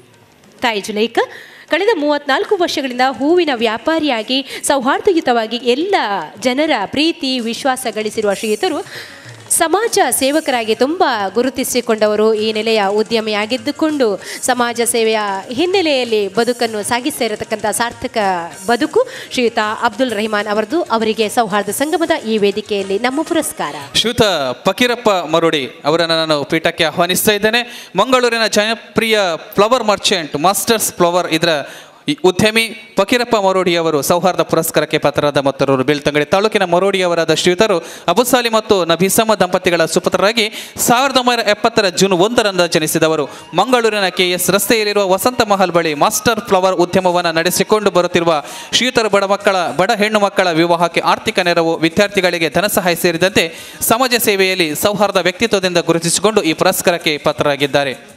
ತಾಯಿ ಜುಲೈಕ ಕಳೆದ ಮೂವತ್ನಾಲ್ಕು ವರ್ಷಗಳಿಂದ ಹೂವಿನ ವ್ಯಾಪಾರಿಯಾಗಿ ಸೌಹಾರ್ದಯುತವಾಗಿ ಎಲ್ಲ ಜನರ ಪ್ರೀತಿ ವಿಶ್ವಾಸ ಗಳಿಸಿರುವ ಶ್ರೀಯುತರು ಸಮಾಜ ಸೇವಕರಾಗಿ ತುಂಬ ಗುರುತಿಸಿಕೊಂಡವರು ಈ ನೆಲೆಯ ಉದ್ಯಮಿಯಾಗಿದ್ದುಕೊಂಡು ಸಮಾಜ ಸೇವೆಯ ಹಿನ್ನೆಲೆಯಲ್ಲಿ ಬದುಕನ್ನು ಸಾಗಿಸ್ತಾ ಇರತಕ್ಕಂಥ ಸಾರ್ಥಕ ಬದುಕು ಶ್ರೀಯುತ ಅಬ್ದುಲ್ ರಹಿಮಾನ್ ಅವರದು. ಅವರಿಗೆ ಸೌಹಾರ್ದ ಸಂಗಮದ ಈ ವೇದಿಕೆಯಲ್ಲಿ ನಮ್ಮ ಪುರಸ್ಕಾರ. ಶ್ರೀಯುತ ಫಕೀರಪ್ಪ ಮರುಡಿ ಅವರನ್ನು ನಾನು ಪೀಠಕ್ಕೆ ಆಹ್ವಾನಿಸ್ತಾ ಇದ್ದೇನೆ. ಮಂಗಳೂರಿನ ಜನಪ್ರಿಯ ಫ್ಲವರ್ ಮರ್ಚೆಂಟ್, ಮಾಸ್ಟರ್ಸ್ ಫ್ಲವರ್ ಇದರ ಈ ಉದ್ಯಮಿ ಫಕೀರಪ್ಪ ಮರೋಡಿಯವರು ಸೌಹಾರ್ದ ಪುರಸ್ಕಾರಕ್ಕೆ ಪಾತ್ರರಾದ ಮತ್ತರವರು ಬೆಳ್ತಂಗಡಿ ತಾಲೂಕಿನ ಮರೋಡಿಯವರಾದ ಶ್ರೀಯುತರು ಅಬುಸಾಲಿ ಮತ್ತು ನಬೀಸಮ್ಮ ದಂಪತಿಗಳ ಸುಪುತ್ರರಾಗಿ ಸಾವಿರದ ಒಂಬೈನೂರ ಎಪ್ಪತ್ತರ ಜೂನ್ ಒಂದರಂದು ಜನಿಸಿದವರು. ಮಂಗಳೂರಿನ ಕೆ ಎಸ್ ರಸ್ತೆಯಲ್ಲಿರುವ ವಸಂತ ಮಹಲ್ ಬಳಿ ಮಾಸ್ಟರ್ ಫ್ಲವರ್ ಉದ್ಯಮವನ್ನು ನಡೆಸಿಕೊಂಡು ಬರುತ್ತಿರುವ ಶ್ರೀಯುತರು ಬಡ ಮಕ್ಕಳ, ಬಡ ಹೆಣ್ಣು ಮಕ್ಕಳ ವಿವಾಹಕ್ಕೆ ಆರ್ಥಿಕ ನೆರವು ವಿದ್ಯಾರ್ಥಿಗಳಿಗೆ ಧನ ಸಹಾಯ ಸೇರಿದಂತೆ ಸಮಾಜ ಸೇವೆಯಲ್ಲಿ ಸೌಹಾರ್ದ ವ್ಯಕ್ತಿತ್ವದಿಂದ ಗುರುತಿಸಿಕೊಂಡು ಈ ಪುರಸ್ಕಾರಕ್ಕೆ ಪಾತ್ರರಾಗಿದ್ದಾರೆ.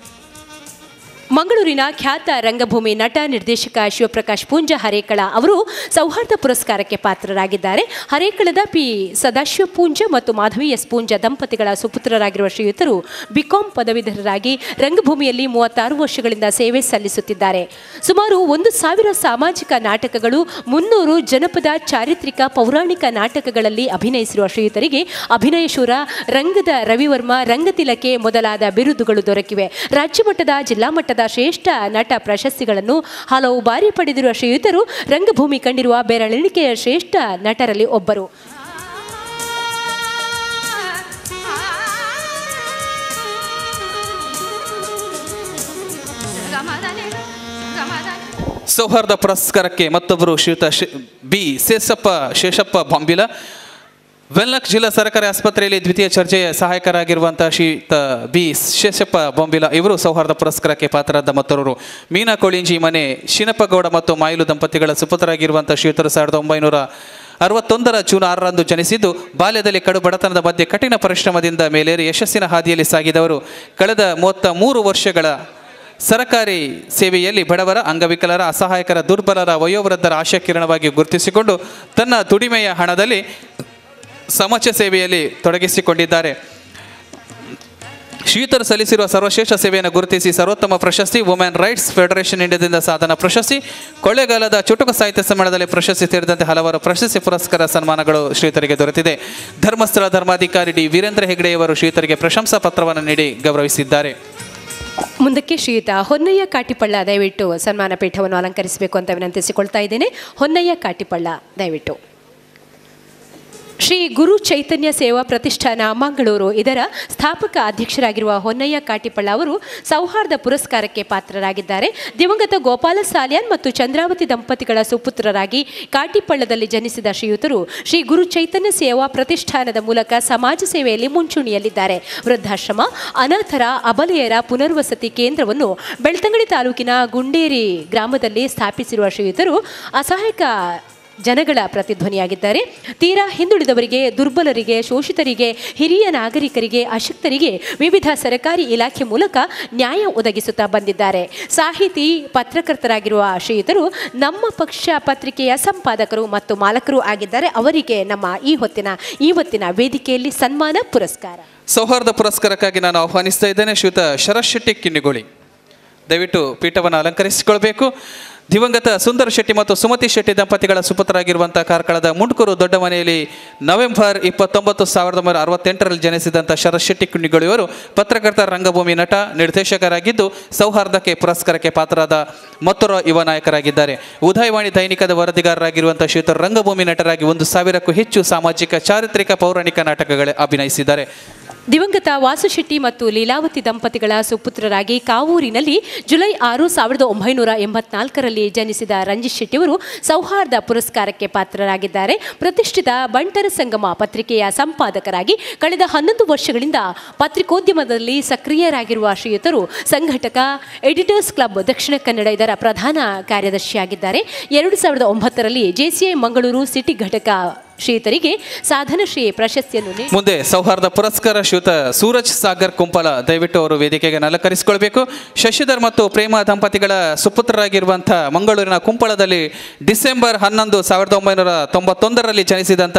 ಮಂಗಳೂರಿನ ಖ್ಯಾತ ರಂಗಭೂಮಿ ನಟ ನಿರ್ದೇಶಕ ಶಿವಪ್ರಕಾಶ್ ಪೂಂಜ ಹರೇಕಳ ಅವರು ಸೌಹಾರ್ದ ಪುರಸ್ಕಾರಕ್ಕೆ ಪಾತ್ರರಾಗಿದ್ದಾರೆ. ಹರೇಕಳದ ಪಿ ಸದಾಶಿವ ಪೂಂಜ ಮತ್ತು ಮಾಧವಿ ಎಸ್ ಪೂಂಜ ದಂಪತಿಗಳ ಸುಪುತ್ರರಾಗಿರುವ ಶ್ರೀಯುತರು ಬಿಕಾಂ ಪದವೀಧರರಾಗಿ ರಂಗಭೂಮಿಯಲ್ಲಿ ಮೂವತ್ತಾರು ವರ್ಷಗಳಿಂದ ಸೇವೆ ಸಲ್ಲಿಸುತ್ತಿದ್ದಾರೆ. ಸುಮಾರು ಒಂದು ಸಾವಿರ ಸಾಮಾಜಿಕ ನಾಟಕಗಳು, ಮುನ್ನೂರು ಜನಪದ ಚಾರಿತ್ರಿಕ ಪೌರಾಣಿಕ ನಾಟಕಗಳಲ್ಲಿ ಅಭಿನಯಿಸಿರುವ ಶ್ರೀಯುತರಿಗೆ ಅಭಿನಯ ಶೂರ, ರಂಗದ ರವಿವರ್ಮ, ರಂಗತಿಲಕೆ ಮೊದಲಾದ ಬಿರುದುಗಳು ದೊರಕಿವೆ. ರಾಜ್ಯ ಮಟ್ಟದ ಜಿಲ್ಲಾ ಮಟ್ಟದ ಶ್ರೇಷ್ಠ ನಟ ಪ್ರಶಸ್ತಿಗಳನ್ನು ಹಲವು ಬಾರಿ ಪಡೆದಿರುವ ಶ್ರೀಯುತರು ರಂಗಭೂಮಿ ಕಂಡಿರುವ ಬೆರಳೆಣಿಕೆಯ ಶ್ರೇಷ್ಠ ನಟರಲ್ಲಿ ಒಬ್ಬರು. ಸೌಹಾರ್ದ ಪುರಸ್ಕಾರಕ್ಕೆ ಮತ್ತೊಬ್ಬರು ಶ್ರೀಯುತ ಬಿ ಶೇಷಪ್ಪ ಶೇಷಪ್ಪ ಬಾಂಬಿಲ. ವೆಲ್ನಕ್ ಜಿಲ್ಲಾ ಸರ್ಕಾರಿ ಆಸ್ಪತ್ರೆಯಲ್ಲಿ ದ್ವಿತೀಯ ಚರ್ಚೆಯ ಸಹಾಯಕರಾಗಿರುವಂಥ ಶ್ರೀತ ಬಿ ಶೇಷಪ್ಪ ಬೊಂಬಿಲ ಇವರು ಸೌಹಾರ್ದ ಪುರಸ್ಕಾರಕ್ಕೆ ಪಾತ್ರರಾದ ಮತ್ತೊರು ಮೀನಾ ಕೊಳಿಂಜಿ ಮನೆ, ಶಿನಪ್ಪಗೌಡ ಮತ್ತು ಮಾಯಿಲು ದಂಪತಿಗಳ ಸುಪುತ್ರರಾಗಿರುವಂಥ ಶ್ರೀಯುತರು ಸಾವಿರದ ಒಂಬೈನೂರ ಅರವತ್ತೊಂದರ ಜೂನ್ ಆರರಂದು ಜನಿಸಿದ್ದು, ಬಾಲ್ಯದಲ್ಲಿ ಕಡು ಬಡತನದ ಮಧ್ಯೆ ಕಠಿಣ ಪರಿಶ್ರಮದಿಂದ ಮೇಲೇರಿ ಯಶಸ್ಸಿನ ಹಾದಿಯಲ್ಲಿ ಸಾಗಿದವರು. ಕಳೆದ ಮೂವತ್ತ ಮೂರು ವರ್ಷಗಳ ಸರಕಾರಿ ಸೇವೆಯಲ್ಲಿ ಬಡವರ, ಅಂಗವಿಕಲರ, ಅಸಹಾಯಕರ, ದುರ್ಬಲರ, ವಯೋವೃದ್ಧರ ಆಶಯ ಕಿರಣವಾಗಿ ಗುರುತಿಸಿಕೊಂಡು ತನ್ನ ದುಡಿಮೆಯ ಹಣದಲ್ಲಿ ಸಮಾಜ ಸೇವೆಯಲ್ಲಿ ತೊಡಗಿಸಿಕೊಂಡಿದ್ದಾರೆ. ಶ್ರೀತರು ಸಲ್ಲಿಸಿರುವ ಸರ್ವಶ್ರೇಷ್ಠ ಸೇವೆಯನ್ನು ಗುರುತಿಸಿ ಸರ್ವೋತ್ತಮ ಪ್ರಶಸ್ತಿ ವುಮೆನ್ ರೈಟ್ಸ್ ಫೆಡರೇಷನ್ ಇಂಡಿಯಾದಿಂದ ಸಾಧನ ಪ್ರಶಸ್ತಿ, ಕೊಳ್ಳೇಗಾಲದ ಚುಟುಕು ಸಾಹಿತ್ಯ ಸಮ್ಮೇಳನದಲ್ಲಿ ಪ್ರಶಸ್ತಿ ಸೇರಿದಂತೆ ಹಲವಾರು ಪ್ರಶಸ್ತಿ ಪುರಸ್ಕಾರ ಸನ್ಮಾನಗಳು ಶ್ರೀತರಿಗೆ ದೊರೆತಿದೆ. ಧರ್ಮಸ್ಥಳ ಧರ್ಮಾಧಿಕಾರಿ ಡಿ. ವೀರೇಂದ್ರ ಹೆಗ್ಡೆಯವರು ಶ್ರೀತರಿಗೆ ಪ್ರಶಂಸಾ ಪತ್ರವನ್ನು ನೀಡಿ ಗೌರವಿಸಿದ್ದಾರೆ. ಮುಂದಕ್ಕೆ ಶ್ರೀಯುತ, ಹೊನ್ನಯ್ಯ ಕಾಟಿಪಳ್ಳ, ದಯವಿಟ್ಟು ಸನ್ಮಾನ ಪೀಠವನ್ನು ಅಲಂಕರಿಸಬೇಕು ಅಂತ ವಿನಂತಿಸಿಕೊಳ್ತಾ ಇದ್ದೇನೆ. ಹೊನ್ನಯ್ಯ ಕಾಟಿಪಳ್ಳ, ದಯವಿಟ್ಟು. ಶ್ರೀ ಗುರು ಚೈತನ್ಯ ಸೇವಾ ಪ್ರತಿಷ್ಠಾನ ಮಂಗಳೂರು. ಇದರ ಸ್ಥಾಪಕ ಅಧ್ಯಕ್ಷರಾಗಿರುವ ಹೊನ್ನಯ್ಯ ಕಾಟಿಪಳ್ಳ ಅವರು ಸೌಹಾರ್ದ ಪುರಸ್ಕಾರಕ್ಕೆ ಪಾತ್ರರಾಗಿದ್ದಾರೆ. ದಿವಂಗತ ಗೋಪಾಲ ಸಾಲ್ಯಾನ್ ಮತ್ತು ಚಂದ್ರಾವತಿ ದಂಪತಿಗಳ ಸುಪುತ್ರರಾಗಿ ಕಾಟಿಪಳ್ಳದಲ್ಲಿ ಜನಿಸಿದ ಶ್ರೀಯುತರು ಶ್ರೀ ಗುರು ಚೈತನ್ಯ ಸೇವಾ ಪ್ರತಿಷ್ಠಾನದ ಮೂಲಕ ಸಮಾಜ ಸೇವೆಯಲ್ಲಿ ಮುಂಚೂಣಿಯಲ್ಲಿದ್ದಾರೆ. ವೃದ್ಧಾಶ್ರಮ ಅನಾಥರ ಅಬಲೆಯರ ಪುನರ್ವಸತಿ ಕೇಂದ್ರವನ್ನು ಬೆಳ್ತಂಗಡಿ ತಾಲೂಕಿನ ಗುಂಡೇರಿ ಗ್ರಾಮದಲ್ಲಿ ಸ್ಥಾಪಿಸಿರುವ ಶ್ರೀಯುತರು ಅಸಹಾಯಕ ಜನಗಳ ಪ್ರತಿಧ್ವನಿಯಾಗಿದ್ದಾರೆ. ತೀರಾ ಹಿಂದುಳಿದವರಿಗೆ, ದುರ್ಬಲರಿಗೆ, ಶೋಷಿತರಿಗೆ, ಹಿರಿಯ ನಾಗರಿಕರಿಗೆ, ಅಶಕ್ತರಿಗೆ ವಿವಿಧ ಸರ್ಕಾರಿ ಇಲಾಖೆ ಮೂಲಕ ನ್ಯಾಯ ಒದಗಿಸುತ್ತಾ ಬಂದಿದ್ದಾರೆ. ಸಾಹಿತಿ, ಪತ್ರಕರ್ತರಾಗಿರುವ ಶ್ರೀಯುತರು, ನಮ್ಮ ಪಕ್ಷ ಪತ್ರಿಕೆಯ ಸಂಪಾದಕರು ಮತ್ತು ಮಾಲಕರು ಆಗಿದ್ದಾರೆ. ಅವರಿಗೆ ನಮ್ಮ ಈ ಹೊತ್ತಿನ ಈ ಹೊತ್ತಿನ ವೇದಿಕೆಯಲ್ಲಿ ಸನ್ಮಾನ, ಪುರಸ್ಕಾರ. ಸೌಹಾರ್ದ ಪುರಸ್ಕಾರಕ್ಕಾಗಿ ನಾನು ಆಹ್ವಾನಿಸ್ತಾ ಇದ್ದೇನೆ. ಶ್ರೀಯುತ ಶರತ್ ಶೆಟ್ಟಿ ಕಿನ್ನಿಗೋಳಿ ದಯವಿಟ್ಟು ಪೀಠವನ್ನು ಅಲಂಕರಿಸಿಕೊಳ್ಬೇಕು. ದಿವಂಗತ ಸುಂದರ್ ಶೆಟ್ಟಿ ಮತ್ತು ಸುಮತಿ ಶೆಟ್ಟಿ ದಂಪತಿಗಳ ಸುಪುತ್ರರಾಗಿರುವಂಥ ಕಾರ್ಕಳದ ಮುಂಡ್ಕೂರು ದೊಡ್ಡ ಮನೆಯಲ್ಲಿ ನವೆಂಬರ್ ಇಪ್ಪತ್ತೊಂಬತ್ತು ಸಾವಿರದ ಒಂಬೈನೂರ ಅರವತ್ತೆಂಟರಲ್ಲಿ ಜನಿಸಿದಂಥ ಶರತ್ ಶೆಟ್ಟಿ ಇವರು ಪತ್ರಕರ್ತ ರಂಗಭೂಮಿ ನಟ, ನಿರ್ದೇಶಕರಾಗಿದ್ದು ಸೌಹಾರ್ದಕ್ಕೆ ಪುರಸ್ಕಾರಕ್ಕೆ ಪಾತ್ರರಾದ ಮತ್ತೊರ ಯುವ ನಾಯಕರಾಗಿದ್ದಾರೆ. ಉದಯವಾಣಿ ದೈನಿಕದ ವರದಿಗಾರರಾಗಿರುವಂಥ ಶ್ರೀಯುತ ರಂಗಭೂಮಿ ನಟರಾಗಿ ಒಂದು ಸಾವಿರಕ್ಕೂ ಹೆಚ್ಚು ಸಾಮಾಜಿಕ, ಚಾರಿತ್ರಿಕ, ಪೌರಾಣಿಕ ನಾಟಕಗಳೇ ಅಭಿನಯಿಸಿದ್ದಾರೆ. ದಿವಂಗತ ವಾಸು ಶೆಟ್ಟಿ ಮತ್ತು ಲೀಲಾವತಿ ದಂಪತಿಗಳ ಸುಪುತ್ರರಾಗಿ ಕಾವೂರಿನಲ್ಲಿ ಜುಲೈ ಆರು ಸಾವಿರದ ಒಂಬೈನೂರ ಎಂಬತ್ನಾಲ್ಕರಲ್ಲಿ ಜನಿಸಿದ ರಂಜಿತ್ ಶೆಟ್ಟಿಯವರು ಸೌಹಾರ್ದ ಪುರಸ್ಕಾರಕ್ಕೆ ಪಾತ್ರರಾಗಿದ್ದಾರೆ. ಪ್ರತಿಷ್ಠಿತ ಬಂಟರ ಸಂಗಮ ಪತ್ರಿಕೆಯ ಸಂಪಾದಕರಾಗಿ ಕಳೆದ ಹನ್ನೊಂದು ವರ್ಷಗಳಿಂದ ಪತ್ರಿಕೋದ್ಯಮದಲ್ಲಿ ಸಕ್ರಿಯರಾಗಿರುವ ಶ್ರೀಯುತರು ಸಂಘಟಕ, ಎಡಿಟರ್ಸ್ ಕ್ಲಬ್, ದಕ್ಷಿಣ ಕನ್ನಡ ಇದರ ಪ್ರಧಾನ ಕಾರ್ಯದರ್ಶಿಯಾಗಿದ್ದಾರೆ. ಎರಡು ಸಾವಿರದ ಒಂಬತ್ತರಲ್ಲಿ ಜೆಸಿಐ ಮಂಗಳೂರು ಸಿಟಿ ಘಟಕ ಶ್ರೀಯುತರಿಗೆ ಸಾಧನಶ್ರೀ ಪ್ರಶಸ್ತಿಯನ್ನು ನೀಡಿ. ಮುಂದೆ ಸೌಹಾರ್ದ ಪುರಸ್ಕಾರ ಶ್ರೀಯುತ ಸೂರಜ್ ಸಾಗರ್ ಕುಂಪಲ, ದಯವಿಟ್ಟು ಅವರು ವೇದಿಕೆಗೆ ನಲಕರಿಸಿಕೊಳ್ಬೇಕು. ಶಶಿಧರ್ ಮತ್ತು ಪ್ರೇಮ ದಂಪತಿಗಳ ಸುಪುತ್ರರಾಗಿರುವಂತಹ ಮಂಗಳೂರಿನ ಕುಂಪಳದಲ್ಲಿ ಡಿಸೆಂಬರ್ ಹನ್ನೊಂದು ಸಾವಿರದ ಒಂಬೈನೂರ ತೊಂಬತ್ತೊಂದರಲ್ಲಿ ಜನಿಸಿದಂಥ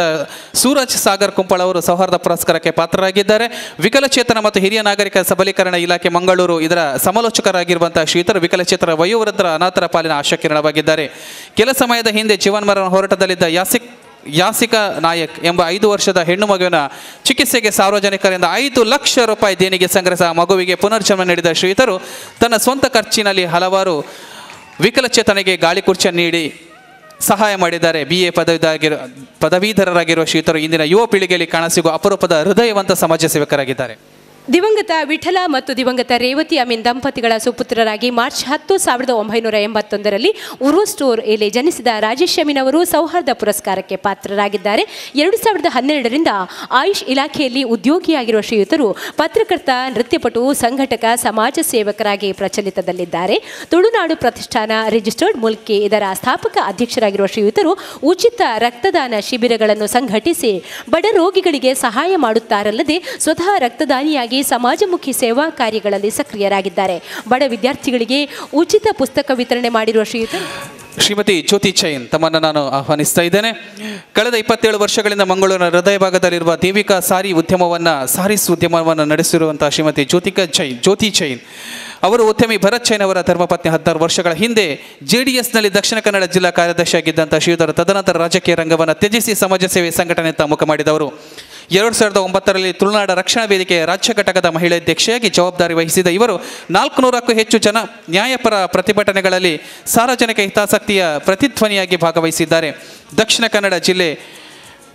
ಸೂರಜ್ ಸಾಗರ್ ಕುಂಪಳ ಅವರು ಸೌಹಾರ್ದ ಪುರಸ್ಕಾರಕ್ಕೆ ಪಾತ್ರರಾಗಿದ್ದಾರೆ. ವಿಕಲಚೇತನ ಮತ್ತು ಹಿರಿಯ ನಾಗರಿಕ ಸಬಲೀಕರಣ ಇಲಾಖೆ ಮಂಗಳೂರು ಇದರ ಸಮಾಲೋಚಕರಾಗಿರುವಂತಹ ಶ್ರೀತರು ವಿಕಲಚೇತನ ವಯೋವೃದ್ಧರ ಅನಾಥರ ಪಾಲಿನ ಆಶಾಕಿರಣವಾಗಿದ್ದಾರೆ. ಕೆಲ ಸಮಯದ ಹಿಂದೆ ಜೀವನ್ ಮರಣ ಹೋರಾಟದಲ್ಲಿದ್ದ ಯಾಸಿಕ್ ಯಾಸಿಕಾ ನಾಯಕ್ ಎಂಬ ಐದು ವರ್ಷದ ಹೆಣ್ಣು ಮಗುವಿನ ಚಿಕಿತ್ಸೆಗೆ ಸಾರ್ವಜನಿಕರಿಂದ ಐದು ಲಕ್ಷ ರೂಪಾಯಿ ದೇಣಿಗೆ ಸಂಗ್ರಹಿಸ ಮಗುವಿಗೆ ಪುನರ್ಜನ್ಮ ನೀಡಿದ ಶ್ರೀತರು ತನ್ನ ಸ್ವಂತ ಖರ್ಚಿನಲ್ಲಿ ಹಲವಾರು ವಿಕಲಚೇತನಿಗೆ ಗಾಳಿ ಕುರ್ಚಿ ನೀಡಿ ಸಹಾಯ ಮಾಡಿದ್ದಾರೆ. ಬಿ ಎ ಪದವೀಧರಾಗಿರೋ ಪದವೀಧರರಾಗಿರುವ ಶ್ರೀತರು ಇಂದಿನ ಯುವ ಪೀಳಿಗೆಯಲ್ಲಿ ಕಾಣಸಿಗುವ ಅಪರೂಪದ ಹೃದಯವಂತ ಸಮಾಜ ಸೇವಕರಾಗಿದ್ದಾರೆ. ದಿವಂಗತ ವಿಠಲ ಮತ್ತು ದಿವಂಗತ ರೇವತಿ ಅಮೀನ್ ದಂಪತಿಗಳ ಸುಪುತ್ರರಾಗಿ ಮಾರ್ಚ್ ಹತ್ತು ಸಾವಿರದ ಒಂಬೈನೂರ ಎಂಬತ್ತೊಂದರಲ್ಲಿ ಉರು ಸ್ಟೋರ್ ಇಲ್ಲಿ ಜನಿಸಿದ ರಾಜೇಶ್ ಅಮೀನ್ ಅವರು ಸೌಹಾರ್ದ ಪುರಸ್ಕಾರಕ್ಕೆ ಪಾತ್ರರಾಗಿದ್ದಾರೆ. ಎರಡು ಸಾವಿರದ ಹನ್ನೆರಡರಿಂದ ಆಯುಷ್ ಇಲಾಖೆಯಲ್ಲಿ ಉದ್ಯೋಗಿಯಾಗಿರುವ ಶ್ರೀಯುತರು ಪತ್ರಕರ್ತ, ನೃತ್ಯಪಟು, ಸಂಘಟಕ, ಸಮಾಜ ಸೇವಕರಾಗಿ ಪ್ರಚಲಿತದಲ್ಲಿದ್ದಾರೆ. ತುಳುನಾಡು ಪ್ರತಿಷ್ಠಾನ ರಿಜಿಸ್ಟರ್ಡ್ ಮುಲ್ಕಿ ಇದರ ಸ್ಥಾಪಕ ಅಧ್ಯಕ್ಷರಾಗಿರುವ ಶ್ರೀಯುತರು ಉಚಿತ ರಕ್ತದಾನ ಶಿಬಿರಗಳನ್ನು ಸಂಘಟಿಸಿ ಬಡ ರೋಗಿಗಳಿಗೆ ಸಹಾಯ ಮಾಡುತ್ತಾರಲ್ಲದೆ ಸ್ವತಃ ರಕ್ತದಾನಿಯಾಗಿ ಸಮಾಜಮುಖಿ ಸೇವಾ ಕಾರ್ಯಗಳಲ್ಲಿ ಸಕ್ರಿಯರಾಗಿದ್ದಾರೆ. ಬಡ ವಿದ್ಯಾರ್ಥಿಗಳಿಗೆ ಉಚಿತ ಪುಸ್ತಕ ವಿತರಣೆ ಮಾಡಿರುವ ಶ್ರೀಯುತ ಶ್ರೀಮತಿ ಜ್ಯೋತಿ ಚೈನ್ ತಮ್ಮನ್ನು ನಾನು ಆಹ್ವಾನಿಸ್ತಾ ಇದ್ದೇನೆ. ಕಳೆದ ಇಪ್ಪತ್ತೇಳು ವರ್ಷಗಳಿಂದ ಮಂಗಳೂರಿನ ಹೃದಯ ಭಾಗದಲ್ಲಿರುವ ದೇವಿಕಾ ಸಾರಿ ಉದ್ಯಮವನ್ನು ಸಾರೀಸ್ ಉದ್ಯಮವನ್ನು ನಡೆಸಿರುವಂಥ ಶ್ರೀಮತಿ ಜ್ಯೋತಿಕಾ ಜೈನ್ ಜ್ಯೋತಿ ಚೈನ್ ಅವರು ಉದ್ಯಮಿ ಭರತ್ ಚೈನ್ ಅವರ ಧರ್ಮಪತ್ನಿ ಹದಿನಾರು ವರ್ಷಗಳ ಹಿಂದೆ ಜೆ ಡಿ ಎಸ್ನಲ್ಲಿ ದಕ್ಷಿಣ ಕನ್ನಡ ಜಿಲ್ಲಾ ಕಾರ್ಯದರ್ಶಿಯಾಗಿದ್ದಂಥ ಶ್ರೀಧರ ತದನಂತರ ರಾಜಕೀಯ ರಂಗವನ್ನು ತ್ಯಜಿಸಿ ಸಮಾಜ ಸೇವೆ ಸಂಘಟನೆಯತ್ತ ಮುಖ ಮಾಡಿದವರು. ಎರಡು ಸಾವಿರದ ಒಂಬತ್ತರಲ್ಲಿ ತುಳುನಾಡ ರಕ್ಷಣಾ ವೇದಿಕೆಯ ರಾಜ್ಯ ಘಟಕದ ಮಹಿಳೆ ಅಧ್ಯಕ್ಷೆಯಾಗಿ ಜವಾಬ್ದಾರಿ ವಹಿಸಿದ ಇವರು ನಾಲ್ಕುನೂರಕ್ಕೂ ಹೆಚ್ಚು ಜನ ನ್ಯಾಯಪರ ಪ್ರತಿಭಟನೆಗಳಲ್ಲಿ ಸಾರ್ವಜನಿಕ ಹಿತಾಸಕ್ತಿಯ ಪ್ರತಿಧ್ವನಿಯಾಗಿ ಭಾಗವಹಿಸಿದ್ದಾರೆ. ದಕ್ಷಿಣ ಕನ್ನಡ ಜಿಲ್ಲೆ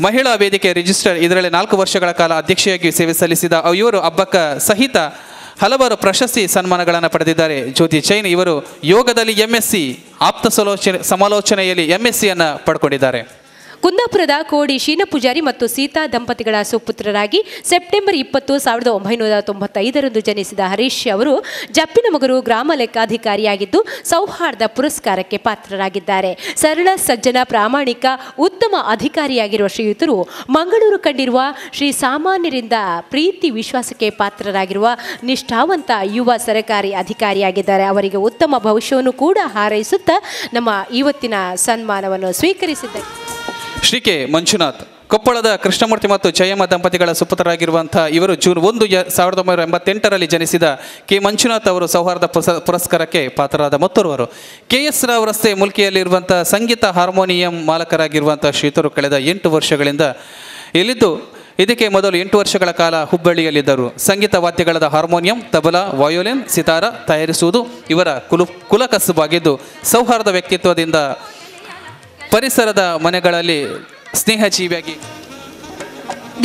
ಮಹಿಳಾ ವೇದಿಕೆ ರಿಜಿಸ್ಟರ್ ಇದರಲ್ಲಿ ನಾಲ್ಕು ವರ್ಷಗಳ ಕಾಲ ಅಧ್ಯಕ್ಷೆಯಾಗಿ ಸೇವೆ ಸಲ್ಲಿಸಿದ ಇವರು ಹಬ್ಬಕ್ಕ ಸಹಿತ ಹಲವಾರು ಪ್ರಶಸ್ತಿ ಸನ್ಮಾನಗಳನ್ನು ಪಡೆದಿದ್ದಾರೆ. ಜ್ಯೋತಿ ಜೈನ್ ಇವರು ಯೋಗದಲ್ಲಿ ಎಂ ಎಸ್ ಸಿ ಆಪ್ತ ಸಲೋಚನೆ, ಸಮಾಲೋಚನೆಯಲ್ಲಿ ಎಂ ಎಸ್ ಸಿಯನ್ನು ಪಡ್ಕೊಂಡಿದ್ದಾರೆ. ಕುಂದಾಪುರದ ಕೋಡಿ ಶೀನ ಪೂಜಾರಿ ಮತ್ತು ಸೀತಾ ದಂಪತಿಗಳ ಸುಪುತ್ರರಾಗಿ ಸೆಪ್ಟೆಂಬರ್ ಇಪ್ಪತ್ತು ಸಾವಿರದ ಒಂಬೈನೂರ ತೊಂಬತ್ತೈದರಂದು ಜನಿಸಿದ ಹರೀಶ್ ಅವರು ಜಪ್ಪಿನಮಗರು ಗ್ರಾಮ ಲೆಕ್ಕಾಧಿಕಾರಿಯಾಗಿದ್ದು ಸೌಹಾರ್ದ ಪುರಸ್ಕಾರಕ್ಕೆ ಪಾತ್ರರಾಗಿದ್ದಾರೆ. ಸರಳ, ಸಜ್ಜನ, ಪ್ರಾಮಾಣಿಕ, ಉತ್ತಮ ಅಧಿಕಾರಿಯಾಗಿರುವ ಶ್ರೀಯುತರು ಮಂಗಳೂರು ಕಂಡಿರುವ ಶ್ರೀ ಸಾಮಾನ್ಯರಿಂದ ಪ್ರೀತಿ ವಿಶ್ವಾಸಕ್ಕೆ ಪಾತ್ರರಾಗಿರುವ ನಿಷ್ಠಾವಂತ ಯುವ ಸರಕಾರಿ ಅಧಿಕಾರಿಯಾಗಿದ್ದಾರೆ. ಅವರಿಗೆ ಉತ್ತಮ ಭವಿಷ್ಯವನ್ನು ಕೂಡ ಹಾರೈಸುತ್ತಾ ನಮ್ಮ ಇವತ್ತಿನ ಸನ್ಮಾನವನ್ನು ಸ್ವೀಕರಿಸಿದ್ದಾರೆ ಶ್ರೀ ಕೆ ಮಂಜುನಾಥ್, ಕೊಪ್ಪಳದ ಕೃಷ್ಣಮೂರ್ತಿ ಮತ್ತು ಜಯಮ್ಮ ದಂಪತಿಗಳ ಸುಪುತ್ರರಾಗಿರುವಂತಹ ಇವರು ಜೂನ್ ಒಂದು ಸಾವಿರದ ಒಂಬೈನೂರ ಎಂಬತ್ತೆಂಟರಲ್ಲಿ ಜನಿಸಿದ ಕೆ ಮಂಜುನಾಥ್ ಅವರು ಸೌಹಾರ್ದ ಪುರಸ- ಪುರಸ್ಕಾರಕ್ಕೆ ಪಾತ್ರರಾದ ಮತ್ತೋರ್ವರು. ಕೆ ಎಸ್ ರಾವ್ ರಸ್ತೆ ಮುಲ್ಕಿಯಲ್ಲಿರುವಂತಹ ಸಂಗೀತ ಹಾರ್ಮೋನಿಯಂ ಮಾಲಕರಾಗಿರುವಂತಹ ಶ್ರೀತರು ಕಳೆದ ಎಂಟು ವರ್ಷಗಳಿಂದ ಇಲ್ಲಿದ್ದು, ಇದಕ್ಕೆ ಮೊದಲು ಎಂಟು ವರ್ಷಗಳ ಕಾಲ ಹುಬ್ಬಳ್ಳಿಯಲ್ಲಿದ್ದರು. ಸಂಗೀತ ವಾದ್ಯಗಳಾದ ಹಾರ್ಮೋನಿಯಂ, ತಬಲಾ, ವಯೋಲಿನ್, ಸಿತಾರ ತಯಾರಿಸುವುದು ಇವರ ಕುಲು ಕುಲಕಸುಬಾಗಿದ್ದು, ಸೌಹಾರ್ದ ವ್ಯಕ್ತಿತ್ವದಿಂದ ಪರಿಸರದ ಮನೆಗಳಲ್ಲಿ ಸ್ನೇಹಜೀವಿಯಾಗಿ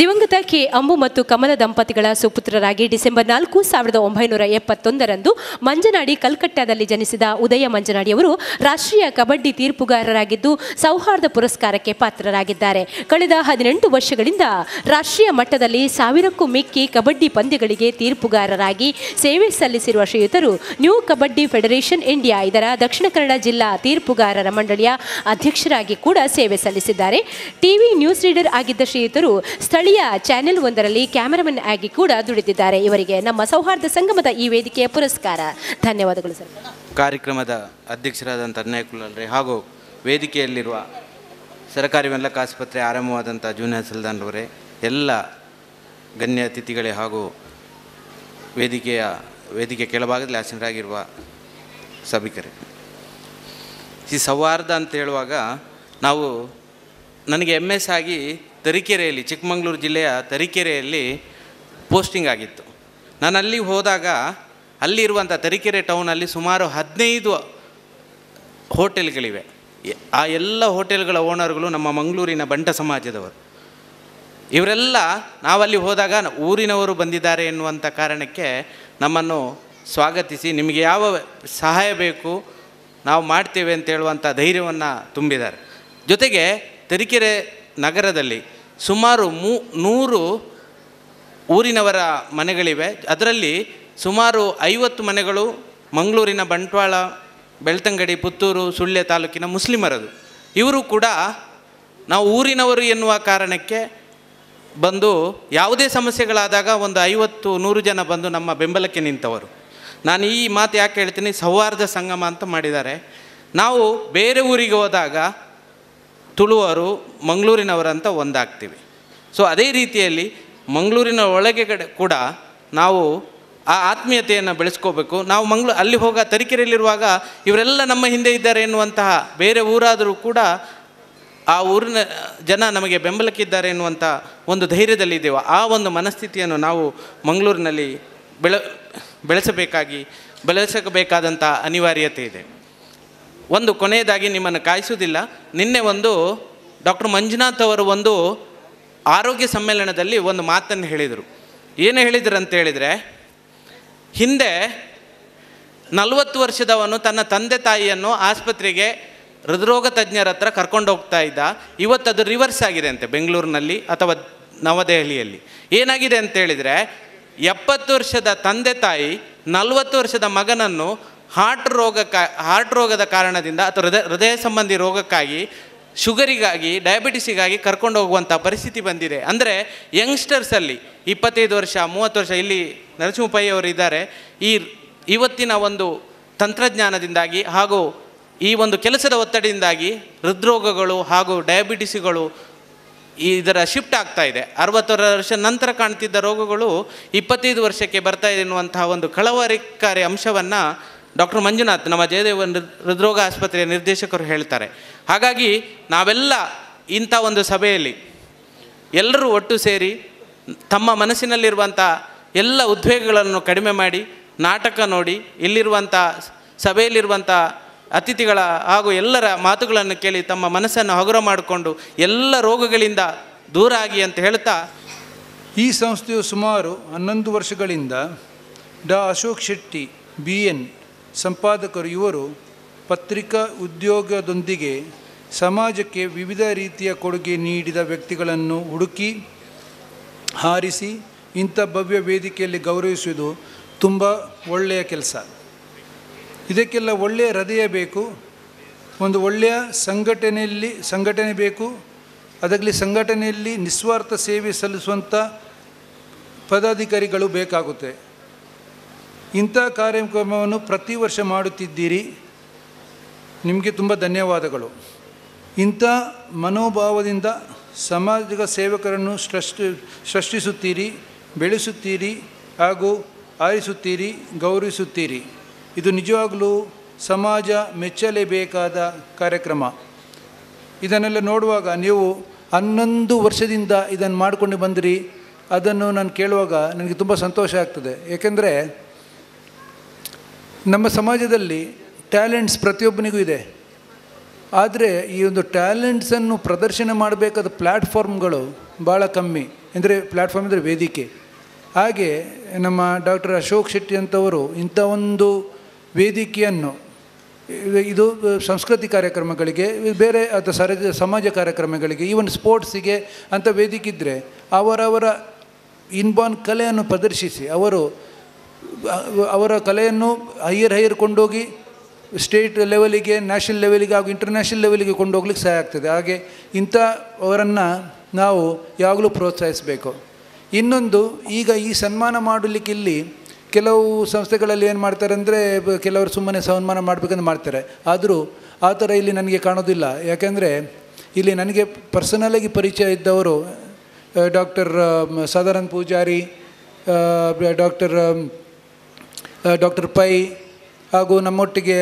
ದಿವಂಗತ ಕೆ ಅಂಬು ಮತ್ತು ಕಮಲ ದಂಪತಿಗಳ ಸುಪುತ್ರರಾಗಿ ಡಿಸೆಂಬರ್ ನಾಲ್ಕು, ಸಾವಿರದ ಒಂಬೈನೂರ ಎಪ್ಪತ್ತೊಂದರಂದು ಮಂಜನಾಡಿ ಕಲ್ಕಟ್ಟಾದಲ್ಲಿ ಜನಿಸಿದ ಉದಯ ಮಂಜನಾಡಿಯವರು ರಾಷ್ಟ್ರೀಯ ಕಬಡ್ಡಿ ತೀರ್ಪುಗಾರರಾಗಿದ್ದು ಸೌಹಾರ್ದ ಪುರಸ್ಕಾರಕ್ಕೆ ಪಾತ್ರರಾಗಿದ್ದಾರೆ. ಕಳೆದ ಹದಿನೆಂಟು ವರ್ಷಗಳಿಂದ ರಾಷ್ಟ್ರೀಯ ಮಟ್ಟದಲ್ಲಿ ಸಾವಿರಕ್ಕೂ ಮಿಕ್ಕಿ ಕಬಡ್ಡಿ ಪಂದ್ಯಗಳಿಗೆ ತೀರ್ಪುಗಾರರಾಗಿ ಸೇವೆ ಸಲ್ಲಿಸಿರುವ ಶ್ರೀಯುತರು ನ್ಯೂ ಕಬಡ್ಡಿ ಫೆಡರೇಷನ್ ಇಂಡಿಯಾ, ಇದರ ದಕ್ಷಿಣ ಕನ್ನಡ ಜಿಲ್ಲಾ ತೀರ್ಪುಗಾರರ ಮಂಡಳಿಯ ಅಧ್ಯಕ್ಷರಾಗಿ ಕೂಡ ಸೇವೆ ಸಲ್ಲಿಸಿದ್ದಾರೆ. ಟಿವಿ ನ್ಯೂಸ್ ರೀಡರ್ ಆಗಿದ್ದ ಶ್ರೀಯುತರು ಸ್ಥಳೀಯ ಚಾನೆಲ್ ಒಂದರಲ್ಲಿ ಕ್ಯಾಮರಾಮನ್ ಆಗಿ ಕೂಡ ದುಡಿದಿದ್ದಾರೆ. ಇವರಿಗೆ ನಮ್ಮ ಸೌಹಾರ್ದ ಸಂಗಮದ ಈ ವೇದಿಕೆಯ ಪುರಸ್ಕಾರ. ಧನ್ಯವಾದಗಳು ಸರ್. ಕಾರ್ಯಕ್ರಮದ ಅಧ್ಯಕ್ಷರಾದಂಥ ಅನ್ಯಾಯಕುಲಲ್ರಿ ಹಾಗೂ ವೇದಿಕೆಯಲ್ಲಿರುವ ಸರ್ಕಾರಿ ಮೆಲ್ಲಕ ಆಸ್ಪತ್ರೆ ಆರಂಭವಾದಂಥ ಜೂನಿಯರ್ ಸಲ್ದಾನ್ರವರೇ ಎಲ್ಲ ಗಣ್ಯ ಅತಿಥಿಗಳೇ ಹಾಗೂ ವೇದಿಕೆಯ ವೇದಿಕೆ ಕೆಳಭಾಗದಲ್ಲಿ ಆಸೀನರಾಗಿರುವ ಸಭಿಕರೇ. ಈ ಸೌಹಾರ್ದ ಅಂತ ಹೇಳುವಾಗ ನಾವು ನನಗೆ ಎಂ ಎಸ್ ಆಗಿ ತರೀಕೆರೆಯಲ್ಲಿ, ಚಿಕ್ಕಮಗಳೂರು ಜಿಲ್ಲೆಯ ತರೀಕೆರೆಯಲ್ಲಿ ಪೋಸ್ಟಿಂಗ್ ಆಗಿತ್ತು. ನಾನು ಅಲ್ಲಿ ಹೋದಾಗ ಅಲ್ಲಿರುವಂಥ ತರೀಕೆರೆ ಟೌನಲ್ಲಿ ಸುಮಾರು ಹದಿನೈದು ಹೋಟೆಲ್ಗಳಿವೆ. ಆ ಎಲ್ಲ ಹೋಟೆಲ್ಗಳ ಓನರ್ಗಳು ನಮ್ಮ ಮಂಗಳೂರಿನ ಬಂಟ ಸಮಾಜದವರು. ಇವರೆಲ್ಲ ನಾವಲ್ಲಿ ಹೋದಾಗ ಊರಿನವರು ಬಂದಿದ್ದಾರೆ ಎನ್ನುವಂಥ ಕಾರಣಕ್ಕೆ ನಮ್ಮನ್ನು ಸ್ವಾಗತಿಸಿ, ನಿಮಗೆ ಯಾವ ಸಹಾಯ ಬೇಕು, ನಾವು ಮಾಡ್ತೇವೆ ಅಂತ ಹೇಳುವಂಥ ಧೈರ್ಯವನ್ನು ತುಂಬಿದ್ದಾರೆ. ಜೊತೆಗೆ ತರೀಕೆರೆ ನಗರದಲ್ಲಿ ಸುಮಾರು ಮೂ, ನೂರು ಊರಿನವರ ಮನೆಗಳಿವೆ. ಅದರಲ್ಲಿ ಸುಮಾರು ಐವತ್ತು ಮನೆಗಳು ಮಂಗಳೂರಿನ ಬಂಟ್ವಾಳ, ಬೆಳ್ತಂಗಡಿ, ಪುತ್ತೂರು, ಸುಳ್ಯ ತಾಲೂಕಿನ ಮುಸ್ಲಿಮರದು. ಇವರು ಕೂಡ ನಾವು ಊರಿನವರು ಎನ್ನುವ ಕಾರಣಕ್ಕೆ ಬಂದು ಯಾವುದೇ ಸಮಸ್ಯೆಗಳಾದಾಗ ಒಂದು ಐವತ್ತು, ನೂರು ಜನ ಬಂದು ನಮ್ಮ ಬೆಂಬಲಕ್ಕೆ ನಿಂತವರು. ನಾನು ಈ ಮಾತು ಯಾಕೆ ಹೇಳ್ತೀನಿ? ಸೌಹಾರ್ದ ಸಂಗಮ ಅಂತ ಮಾಡಿದ್ದಾರೆ. ನಾವು ಬೇರೆ ಊರಿಗೆ ಹೋದಾಗ ತುಳುವರು ಮಂಗಳೂರಿನವರಂತ ಒಂದಾಗ್ತೀವಿ. ಸೊ ಅದೇ ರೀತಿಯಲ್ಲಿ ಮಂಗಳೂರಿನ ಒಳಗೆ ಕಡೆ ಕೂಡ ನಾವು ಆ ಆತ್ಮೀಯತೆಯನ್ನು ಬೆಳೆಸ್ಕೋಬೇಕು. ನಾವು ಮಂಗ್ಳೂ, ಅಲ್ಲಿ ಹೋಗ ತರೀಕೆರೆಯಲ್ಲಿರುವಾಗ ಇವರೆಲ್ಲ ನಮ್ಮ ಹಿಂದೆ ಇದ್ದಾರೆ ಎನ್ನುವಂತಹ ಬೇರೆ ಊರಾದರೂ ಕೂಡ ಆ ಊರಿನ ಜನ ನಮಗೆ ಬೆಂಬಲಕ್ಕಿದ್ದಾರೆ ಎನ್ನುವಂಥ ಒಂದು ಧೈರ್ಯದಲ್ಲಿ ಇದ್ದೇವೆ. ಆ ಒಂದು ಮನಸ್ಥಿತಿಯನ್ನು ನಾವು ಮಂಗಳೂರಿನಲ್ಲಿ ಬೆಳೆ, ಬೆಳೆಸಬೇಕಾಗಿ ಬೆಳೆಸಬೇಕಾದಂಥ ಅನಿವಾರ್ಯತೆ ಇದೆ. ಒಂದು ಕೊನೆಯದಾಗಿ ನಿಮ್ಮನ್ನು ಕಾಯಿಸುವುದಿಲ್ಲ. ನಿನ್ನೆ ಒಂದು ಡಾಕ್ಟರ್ ಮಂಜುನಾಥ್ ಅವರು ಒಂದು ಆರೋಗ್ಯ ಸಮ್ಮೇಳನದಲ್ಲಿ ಒಂದು ಮಾತನ್ನು ಹೇಳಿದರು. ಏನು ಹೇಳಿದರು ಅಂತ ಹೇಳಿದರೆ, ಹಿಂದೆ ನಲವತ್ತು ವರ್ಷದವನು ತನ್ನ ತಂದೆ ತಾಯಿಯನ್ನು ಆಸ್ಪತ್ರೆಗೆ ಹೃದ್ರೋಗ ತಜ್ಞರ ಹತ್ರ ಕರ್ಕೊಂಡು ಹೋಗ್ತಾ ಇದ್ದ. ಇವತ್ತು ಅದು ರಿವರ್ಸ್ ಆಗಿದೆ ಅಂತೆ, ಬೆಂಗಳೂರಿನಲ್ಲಿ ಅಥವಾ ನವದೆಹಲಿಯಲ್ಲಿ. ಏನಾಗಿದೆ ಅಂತ ಹೇಳಿದರೆ, ಎಪ್ಪತ್ತು ವರ್ಷದ ತಂದೆ ತಾಯಿ ನಲವತ್ತು ವರ್ಷದ ಮಗನನ್ನು ಹಾರ್ಟ್ ರೋಗಕ್ಕ ಹಾರ್ಟ್ ರೋಗದ ಕಾರಣದಿಂದ ಅಥವಾ ಹೃದಯ ಹೃದಯ ಸಂಬಂಧಿ ರೋಗಕ್ಕಾಗಿ, ಶುಗರಿಗಾಗಿ ಡಯಾಬಿಟಿಸಿಗಾಗಿ ಕರ್ಕೊಂಡು ಹೋಗುವಂಥ ಪರಿಸ್ಥಿತಿ ಬಂದಿದೆ. ಅಂದರೆ ಯಂಗ್ಸ್ಟರ್ಸಲ್ಲಿ ಇಪ್ಪತ್ತೈದು ವರ್ಷ, ಮೂವತ್ತು ವರ್ಷ, ಇಲ್ಲಿ ನರಸಿಂಹ ಅವರು ಇದ್ದಾರೆ. ಈ ಇವತ್ತಿನ ಒಂದು ತಂತ್ರಜ್ಞಾನದಿಂದಾಗಿ ಹಾಗೂ ಈ ಒಂದು ಕೆಲಸದ ಒತ್ತಡದಿಂದಾಗಿ ಹೃದ್ರೋಗಗಳು ಹಾಗೂ ಡಯಾಬಿಟಿಸ್ಗಳು ಇದರ ಶಿಫ್ಟ್ ಆಗ್ತಾ ಇದೆ. ಅರವತ್ತರ ವರ್ಷ ನಂತರ ಕಾಣ್ತಿದ್ದ ರೋಗಗಳು ಇಪ್ಪತ್ತೈದು ವರ್ಷಕ್ಕೆ ಬರ್ತಾ ಇದೆ ಎನ್ನುವಂತಹ ಒಂದು ಕಳವರಿಕಾರಿ ಅಂಶವನ್ನು ಡಾಕ್ಟರ್ ಮಂಜುನಾಥ್, ನಮ್ಮ ಜಯದೇವ ಹೃದ್ರೋಗ ಆಸ್ಪತ್ರೆಯ ನಿರ್ದೇಶಕರು ಹೇಳ್ತಾರೆ. ಹಾಗಾಗಿ ನಾವೆಲ್ಲ ಇಂಥ ಒಂದು ಸಭೆಯಲ್ಲಿ ಎಲ್ಲರೂ ಒಟ್ಟು ಸೇರಿ ತಮ್ಮ ಮನಸ್ಸಿನಲ್ಲಿರುವಂಥ ಎಲ್ಲ ಉದ್ವೇಗಗಳನ್ನು ಕಡಿಮೆ ಮಾಡಿ ನಾಟಕ ನೋಡಿ ಇಲ್ಲಿರುವಂಥ ಸಭೆಯಲ್ಲಿರುವಂಥ ಅತಿಥಿಗಳ ಹಾಗೂ ಎಲ್ಲರ ಮಾತುಗಳನ್ನು ಕೇಳಿ ತಮ್ಮ ಮನಸ್ಸನ್ನು ಹಗುರ ಮಾಡಿಕೊಂಡು ಎಲ್ಲ ರೋಗಗಳಿಂದ ದೂರ ಆಗಿ ಅಂತ ಹೇಳ್ತಾ ಈ ಸಂಸ್ಥೆಯು ಸುಮಾರು ಹನ್ನೊಂದು ವರ್ಷಗಳಿಂದ ಡಾ ಅಶೋಕ್ ಶೆಟ್ಟಿ, ಬಿ ಎನ್ ಸಂಪಾದಕರು ಇವರು ಪತ್ರಿಕಾ ಉದ್ಯೋಗದೊಂದಿಗೆ ಸಮಾಜಕ್ಕೆ ವಿವಿಧ ರೀತಿಯ ಕೊಡುಗೆ ನೀಡಿದ ವ್ಯಕ್ತಿಗಳನ್ನು ಹುಡುಕಿ, ಹಾರಿಸಿ, ಇಂಥ ಭವ್ಯ ವೇದಿಕೆಯಲ್ಲಿ ಗೌರವಿಸುವುದು ತುಂಬ ಒಳ್ಳೆಯ ಕೆಲಸ. ಇದಕ್ಕೆಲ್ಲ ಒಳ್ಳೆಯ ಹೃದಯ ಬೇಕು, ಒಂದು ಒಳ್ಳೆಯ ಸಂಘಟನೆಯಲ್ಲಿ ಸಂಘಟನೆ ಬೇಕು, ಅದರಲ್ಲಿ ಸಂಘಟನೆಯಲ್ಲಿ ನಿಸ್ವಾರ್ಥ ಸೇವೆ ಸಲ್ಲಿಸುವಂಥ ಪದಾಧಿಕಾರಿಗಳು ಬೇಕಾಗುತ್ತೆ. ಇಂಥ ಕಾರ್ಯಕ್ರಮವನ್ನು ಪ್ರತಿ ವರ್ಷ ಮಾಡುತ್ತಿದ್ದೀರಿ. ನಿಮಗೆ ತುಂಬ ಧನ್ಯವಾದಗಳು. ಇಂಥ ಮನೋಭಾವದಿಂದ ಸಮಾಜದ ಸೇವಕರನ್ನು ಸೃಷ್ಟಿ, ಸೃಷ್ಟಿಸುತ್ತೀರಿ, ಬೆಳೆಸುತ್ತೀರಿ ಹಾಗೂ ಆರಿಸುತ್ತೀರಿ, ಗೌರವಿಸುತ್ತೀರಿ. ಇದು ನಿಜವಾಗಲೂ ಸಮಾಜ ಮೆಚ್ಚಲೇಬೇಕಾದ ಕಾರ್ಯಕ್ರಮ. ಇದನ್ನೆಲ್ಲ ನೋಡುವಾಗ ನೀವು ಹನ್ನೊಂದು ವರ್ಷದಿಂದ ಇದನ್ನು ಮಾಡಿಕೊಂಡು ಬಂದಿರಿ. ಅದನ್ನು ನಾನು ಕೇಳುವಾಗ ನನಗೆ ತುಂಬ ಸಂತೋಷ ಆಗ್ತದೆ. ಏಕೆಂದರೆ ನಮ್ಮ ಸಮಾಜದಲ್ಲಿ ಟ್ಯಾಲೆಂಟ್ಸ್ ಪ್ರತಿಯೊಬ್ಬನಿಗೂ ಇದೆ. ಆದರೆ ಈ ಒಂದು ಟ್ಯಾಲೆಂಟ್ಸನ್ನು ಪ್ರದರ್ಶನ ಮಾಡಬೇಕಾದ ಪ್ಲ್ಯಾಟ್ಫಾರ್ಮ್ಗಳು ಭಾಳ ಕಮ್ಮಿ. ಅಂದರೆ ಪ್ಲ್ಯಾಟ್ಫಾರ್ಮ್ ಅಂದರೆ ವೇದಿಕೆ. ಹಾಗೆ ನಮ್ಮ ಡಾಕ್ಟರ್ ಅಶೋಕ್ ಶೆಟ್ಟಿ ಅಂತವರು ಇಂಥ ಒಂದು ವೇದಿಕೆಯನ್ನು, ಇದು- ಸಂಸ್ಕೃತಿ ಕಾರ್ಯಕ್ರಮಗಳಿಗೆ, ಬೇರೆ ಅಥವಾ ಸರ, ಸಮಾಜ ಕಾರ್ಯಕ್ರಮಗಳಿಗೆ, ಈವನ್ ಸ್ಪೋರ್ಟ್ಸಿಗೆ ಅಂಥ ವೇದಿಕೆ ಇದ್ದರೆ ಅವರವರ ಇನ್ಬಾನ್ ಕಲೆಯನ್ನು ಪ್ರದರ್ಶಿಸಿ. ಅವರು ಅವರ ಕಲೆಯನ್ನು ಹೈಯರ್ ಹೈಯರ್ ಕೊಂಡೋಗಿ ಸ್ಟೇಟ್ ಲೆವೆಲಿಗೆ, ನ್ಯಾಷನಲ್ ಲೆವೆಲಿಗೆ ಹಾಗೂ ಇಂಟರ್ನ್ಯಾಷನಲ್ ಲೆವೆಲಿಗೆ ಕೊಂಡೋಗ್ಲಿಕ್ಕೆ ಸಹಾಯ ಆಗ್ತದೆ. ಹಾಗೆ ಇಂಥ ಅವರನ್ನು ನಾವು ಯಾವಾಗಲೂ ಪ್ರೋತ್ಸಾಹಿಸಬೇಕು. ಇನ್ನೊಂದು, ಈಗ ಈ ಸನ್ಮಾನ ಮಾಡಲಿಕ್ಕೆ ಇಲ್ಲಿ ಕೆಲವು ಸಂಸ್ಥೆಗಳಲ್ಲಿ ಏನು ಮಾಡ್ತಾರೆ ಅಂದರೆ, ಕೆಲವರು ಸುಮ್ಮನೆ ಸನ್ಮಾನ ಮಾಡಬೇಕಂತ ಮಾಡ್ತಾರೆ. ಆದರೂ ಆ ಥರ ಇಲ್ಲಿ ನನಗೆ ಕಾಣೋದಿಲ್ಲ. ಯಾಕೆಂದರೆ ಇಲ್ಲಿ ನನಗೆ ಪರ್ಸನಲಾಗಿ ಪರಿಚಯ ಇದ್ದವರು doctor Sadananda Pujari doctor doctor Pai ಹಾಗೂ ನಮ್ಮೊಟ್ಟಿಗೆ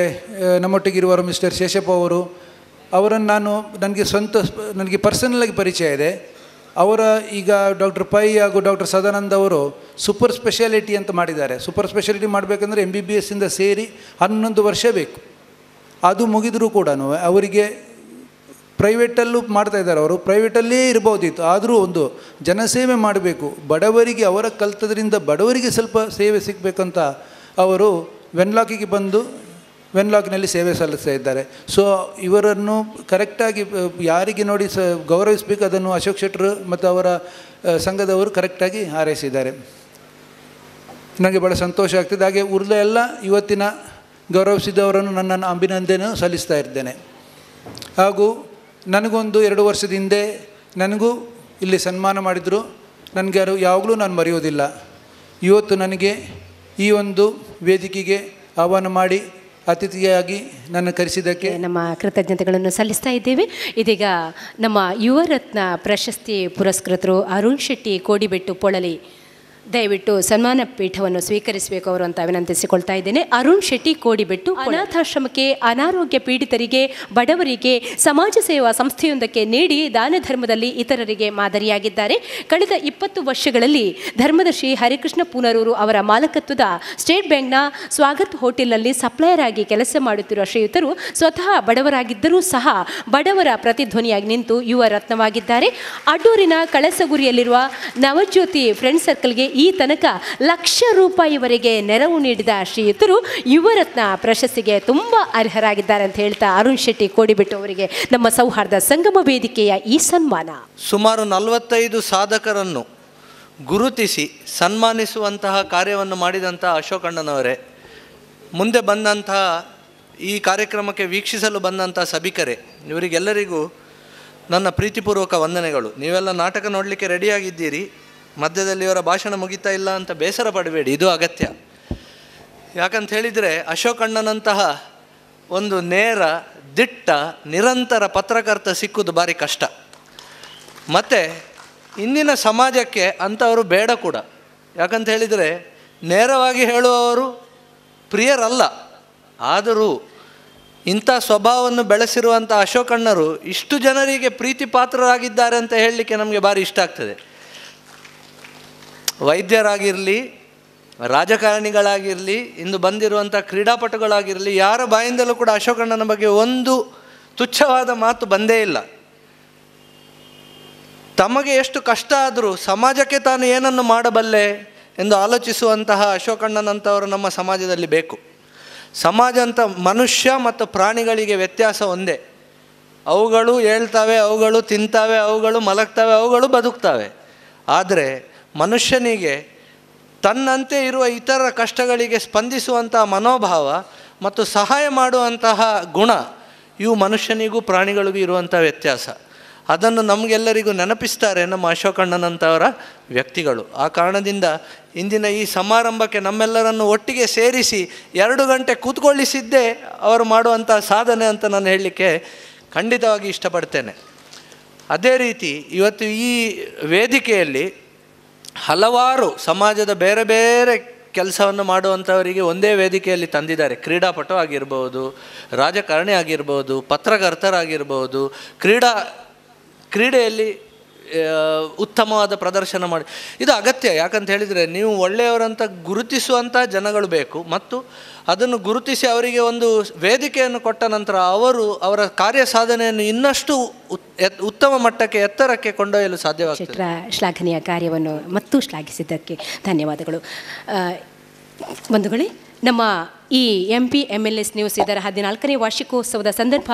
ನಮ್ಮೊಟ್ಟಿಗಿರುವರು ಮಿಸ್ಟರ್ ಶೇಷಪ್ಪ ಅವರು, ಅವರನ್ನು ನಾನು, ನನಗೆ ಸ್ವಂತ, ನನಗೆ ಪರ್ಸನಲಾಗಿ ಪರಿಚಯ ಇದೆ. ಅವರ ಈಗ ಡಾಕ್ಟರ್ ಪೈ ಹಾಗೂ ಡಾಕ್ಟರ್ ಸದಾನಂದ ಅವರು ಸೂಪರ್ ಸ್ಪೆಷಾಲಿಟಿ ಅಂತ ಮಾಡಿದ್ದಾರೆ. ಸೂಪರ್ ಸ್ಪೆಷಾಲಿಟಿ ಮಾಡಬೇಕಂದ್ರೆ ಎಂ ಬಿ ಬಿ ಎಸ್ಸಿಂದ ಸೇರಿ ಹನ್ನೊಂದು ವರ್ಷ ಬೇಕು. ಅದು ಮುಗಿದರೂ ಕೂಡ ಅವರಿಗೆ ಪ್ರೈವೇಟಲ್ಲೂ ಮಾಡ್ತಾ ಇದ್ದಾರೆ ಅವರು. ಪ್ರೈವೇಟಲ್ಲೇ ಇರ್ಬೋದಿತ್ತು. ಆದರೂ ಒಂದು ಜನಸೇವೆ ಮಾಡಬೇಕು. ಬಡವರಿಗೆ, ಅವರ ಕಲ್ತದ್ರಿಂದ ಬಡವರಿಗೆ ಸ್ವಲ್ಪ ಸೇವೆ ಸಿಗಬೇಕಂತ ಅವರು ವೆನ್ಲಾಕಿಗೆ ಬಂದು ವೆನ್ಲಾಕ್ನಲ್ಲಿ ಸೇವೆ ಸಲ್ಲಿಸ್ತಾ ಇದ್ದಾರೆ. ಸೊ ಇವರನ್ನು ಕರೆಕ್ಟಾಗಿ ಯಾರಿಗೆ ನೋಡಿ ಸ, ಗೌರವಿಸಬೇಕು ಅದನ್ನು ಅಶೋಕ್ ಶೆಟ್ಟರು ಮತ್ತು ಅವರ ಸಂಘದವರು ಕರೆಕ್ಟಾಗಿ ಹಾರೈಸಿದ್ದಾರೆ. ನನಗೆ ಭಾಳ ಸಂತೋಷ ಆಗ್ತದೆ. ಹಾಗೆ ಉರ್ದ ಎಲ್ಲ ಇವತ್ತಿನ ಗೌರವಿಸಿದವರನ್ನು ನನ್ನನ್ನು ಅಭಿನಂದನೆ ಸಲ್ಲಿಸ್ತಾ ಇದ್ದೇನೆ. ಹಾಗೂ ನನಗೊಂದು ಎರಡು ವರ್ಷದ ಹಿಂದೆ ನನಗೂ ಇಲ್ಲಿ ಸನ್ಮಾನ ಮಾಡಿದರು. ನನಗೆ ಯಾರು ಯಾವಾಗಲೂ ನಾನು ಮರೆಯೋದಿಲ್ಲ ಇವತ್ತು ನನಗೆ ಈ ಒಂದು ವೇದಿಕೆಗೆ ಆಹ್ವಾನ ಮಾಡಿ ಅತಿಥಿಯಾಗಿ ನನ್ನ ಕರೆಸಿದ್ದಕ್ಕೆ ನಮ್ಮ ಕೃತಜ್ಞತೆಗಳನ್ನು ಸಲ್ಲಿಸ್ತಾ ಇದ್ದೇವೆ. ಇದೀಗ ನಮ್ಮ ಯುವರತ್ನ ಪ್ರಶಸ್ತಿ ಪುರಸ್ಕೃತರು ಅರುಣ್ ಶೆಟ್ಟಿ, ಕೋಡಿಬೆಟ್ಟು, ಪೊಳಲಿ ದಯವಿಟ್ಟು ಸನ್ಮಾನ ಪೀಠವನ್ನು ಸ್ವೀಕರಿಸಬೇಕು ಅವರು ಅಂತ ವಿನಂತಿಸಿಕೊಳ್ತಾ ಇದ್ದೇನೆ. ಅರುಣ್ ಶೆಟ್ಟಿ ಕೋಡಿಬೆಟ್ಟು ಅನಾಥಾಶ್ರಮಕ್ಕೆ ಅನಾರೋಗ್ಯ ಪೀಡಿತರಿಗೆ ಬಡವರಿಗೆ ಸಮಾಜ ಸೇವಾ ಸಂಸ್ಥೆಯೊಂದಕ್ಕೆ ನೀಡಿ ದಾನ ಧರ್ಮದಲ್ಲಿ ಇತರರಿಗೆ ಮಾದರಿಯಾಗಿದ್ದಾರೆ. ಕಳೆದ ಇಪ್ಪತ್ತು ವರ್ಷಗಳಲ್ಲಿ ಧರ್ಮದರ್ಶಿ ಹರಿಕೃಷ್ಣ ಪೂನರೂರು ಅವರ ಮಾಲಕತ್ವದ ಸ್ಟೇಟ್ ಬ್ಯಾಂಕ್ನ ಸ್ವಾಗತ್ ಹೋಟೆಲ್ನಲ್ಲಿ ಸಪ್ಲೈಯರ್ ಆಗಿ ಕೆಲಸ ಮಾಡುತ್ತಿರುವ ಶ್ರೀಯುತರು ಸ್ವತಃ ಬಡವರಾಗಿದ್ದರೂ ಸಹ ಬಡವರ ಪ್ರತಿಧ್ವನಿಯಾಗಿ ನಿಂತು ಯುವ ರತ್ನವಾಗಿದ್ದಾರೆ. ಅಡ್ಡೂರಿನ ಕಳಸಗುರಿಯಲ್ಲಿರುವ ನವಜ್ಯೋತಿ ಫ್ರೆಂಡ್ ಸರ್ಕಲ್ಗೆ ಈ ತನಕ ಲಕ್ಷ ರೂಪಾಯಿವರೆಗೆ ನೆರವು ನೀಡಿದ ಶ್ರೀಯುತರು ಯುವರತ್ನ ಪ್ರಶಸ್ತಿಗೆ ತುಂಬ ಅರ್ಹರಾಗಿದ್ದಾರೆ ಅಂತ ಹೇಳ್ತಾ ಅರುಣ್ ಶೆಟ್ಟಿ ಕೋಡಿಬಿಟ್ಟು ಅವರಿಗೆ ನಮ್ಮ ಸೌಹಾರ್ದ ಸಂಗಮ ವೇದಿಕೆಯ ಈ ಸನ್ಮಾನ. ಸುಮಾರು ನಲವತ್ತೈದು ಸಾಧಕರನ್ನು ಗುರುತಿಸಿ ಸನ್ಮಾನಿಸುವಂತಹ ಕಾರ್ಯವನ್ನು ಮಾಡಿದಂಥ ಅಶೋಕಣ್ಣನವರೇ, ಮುಂದೆ ಬಂದಂತಹ ಈ ಕಾರ್ಯಕ್ರಮಕ್ಕೆ ವೀಕ್ಷಿಸಲು ಬಂದಂಥ ಸಭಿಕರೇ, ಇವರಿಗೆಲ್ಲರಿಗೂ ನನ್ನ ಪ್ರೀತಿಪೂರ್ವಕ ವಂದನೆಗಳು. ನೀವೆಲ್ಲ ನಾಟಕ ನೋಡಲಿಕ್ಕೆ ರೆಡಿಯಾಗಿದ್ದೀರಿ ಮಧ್ಯದಲ್ಲಿ ಇವರ ಭಾಷಣ ಮುಗಿತಾ ಇಲ್ಲ ಅಂತ ಬೇಸರ ಪಡಬೇಡಿ, ಇದು ಅಗತ್ಯ. ಯಾಕಂತ ಹೇಳಿದರೆ ಅಶೋಕಣ್ಣನಂತಹ ಒಂದು ನೇರ, ದಿಟ್ಟ, ನಿರಂತರ ಪತ್ರಕರ್ತ ಸಿಕ್ಕುದು ಭಾರಿ ಕಷ್ಟ. ಮತ್ತು ಇಂದಿನ ಸಮಾಜಕ್ಕೆ ಅಂಥವರು ಬೇಡ ಕೂಡ. ಯಾಕಂತ ಹೇಳಿದರೆ ನೇರವಾಗಿ ಹೇಳುವವರು ಪ್ರಿಯರಲ್ಲ. ಆದರೂ ಇಂಥ ಸ್ವಭಾವವನ್ನು ಬೆಳೆಸಿರುವಂಥ ಅಶೋಕಣ್ಣರು ಇಷ್ಟು ಜನರಿಗೆ ಪ್ರೀತಿ ಪಾತ್ರರಾಗಿದ್ದಾರೆ ಅಂತ ಹೇಳಲಿಕ್ಕೆ ನಮಗೆ ಭಾರಿ ಇಷ್ಟ ಆಗ್ತದೆ. ವೈದ್ಯರಾಗಿರಲಿ, ರಾಜಕಾರಣಿಗಳಾಗಿರಲಿ, ಇಂದು ಬಂದಿರುವಂಥ ಕ್ರೀಡಾಪಟುಗಳಾಗಿರಲಿ, ಯಾರ ಬಾಯಿಂದಲೂ ಕೂಡ ಅಶೋಕಣ್ಣನ ಬಗ್ಗೆ ಒಂದು ತುಚ್ಛವಾದ ಮಾತು ಬಂದೇ ಇಲ್ಲ. ತಮಗೆ ಎಷ್ಟು ಕಷ್ಟ ಆದರೂ ಸಮಾಜಕ್ಕೆ ತಾನು ಏನನ್ನು ಮಾಡಬಲ್ಲೆ ಎಂದು ಆಲೋಚಿಸುವಂತಹ ಅಶೋಕಣ್ಣನಂಥವರು ನಮ್ಮ ಸಮಾಜದಲ್ಲಿ ಬೇಕು. ಸಮಾಜ ಅಂತ ಮನುಷ್ಯ ಮತ್ತು ಪ್ರಾಣಿಗಳಿಗೆ ವ್ಯತ್ಯಾಸ ಒಂದೇ. ಅವುಗಳು ಹೇಳ್ತವೆ, ಅವುಗಳು ತಿಂತಾವೆ, ಅವುಗಳು ಮಲಗ್ತವೆ, ಅವುಗಳು ಬದುಕ್ತವೆ. ಆದರೆ ಮನುಷ್ಯನಿಗೆ ತನ್ನಂತೆ ಇರುವ ಇತರ ಕಷ್ಟಗಳಿಗೆ ಸ್ಪಂದಿಸುವಂಥ ಮನೋಭಾವ ಮತ್ತು ಸಹಾಯ ಮಾಡುವಂತಹ ಗುಣ, ಇವು ಮನುಷ್ಯನಿಗೂ ಪ್ರಾಣಿಗಳಿಗೂ ಇರುವಂಥ ವ್ಯತ್ಯಾಸ. ಅದನ್ನು ನಮಗೆಲ್ಲರಿಗೂ ನೆನಪಿಸ್ತಾರೆ ನಮ್ಮ ಅಶೋಕಣ್ಣನಂಥವರ ವ್ಯಕ್ತಿಗಳು. ಆ ಕಾರಣದಿಂದ ಇಂದಿನ ಈ ಸಮಾರಂಭಕ್ಕೆ ನಮ್ಮೆಲ್ಲರನ್ನು ಒಟ್ಟಿಗೆ ಸೇರಿಸಿ ಎರಡು ಗಂಟೆ ಕೂತ್ಕೊಳ್ಳಿಸಿದ್ದೇ ಅವರು ಮಾಡುವಂಥ ಸಾಧನೆ ಅಂತ ನಾನು ಹೇಳಲಿಕ್ಕೆ ಖಂಡಿತವಾಗಿ ಇಷ್ಟಪಡ್ತೇನೆ. ಅದೇ ರೀತಿ ಇವತ್ತು ಈ ವೇದಿಕೆಯಲ್ಲಿ ಹಲವಾರು ಸಮಾಜದ ಬೇರೆ ಬೇರೆ ಕೆಲಸವನ್ನು ಮಾಡುವಂಥವರಿಗೆ ಒಂದೇ ವೇದಿಕೆಯಲ್ಲಿ ತಂದಿದ್ದಾರೆ. ಕ್ರೀಡಾಪಟು ಆಗಿರ್ಬೋದು, ರಾಜಕಾರಣಿ ಆಗಿರ್ಬೋದು ಪತ್ರಕರ್ತರಾಗಿರ್ಬೋದು ಕ್ರೀಡಾ, ಕ್ರೀಡೆಯಲ್ಲಿ ಉತ್ತಮವಾದ ಪ್ರದರ್ಶನ ಮಾಡಿ. ಇದು ಅಗತ್ಯ. ಯಾಕಂತ ಹೇಳಿದರೆ ನೀವು ಒಳ್ಳೆಯವರಂತ ಗುರುತಿಸುವಂಥ ಜನಗಳು ಬೇಕು. ಮತ್ತು ಅದನ್ನು ಗುರುತಿಸಿ ಅವರಿಗೆ ಒಂದು ವೇದಿಕೆಯನ್ನು ಕೊಟ್ಟ ನಂತರ ಅವರು ಅವರ ಕಾರ್ಯ ಸಾಧನೆಯನ್ನು ಇನ್ನಷ್ಟು ಉತ್ತಮ ಮಟ್ಟಕ್ಕೆ, ಎತ್ತರಕ್ಕೆ ಕೊಂಡೊಯ್ಯಲು ಸಾಧ್ಯವಾಗುತ್ತೆ ಶ್ಲಾಘನೀಯ ಕಾರ್ಯವನ್ನು ಮತ್ತು ಶ್ಲಾಘಿಸಿದ್ದಕ್ಕೆ ಧನ್ಯವಾದಗಳು. ಬಂಧುಗಳೇ, ನಮ್ಮ ಈ M P M L S News ಇದರ ಹದಿನಾಲ್ಕನೇ ವಾರ್ಷಿಕೋತ್ಸವದ ಸಂದರ್ಭ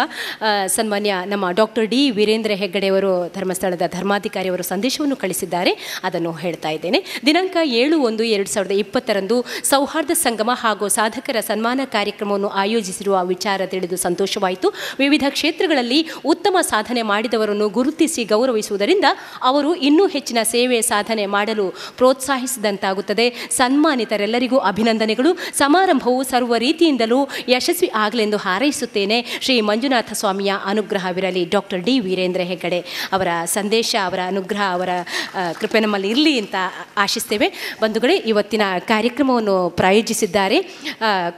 ಸನ್ಮಾನ್ಯ ನಮ್ಮ ಡಾಕ್ಟರ್ ಡಿ ವೀರೇಂದ್ರ ಹೆಗ್ಗಡೆಯವರು ಧರ್ಮಸ್ಥಳದ ಧರ್ಮಾಧಿಕಾರಿಯವರು ಸಂದೇಶವನ್ನು ಕಳಿಸಿದ್ದಾರೆ. ಅದನ್ನು ಹೇಳ್ತಾ ಇದ್ದೇನೆ. ದಿನಾಂಕ ಏಳು ಒಂದು ಎರಡು ಸಾವಿರದ ಇಪ್ಪತ್ತರಂದು ಸೌಹಾರ್ದ ಸಂಗಮ ಹಾಗೂ ಸಾಧಕರ ಸನ್ಮಾನ ಕಾರ್ಯಕ್ರಮವನ್ನು ಆಯೋಜಿಸಿರುವ ವಿಚಾರ ತಿಳಿದು ಸಂತೋಷವಾಯಿತು. ವಿವಿಧ ಕ್ಷೇತ್ರಗಳಲ್ಲಿ ಉತ್ತಮ ಸಾಧನೆ ಮಾಡಿದವರನ್ನು ಗುರುತಿಸಿ ಗೌರವಿಸುವುದರಿಂದ ಅವರು ಇನ್ನೂ ಹೆಚ್ಚಿನ ಸೇವೆ ಸಾಧನೆ ಮಾಡಲು ಪ್ರೋತ್ಸಾಹಿಸಿದಂತಾಗುತ್ತದೆ. ಸನ್ಮಾನಿತರೆಲ್ಲರಿಗೂ ಅಭಿನಂದನೆಗಳು. ಸಮಾರಂಭವು ಸರ್ವ ರೀತಿಯಿಂದಲೂ ಯಶಸ್ವಿ ಆಗಲೆಂದು ಹಾರೈಸುತ್ತೇನೆ. ಶ್ರೀ ಮಂಜುನಾಥ ಸ್ವಾಮಿಯ ಅನುಗ್ರಹವಿರಲಿ ಡಾಕ್ಟರ್ ಡಿ ವೀರೇಂದ್ರ ಹೆಗ್ಗಡೆ ಅವರ ಸಂದೇಶ, ಅವರ ಅನುಗ್ರಹ, ಅವರ ಕೃಪೆ ನಮ್ಮಲ್ಲಿ ಇರಲಿ ಅಂತ ಆಶಿಸ್ತೇವೆ. ಬಂಧುಗಳೇ, ಇವತ್ತಿನ ಕಾರ್ಯಕ್ರಮವನ್ನು ಪ್ರಾಯೋಜಿಸಿದ್ದಾರೆ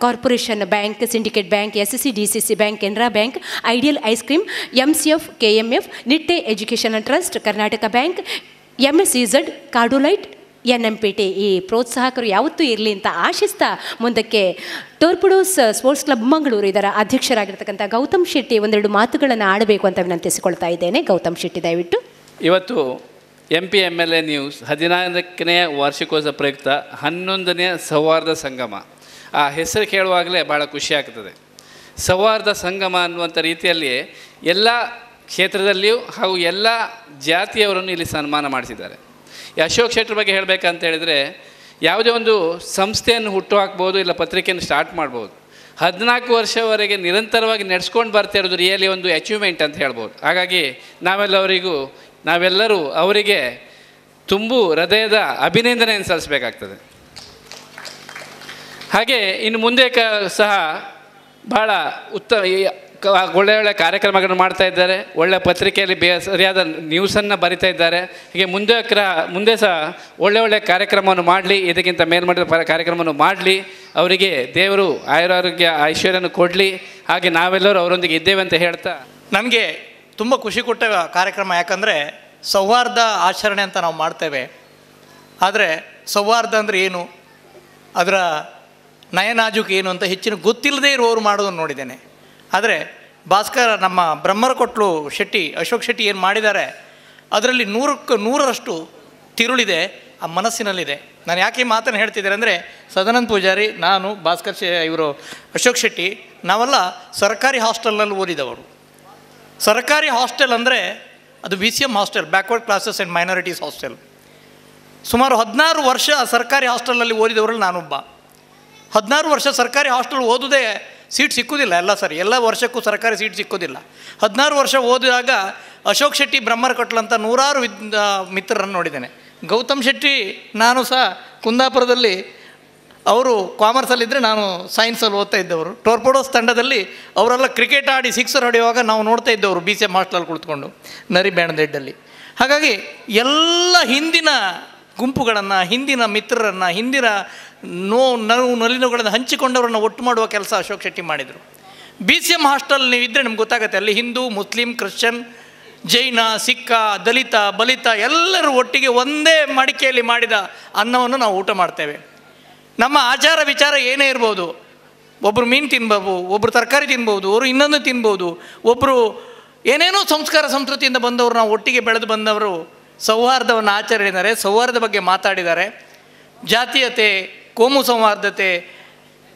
corporation bank, syndicate bank S C D C C bank, Canara bank, ideal ice cream M C F K M F Nitte education trust, Karnataka bank M S E Z Cardolite N M P T ಈ ಪ್ರೋತ್ಸಾಹಕರು ಯಾವತ್ತೂ ಇರಲಿ ಅಂತ ಆಶಿಸ್ತಾ ಮುಂದಕ್ಕೆ ಟೋರ್ಪುಡೋಸ್ sports club Mangaluru ಇದರ ಅಧ್ಯಕ್ಷರಾಗಿರ್ತಕ್ಕಂಥ ಗೌತಮ್ ಶೆಟ್ಟಿ ಒಂದೆರಡು ಮಾತುಗಳನ್ನು ಆಡಬೇಕು ಅಂತ ವಿನಂತಿಸಿಕೊಳ್ತಾ ಇದ್ದೇನೆ. ಗೌತಮ್ ಶೆಟ್ಟಿ, ದಯವಿಟ್ಟು. ಇವತ್ತು M P M L A News ಹದಿನಾಲ್ಕನೇ ವಾರ್ಷಿಕೋತ್ಸವ ಪ್ರಯುಕ್ತ ಹನ್ನೊಂದನೇ ಸೌಹಾರ್ದ ಸಂಗಮ. ಆ ಹೆಸರು ಕೇಳುವಾಗಲೇ ಭಾಳ ಖುಷಿ ಆಗ್ತದೆ. ಸೌಹಾರ್ದ ಸಂಗಮ ಅನ್ನುವಂಥ ರೀತಿಯಲ್ಲಿ ಎಲ್ಲ ಕ್ಷೇತ್ರದಲ್ಲಿಯೂ ಹಾಗೂ ಎಲ್ಲ ಜಾತಿಯವರನ್ನು ಇಲ್ಲಿ ಸನ್ಮಾನ ಮಾಡಿಸಿದ್ದಾರೆ. ಈ ಅಶೋಕ್ ಶೆಟ್ರ್ ಬಗ್ಗೆ ಹೇಳಬೇಕಂತ ಹೇಳಿದರೆ, ಯಾವುದೇ ಒಂದು ಸಂಸ್ಥೆಯನ್ನು ಹುಟ್ಟು ಹಾಕ್ಬೋದು ಇಲ್ಲ ಪತ್ರಿಕೆಯನ್ನು ಸ್ಟಾರ್ಟ್ ಮಾಡ್ಬೋದು. ಹದಿನಾಲ್ಕು ವರ್ಷವರೆಗೆ ನಿರಂತರವಾಗಿ ನಡೆಸ್ಕೊಂಡು ಬರ್ತಾ ಇರೋದು ರಿಯಲಿ ಒಂದು ಅಚೀವ್ಮೆಂಟ್ ಅಂತ ಹೇಳ್ಬೋದು. ಹಾಗಾಗಿ ನಾವೆಲ್ಲವರಿಗೂ ನಾವೆಲ್ಲರೂ ಅವರಿಗೆ ತುಂಬು ಹೃದಯದ ಅಭಿನಂದನೆಯನ್ನು ಸಲ್ಲಿಸಬೇಕಾಗ್ತದೆ. ಹಾಗೆ ಇನ್ನು ಮುಂದೆ ಕ ಸಹ ಭಾಳ ಉತ್ತಮ ಒಳ್ಳೆ ಒಳ್ಳೆ ಕಾರ್ಯಕ್ರಮಗಳನ್ನು ಮಾಡ್ತಾ ಇದ್ದಾರೆ. ಒಳ್ಳೆ ಪತ್ರಿಕೆಯಲ್ಲಿ ಬೇ ಸರಿಯಾದ ನ್ಯೂಸನ್ನು ಬರಿತಾ ಇದ್ದಾರೆ. ಹೀಗೆ ಮುಂದೆ ಕ್ರ ಮುಂದೆ ಸಹ ಒಳ್ಳೆ ಒಳ್ಳೆ ಕಾರ್ಯಕ್ರಮವನ್ನು ಮಾಡಲಿ, ಇದಕ್ಕಿಂತ ಮೇಲ್ಮಟ್ಟದ ಪ- ಕಾರ್ಯಕ್ರಮವನ್ನು ಮಾಡಲಿ, ಅವರಿಗೆ ದೇವರು ಆಯುರಾರೋಗ್ಯ, ಐಶ್ವರ್ಯನ ಕೊಡಲಿ, ಹಾಗೆ ನಾವೆಲ್ಲರೂ ಅವರೊಂದಿಗೆ ಇದ್ದೇವೆ ಅಂತ ಹೇಳ್ತಾ. ನನಗೆ ತುಂಬ ಖುಷಿ ಕೊಟ್ಟ ಕಾರ್ಯಕ್ರಮ ಯಾಕಂದರೆ ಸೌಹಾರ್ದ ಆಚರಣೆ ಅಂತ ನಾವು ಮಾಡ್ತೇವೆ. ಆದರೆ ಸೌಹಾರ್ದ ಅಂದರೆ ಏನು? ಅದರ ನಯನಾಜುಕ್ ಏನು ಅಂತ ಹೆಚ್ಚಿನ ಗೊತ್ತಿಲ್ಲದೇ ಇರುವವರು ಮಾಡೋದನ್ನು ನೋಡಿದ್ದೇನೆ. ಆದರೆ ಭಾಸ್ಕರ ನಮ್ಮ ಬ್ರಹ್ಮರಕೊಟ್ಲು ಶೆಟ್ಟಿ, ಅಶೋಕ್ ಶೆಟ್ಟಿ ಏನು ಮಾಡಿದ್ದಾರೆ, ಅದರಲ್ಲಿ ನೂರಕ್ಕೆ ನೂರರಷ್ಟು ತಿರುಳಿದೆ, ಆ ಮನಸ್ಸಿನಲ್ಲಿದೆ. ನಾನು ಯಾಕೆ ಈ ಮಾತನ್ನು ಹೇಳ್ತಿದ್ದಾರೆ ಅಂದರೆ ಸದಾನಂದ ಪೂಜಾರಿ, ನಾನು, ಭಾಸ್ಕರ್ ಶೆ, ಇವರು, ಅಶೋಕ್ ಶೆಟ್ಟಿ, ನಾವೆಲ್ಲ ಸರ್ಕಾರಿ ಹಾಸ್ಟೆಲ್ನಲ್ಲಿ ಓದಿದವರು. ಸರ್ಕಾರಿ ಹಾಸ್ಟೆಲ್ ಅಂದರೆ, ಅದು B C M hostel, backward classes and minorities hostel. ಸುಮಾರು ಹದಿನಾರು ವರ್ಷ ಸರ್ಕಾರಿ ಹಾಸ್ಟೆಲ್ನಲ್ಲಿ ಓದಿದವರಲ್ಲಿ ನಾನೊಬ್ಬ. ಹದಿನಾರು ವರ್ಷ ಸರ್ಕಾರಿ ಹಾಸ್ಟೆಲ್ ಓದೋದೇ ಸೀಟ್ ಸಿಕ್ಕುವುದಿಲ್ಲ ಎಲ್ಲ ಸರಿ. ಎಲ್ಲ ವರ್ಷಕ್ಕೂ ಸರ್ಕಾರಿ ಸೀಟ್ ಸಿಕ್ಕೋದಿಲ್ಲ. ಹದಿನಾರು ವರ್ಷ ಓದಿದಾಗ ಅಶೋಕ್ ಶೆಟ್ಟಿ ಬ್ರಹ್ಮರಕಟ್ಲು ಕಟ್ಲಂತ ನೂರಾರು ವಿದ್ ಮಿತ್ರರನ್ನು ನೋಡಿದ್ದೇನೆ. ಗೌತಮ್ ಶೆಟ್ಟಿ, ನಾನು ಸಹ ಕುಂದಾಪುರದಲ್ಲಿ, ಅವರು ಕಾಮರ್ಸಲ್ಲಿದ್ದರೆ ನಾನು ಸೈನ್ಸಲ್ಲಿ ಓದ್ತಾ ಇದ್ದವರು. ಟೋರ್ಪೋಡೋಸ್ ತಂಡದಲ್ಲಿ ಅವರೆಲ್ಲ ಕ್ರಿಕೆಟ್ ಆಡಿ ಸಿಕ್ಸರ್ ಹೊಡೆಯುವಾಗ ನಾವು ನೋಡ್ತಾ ಇದ್ದವರು ಬಿ ಸಿ ಎಂ ಹಾಸ್ಟೆಲಲ್ಲಿ ಕುಳಿತುಕೊಂಡು ನರಿ ಬ್ಯಾಂಡ್ದೆಡ್ಡಲ್ಲಿ ಹಾಗಾಗಿ ಎಲ್ಲ ಹಿಂದಿನ ಗುಂಪುಗಳನ್ನು, ಹಿಂದಿನ ಮಿತ್ರರನ್ನು, ಹಿಂದಿನ ನೋ ನೋವು ನಲಿನುಗಳನ್ನು ಹಂಚಿಕೊಂಡವರನ್ನು ಒಟ್ಟು ಮಾಡುವ ಕೆಲಸ ಅಶೋಕ್ ಶೆಟ್ಟಿ ಮಾಡಿದರು. ಬಿ ಸಿ ಎಂ ಹಾಸ್ಟೆಲ್ ನೀವು ಇದ್ದರೆ ನಿಮ್ಗೆ ಗೊತ್ತಾಗುತ್ತೆ, ಅಲ್ಲಿ ಹಿಂದೂ, ಮುಸ್ಲಿಂ, ಕ್ರಿಶ್ಚಿಯನ್, ಜೈನ, ಸಿಕ್ಕ, ದಲಿತ, ಬಲಿತ ಎಲ್ಲರೂ ಒಟ್ಟಿಗೆ ಒಂದೇ ಮಡಿಕೆಯಲ್ಲಿ ಮಾಡಿದ ಅನ್ನವನ್ನು ನಾವು ಊಟ ಮಾಡ್ತೇವೆ. ನಮ್ಮ ಆಚಾರ ವಿಚಾರ ಏನೇ ಇರ್ಬೋದು ಒಬ್ಬರು ಮೀನು ತಿನ್ಬೋದು ಒಬ್ಬರು ತರಕಾರಿ ತಿನ್ಬೋದು ಅವರು ಇನ್ನೊಂದು ತಿನ್ಬೋದು ಒಬ್ಬರು ಏನೇನೋ ಸಂಸ್ಕಾರ ಸಂಸ್ಕೃತಿಯಿಂದ ಬಂದವರು ನಾವು ಒಟ್ಟಿಗೆ ಬೆಳೆದು ಬಂದವರು ಸೌಹಾರ್ದವನ್ನು ಆಚರಿಸಿದ್ದಾರೆ, ಸೌಹಾರ್ದ ಬಗ್ಗೆ ಮಾತಾಡಿದ್ದಾರೆ. ಜಾತೀಯತೆ, ಕೋಮು ಸೌಹಾರ್ದತೆ,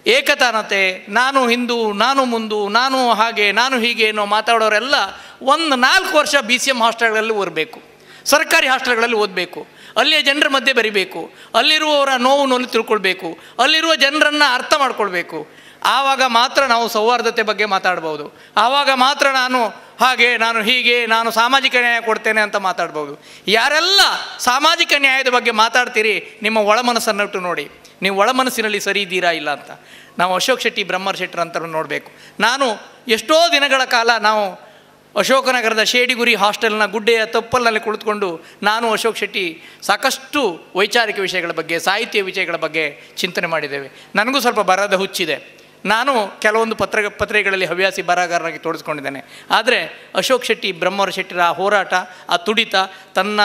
ಏಕತಾನತೆ, ನಾನು ಹಿಂದೂ, ನಾನು ಮುಂದು, ನಾನು ಹಾಗೆ, ನಾನು ಹೀಗೆ ಅನ್ನೋ ಮಾತಾಡೋರೆಲ್ಲ ಒಂದು ನಾಲ್ಕು ವರ್ಷ ಬಿ ಸಿ ಎಂ ಹಾಸ್ಟೆಲ್ಗಳಲ್ಲಿ ಓದಬೇಕು. ಸರ್ಕಾರಿ ಹಾಸ್ಟೆಲ್ಗಳಲ್ಲಿ ಓದಬೇಕು. ಅಲ್ಲಿಯ ಜನರ ಮಧ್ಯೆ ಬರಿಬೇಕು. ಅಲ್ಲಿರುವವರ ನೋವು ನೋಲು ತಿಳ್ಕೊಳ್ಬೇಕು. ಅಲ್ಲಿರುವ ಜನರನ್ನು ಅರ್ಥ ಮಾಡ್ಕೊಳ್ಬೇಕು. ಆವಾಗ ಮಾತ್ರ ನಾವು ಸೌಹಾರ್ದತೆ ಬಗ್ಗೆ ಮಾತಾಡ್ಬೋದು. ಆವಾಗ ಮಾತ್ರ ನಾನು ಹಾಗೆ, ನಾನು ಹೀಗೆ, ನಾನು ಸಾಮಾಜಿಕ ನ್ಯಾಯ ಕೊಡ್ತೇನೆ ಅಂತ ಮಾತಾಡ್ಬೋದು. ಯಾರೆಲ್ಲ ಸಾಮಾಜಿಕ ನ್ಯಾಯದ ಬಗ್ಗೆ ಮಾತಾಡ್ತೀರಿ, ನಿಮ್ಮ ಒಳ ಮನಸ್ಸನ್ನಿಟ್ಟು ನೋಡಿ. ನೀವು ಒಳ ಮನಸ್ಸಿನಲ್ಲಿ ಸರಿ ಇದ್ದೀರಾ ಇಲ್ಲ ಅಂತ. ನಾವು ಅಶೋಕ್ ಶೆಟ್ಟಿ, ಬ್ರಹ್ಮರ್ ಶೆಟ್ಟರ್ ಅಂತ ನೋಡಬೇಕು. ನಾನು ಎಷ್ಟೋ ದಿನಗಳ ಕಾಲ ನಾವು ಅಶೋಕನಗರದ ಶೇಡಿಗುರಿ ಹಾಸ್ಟೆಲ್ನ ಗುಡ್ಡೆಯ ತಪ್ಪಲಿನಲ್ಲಿ ಕುಳಿತುಕೊಂಡು ನಾನು, ಅಶೋಕ್ ಶೆಟ್ಟಿ ಸಾಕಷ್ಟು ವೈಚಾರಿಕ ವಿಷಯಗಳ ಬಗ್ಗೆ, ಸಾಹಿತ್ಯ ವಿಷಯಗಳ ಬಗ್ಗೆ ಚಿಂತನೆ ಮಾಡಿದ್ದೇವೆ. ನನಗೂ ಸ್ವಲ್ಪ ಬರದ ಹುಚ್ಚಿದೆ. ನಾನು ಕೆಲವೊಂದು ಪತ್ರ ಪತ್ರಿಕೆಗಳಲ್ಲಿ ಹವ್ಯಾಸಿ ಬರಹಗಾರರಾಗಿ ತೋರಿಸ್ಕೊಂಡಿದ್ದೇನೆ. ಆದರೆ ಅಶೋಕ್ ಶೆಟ್ಟಿ, ಬ್ರಹ್ಮವರ ಶೆಟ್ಟಿರ ಆ ಹೋರಾಟ, ಆ ತುಡಿತ, ತನ್ನ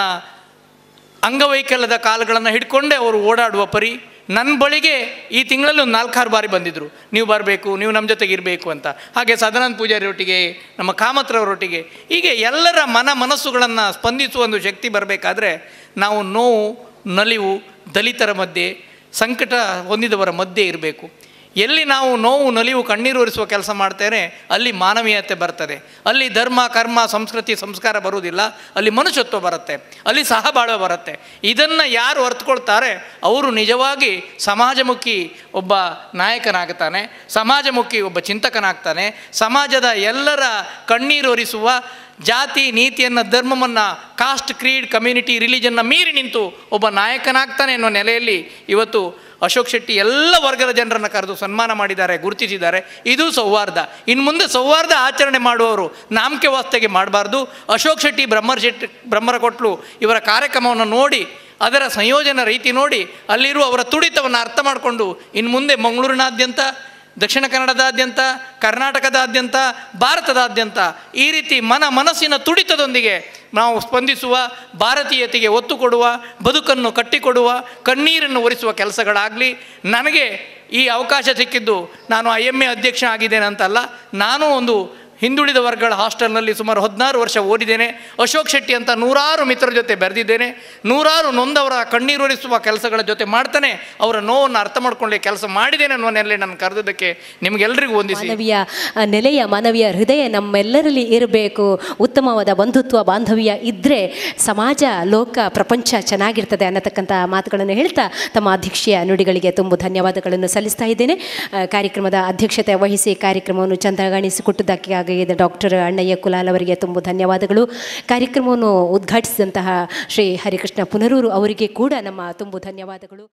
ಅಂಗವೈಕಲ್ಯದ ಕಾಲುಗಳನ್ನು ಹಿಡ್ಕೊಂಡೇ ಅವರು ಓಡಾಡುವ ಪರಿ ನನ್ನ ಬಳಿಗೆ ಈ ತಿಂಗಳಲ್ಲಿ ನಾಲ್ಕಾರು ಬಾರಿ ಬಂದಿದ್ದರು ನೀವು ಬರಬೇಕು, ನೀವು ನಮ್ಮ ಜೊತೆಗೆ ಇರಬೇಕು ಅಂತ. ಹಾಗೆ ಸದಾನಂದ ಪೂಜಾರಿಯೊಟ್ಟಿಗೆ ನಮ್ಮ ಕಾಮತ್ರವರೊಟ್ಟಿಗೆ ಹೀಗೆ ಎಲ್ಲರ ಮನ ಮನಸ್ಸುಗಳನ್ನು ಸ್ಪಂದಿಸುವ ಒಂದು ಶಕ್ತಿ ಬರಬೇಕಾದ್ರೆ ನಾವು ನೋವು, ನಲಿವು, ದಲಿತರ ಮಧ್ಯೆ, ಸಂಕಟ ಹೊಂದಿದವರ ಮಧ್ಯೆ ಇರಬೇಕು. ಎಲ್ಲಿ ನಾವು ನೋವು, ನಲಿವು, ಕಣ್ಣೀರು ಒರೆಸುವ ಕೆಲಸ ಮಾಡ್ತೇವೆ, ಅಲ್ಲಿ ಮಾನವೀಯತೆ ಬರ್ತದೆ. ಅಲ್ಲಿ ಧರ್ಮ, ಕರ್ಮ, ಸಂಸ್ಕೃತಿ, ಸಂಸ್ಕಾರ ಬರುವುದಿಲ್ಲ, ಅಲ್ಲಿ ಮನುಷ್ಯತ್ವ ಬರುತ್ತೆ, ಅಲ್ಲಿ ಸಹಬಾಳ್ವೆ ಬರುತ್ತೆ. ಇದನ್ನು ಯಾರು ಅರ್ಥಕೊಳ್ತಾರೆ ಅವರು ನಿಜವಾಗಿ ಸಮಾಜಮುಖಿ ಒಬ್ಬ ನಾಯಕನಾಗ್ತಾನೆ, ಸಮಾಜಮುಖಿ ಒಬ್ಬ ಚಿಂತಕನಾಗ್ತಾನೆ, ಸಮಾಜದ ಎಲ್ಲರ ಕಣ್ಣೀರು ಕಣ್ಣೀರೊರಿಸುವ ಜಾತಿ, ನೀತಿಯನ್ನು, ಧರ್ಮವನ್ನು, ಕಾಸ್ಟ್, ಕ್ರೀಡ್, ಕಮ್ಯುನಿಟಿ, ರಿಲಿಜನ್ನ ಮೀರಿ ನಿಂತು ಒಬ್ಬ ನಾಯಕನಾಗ್ತಾನೆ ಅನ್ನೋ ನೆಲೆಯಲ್ಲಿ ಇವತ್ತು ಅಶೋಕ್ ಶೆಟ್ಟಿ ಎಲ್ಲ ವರ್ಗದ ಜನರನ್ನು ಕರೆದು ಸನ್ಮಾನ ಮಾಡಿದ್ದಾರೆ, ಗುರುತಿಸಿದ್ದಾರೆ. ಇದು ಸೌಹಾರ್ದ. ಇನ್ನು ಮುಂದೆ ಸೌಹಾರ್ದ ಆಚರಣೆ ಮಾಡುವವರು ನಾಮಕೆ ವಾಸ್ತೆಗೆ ಮಾಡಬಾರ್ದು. ಅಶೋಕ್ ಶೆಟ್ಟಿ ಬ್ರಹ್ಮರ ಶೆಟ್ಟಿ ಬ್ರಹ್ಮರ ಕೊಟ್ಲು ಇವರ ಕಾರ್ಯಕ್ರಮವನ್ನು ನೋಡಿ, ಅದರ ಸಂಯೋಜನ ರೀತಿ ನೋಡಿ, ಅಲ್ಲಿರುವ ಅವರ ತುಡಿತವನ್ನು ಅರ್ಥ ಮಾಡಿಕೊಂಡು ಇನ್ನು ಮುಂದೆ ಮಂಗಳೂರಿನಾದ್ಯಂತ ದಕ್ಷಿಣ ಕನ್ನಡದಾದ್ಯಂತ, ಕರ್ನಾಟಕದಾದ್ಯಂತ, ಭಾರತದಾದ್ಯಂತ ಈ ರೀತಿ ಮನ ಮನಸ್ಸಿನ ತುಡಿತದೊಂದಿಗೆ ನಾವು ಸ್ಪಂದಿಸುವ, ಭಾರತೀಯತೆಗೆ ಒತ್ತು ಕೊಡುವ, ಬದುಕನ್ನು ಕಟ್ಟಿಕೊಡುವ, ಕಣ್ಣೀರನ್ನು ಒರೆಸುವ ಕೆಲಸಗಳಾಗಲಿ, ನನಗೆ ಈ ಅವಕಾಶ ಸಿಕ್ಕಿದ್ದು ನಾನು ಐ ಎಂ ಎ ಅಧ್ಯಕ್ಷ ಆಗಿದ್ದೇನೆ ಅಂತಲ್ಲ ನಾನು ಒಂದು ಹಿಂದುಳಿದ ವರ್ಗಗಳ ಹಾಸ್ಟೆಲ್ನಲ್ಲಿ ಸುಮಾರು ಹದಿನಾರು ವರ್ಷ ಓದಿದ್ದೇನೆ. ಅಶೋಕ್ ಶೆಟ್ಟಿ ಅಂತ ನೂರಾರು ಮಿತ್ರರ ಜೊತೆ ಬೆರೆದಿದ್ದೇನೆ. ನೂರಾರು ನೊಂದವರ ಕಣ್ಣೀರೊರಿಸುವ ಕೆಲಸಗಳ ಜೊತೆ ಮಾಡ್ತಾನೆ. ಅವರ ನೋವನ್ನು ಅರ್ಥ ಮಾಡ್ಕೊಳ್ಳಿ ಕೆಲಸ ಮಾಡಿದ್ದೇನೆ ಅನ್ನೋ ನೆಲೆ ನಾನು ಕರೆದಿದ್ದಕ್ಕೆ ನಿಮಗೆಲ್ಲರಿಗೂ ವಂದಿಸಿ. ಮಾನವೀಯ ನೆಲೆಯ ಮಾನವೀಯ ಹೃದಯ ನಮ್ಮೆಲ್ಲರಲ್ಲಿ ಇರಬೇಕು. ಉತ್ತಮವಾದ ಬಂಧುತ್ವ, ಬಾಂಧವ್ಯ ಇದ್ದರೆ ಸಮಾಜ, ಲೋಕ, ಪ್ರಪಂಚ ಚೆನ್ನಾಗಿರ್ತದೆ ಅನ್ನತಕ್ಕಂಥ ಮಾತುಗಳನ್ನು ಹೇಳ್ತಾ ತಮ್ಮ ಅಧ್ಯಕ್ಷೀಯ ನುಡಿಗಳಿಗೆ ತುಂಬ ಧನ್ಯವಾದಗಳನ್ನು ಸಲ್ಲಿಸ್ತಾ ಇದ್ದೇನೆ. ಕಾರ್ಯಕ್ರಮದ ಅಧ್ಯಕ್ಷತೆ ವಹಿಸಿ ಕಾರ್ಯಕ್ರಮವನ್ನು ಚಂದಗಾಣಿಸಿಕೊಟ್ಟದ್ದಕ್ಕಾಗಿ ಡಾಕ್ಟರ್ ಅಣ್ಣಯ್ಯ ಕುಲಾಲ್ ಅವರಿಗೆ ತುಂಬ ಧನ್ಯವಾದಗಳು. ಕಾರ್ಯಕ್ರಮವನ್ನು ಉದ್ಘಾಟಿಸಿದಂತಹ ಶ್ರೀ ಹರಿಕೃಷ್ಣ ಪುನರೂರು ಅವರಿಗೆ ಕೂಡ ನಮ್ಮ ತುಂಬ ಧನ್ಯವಾದಗಳು.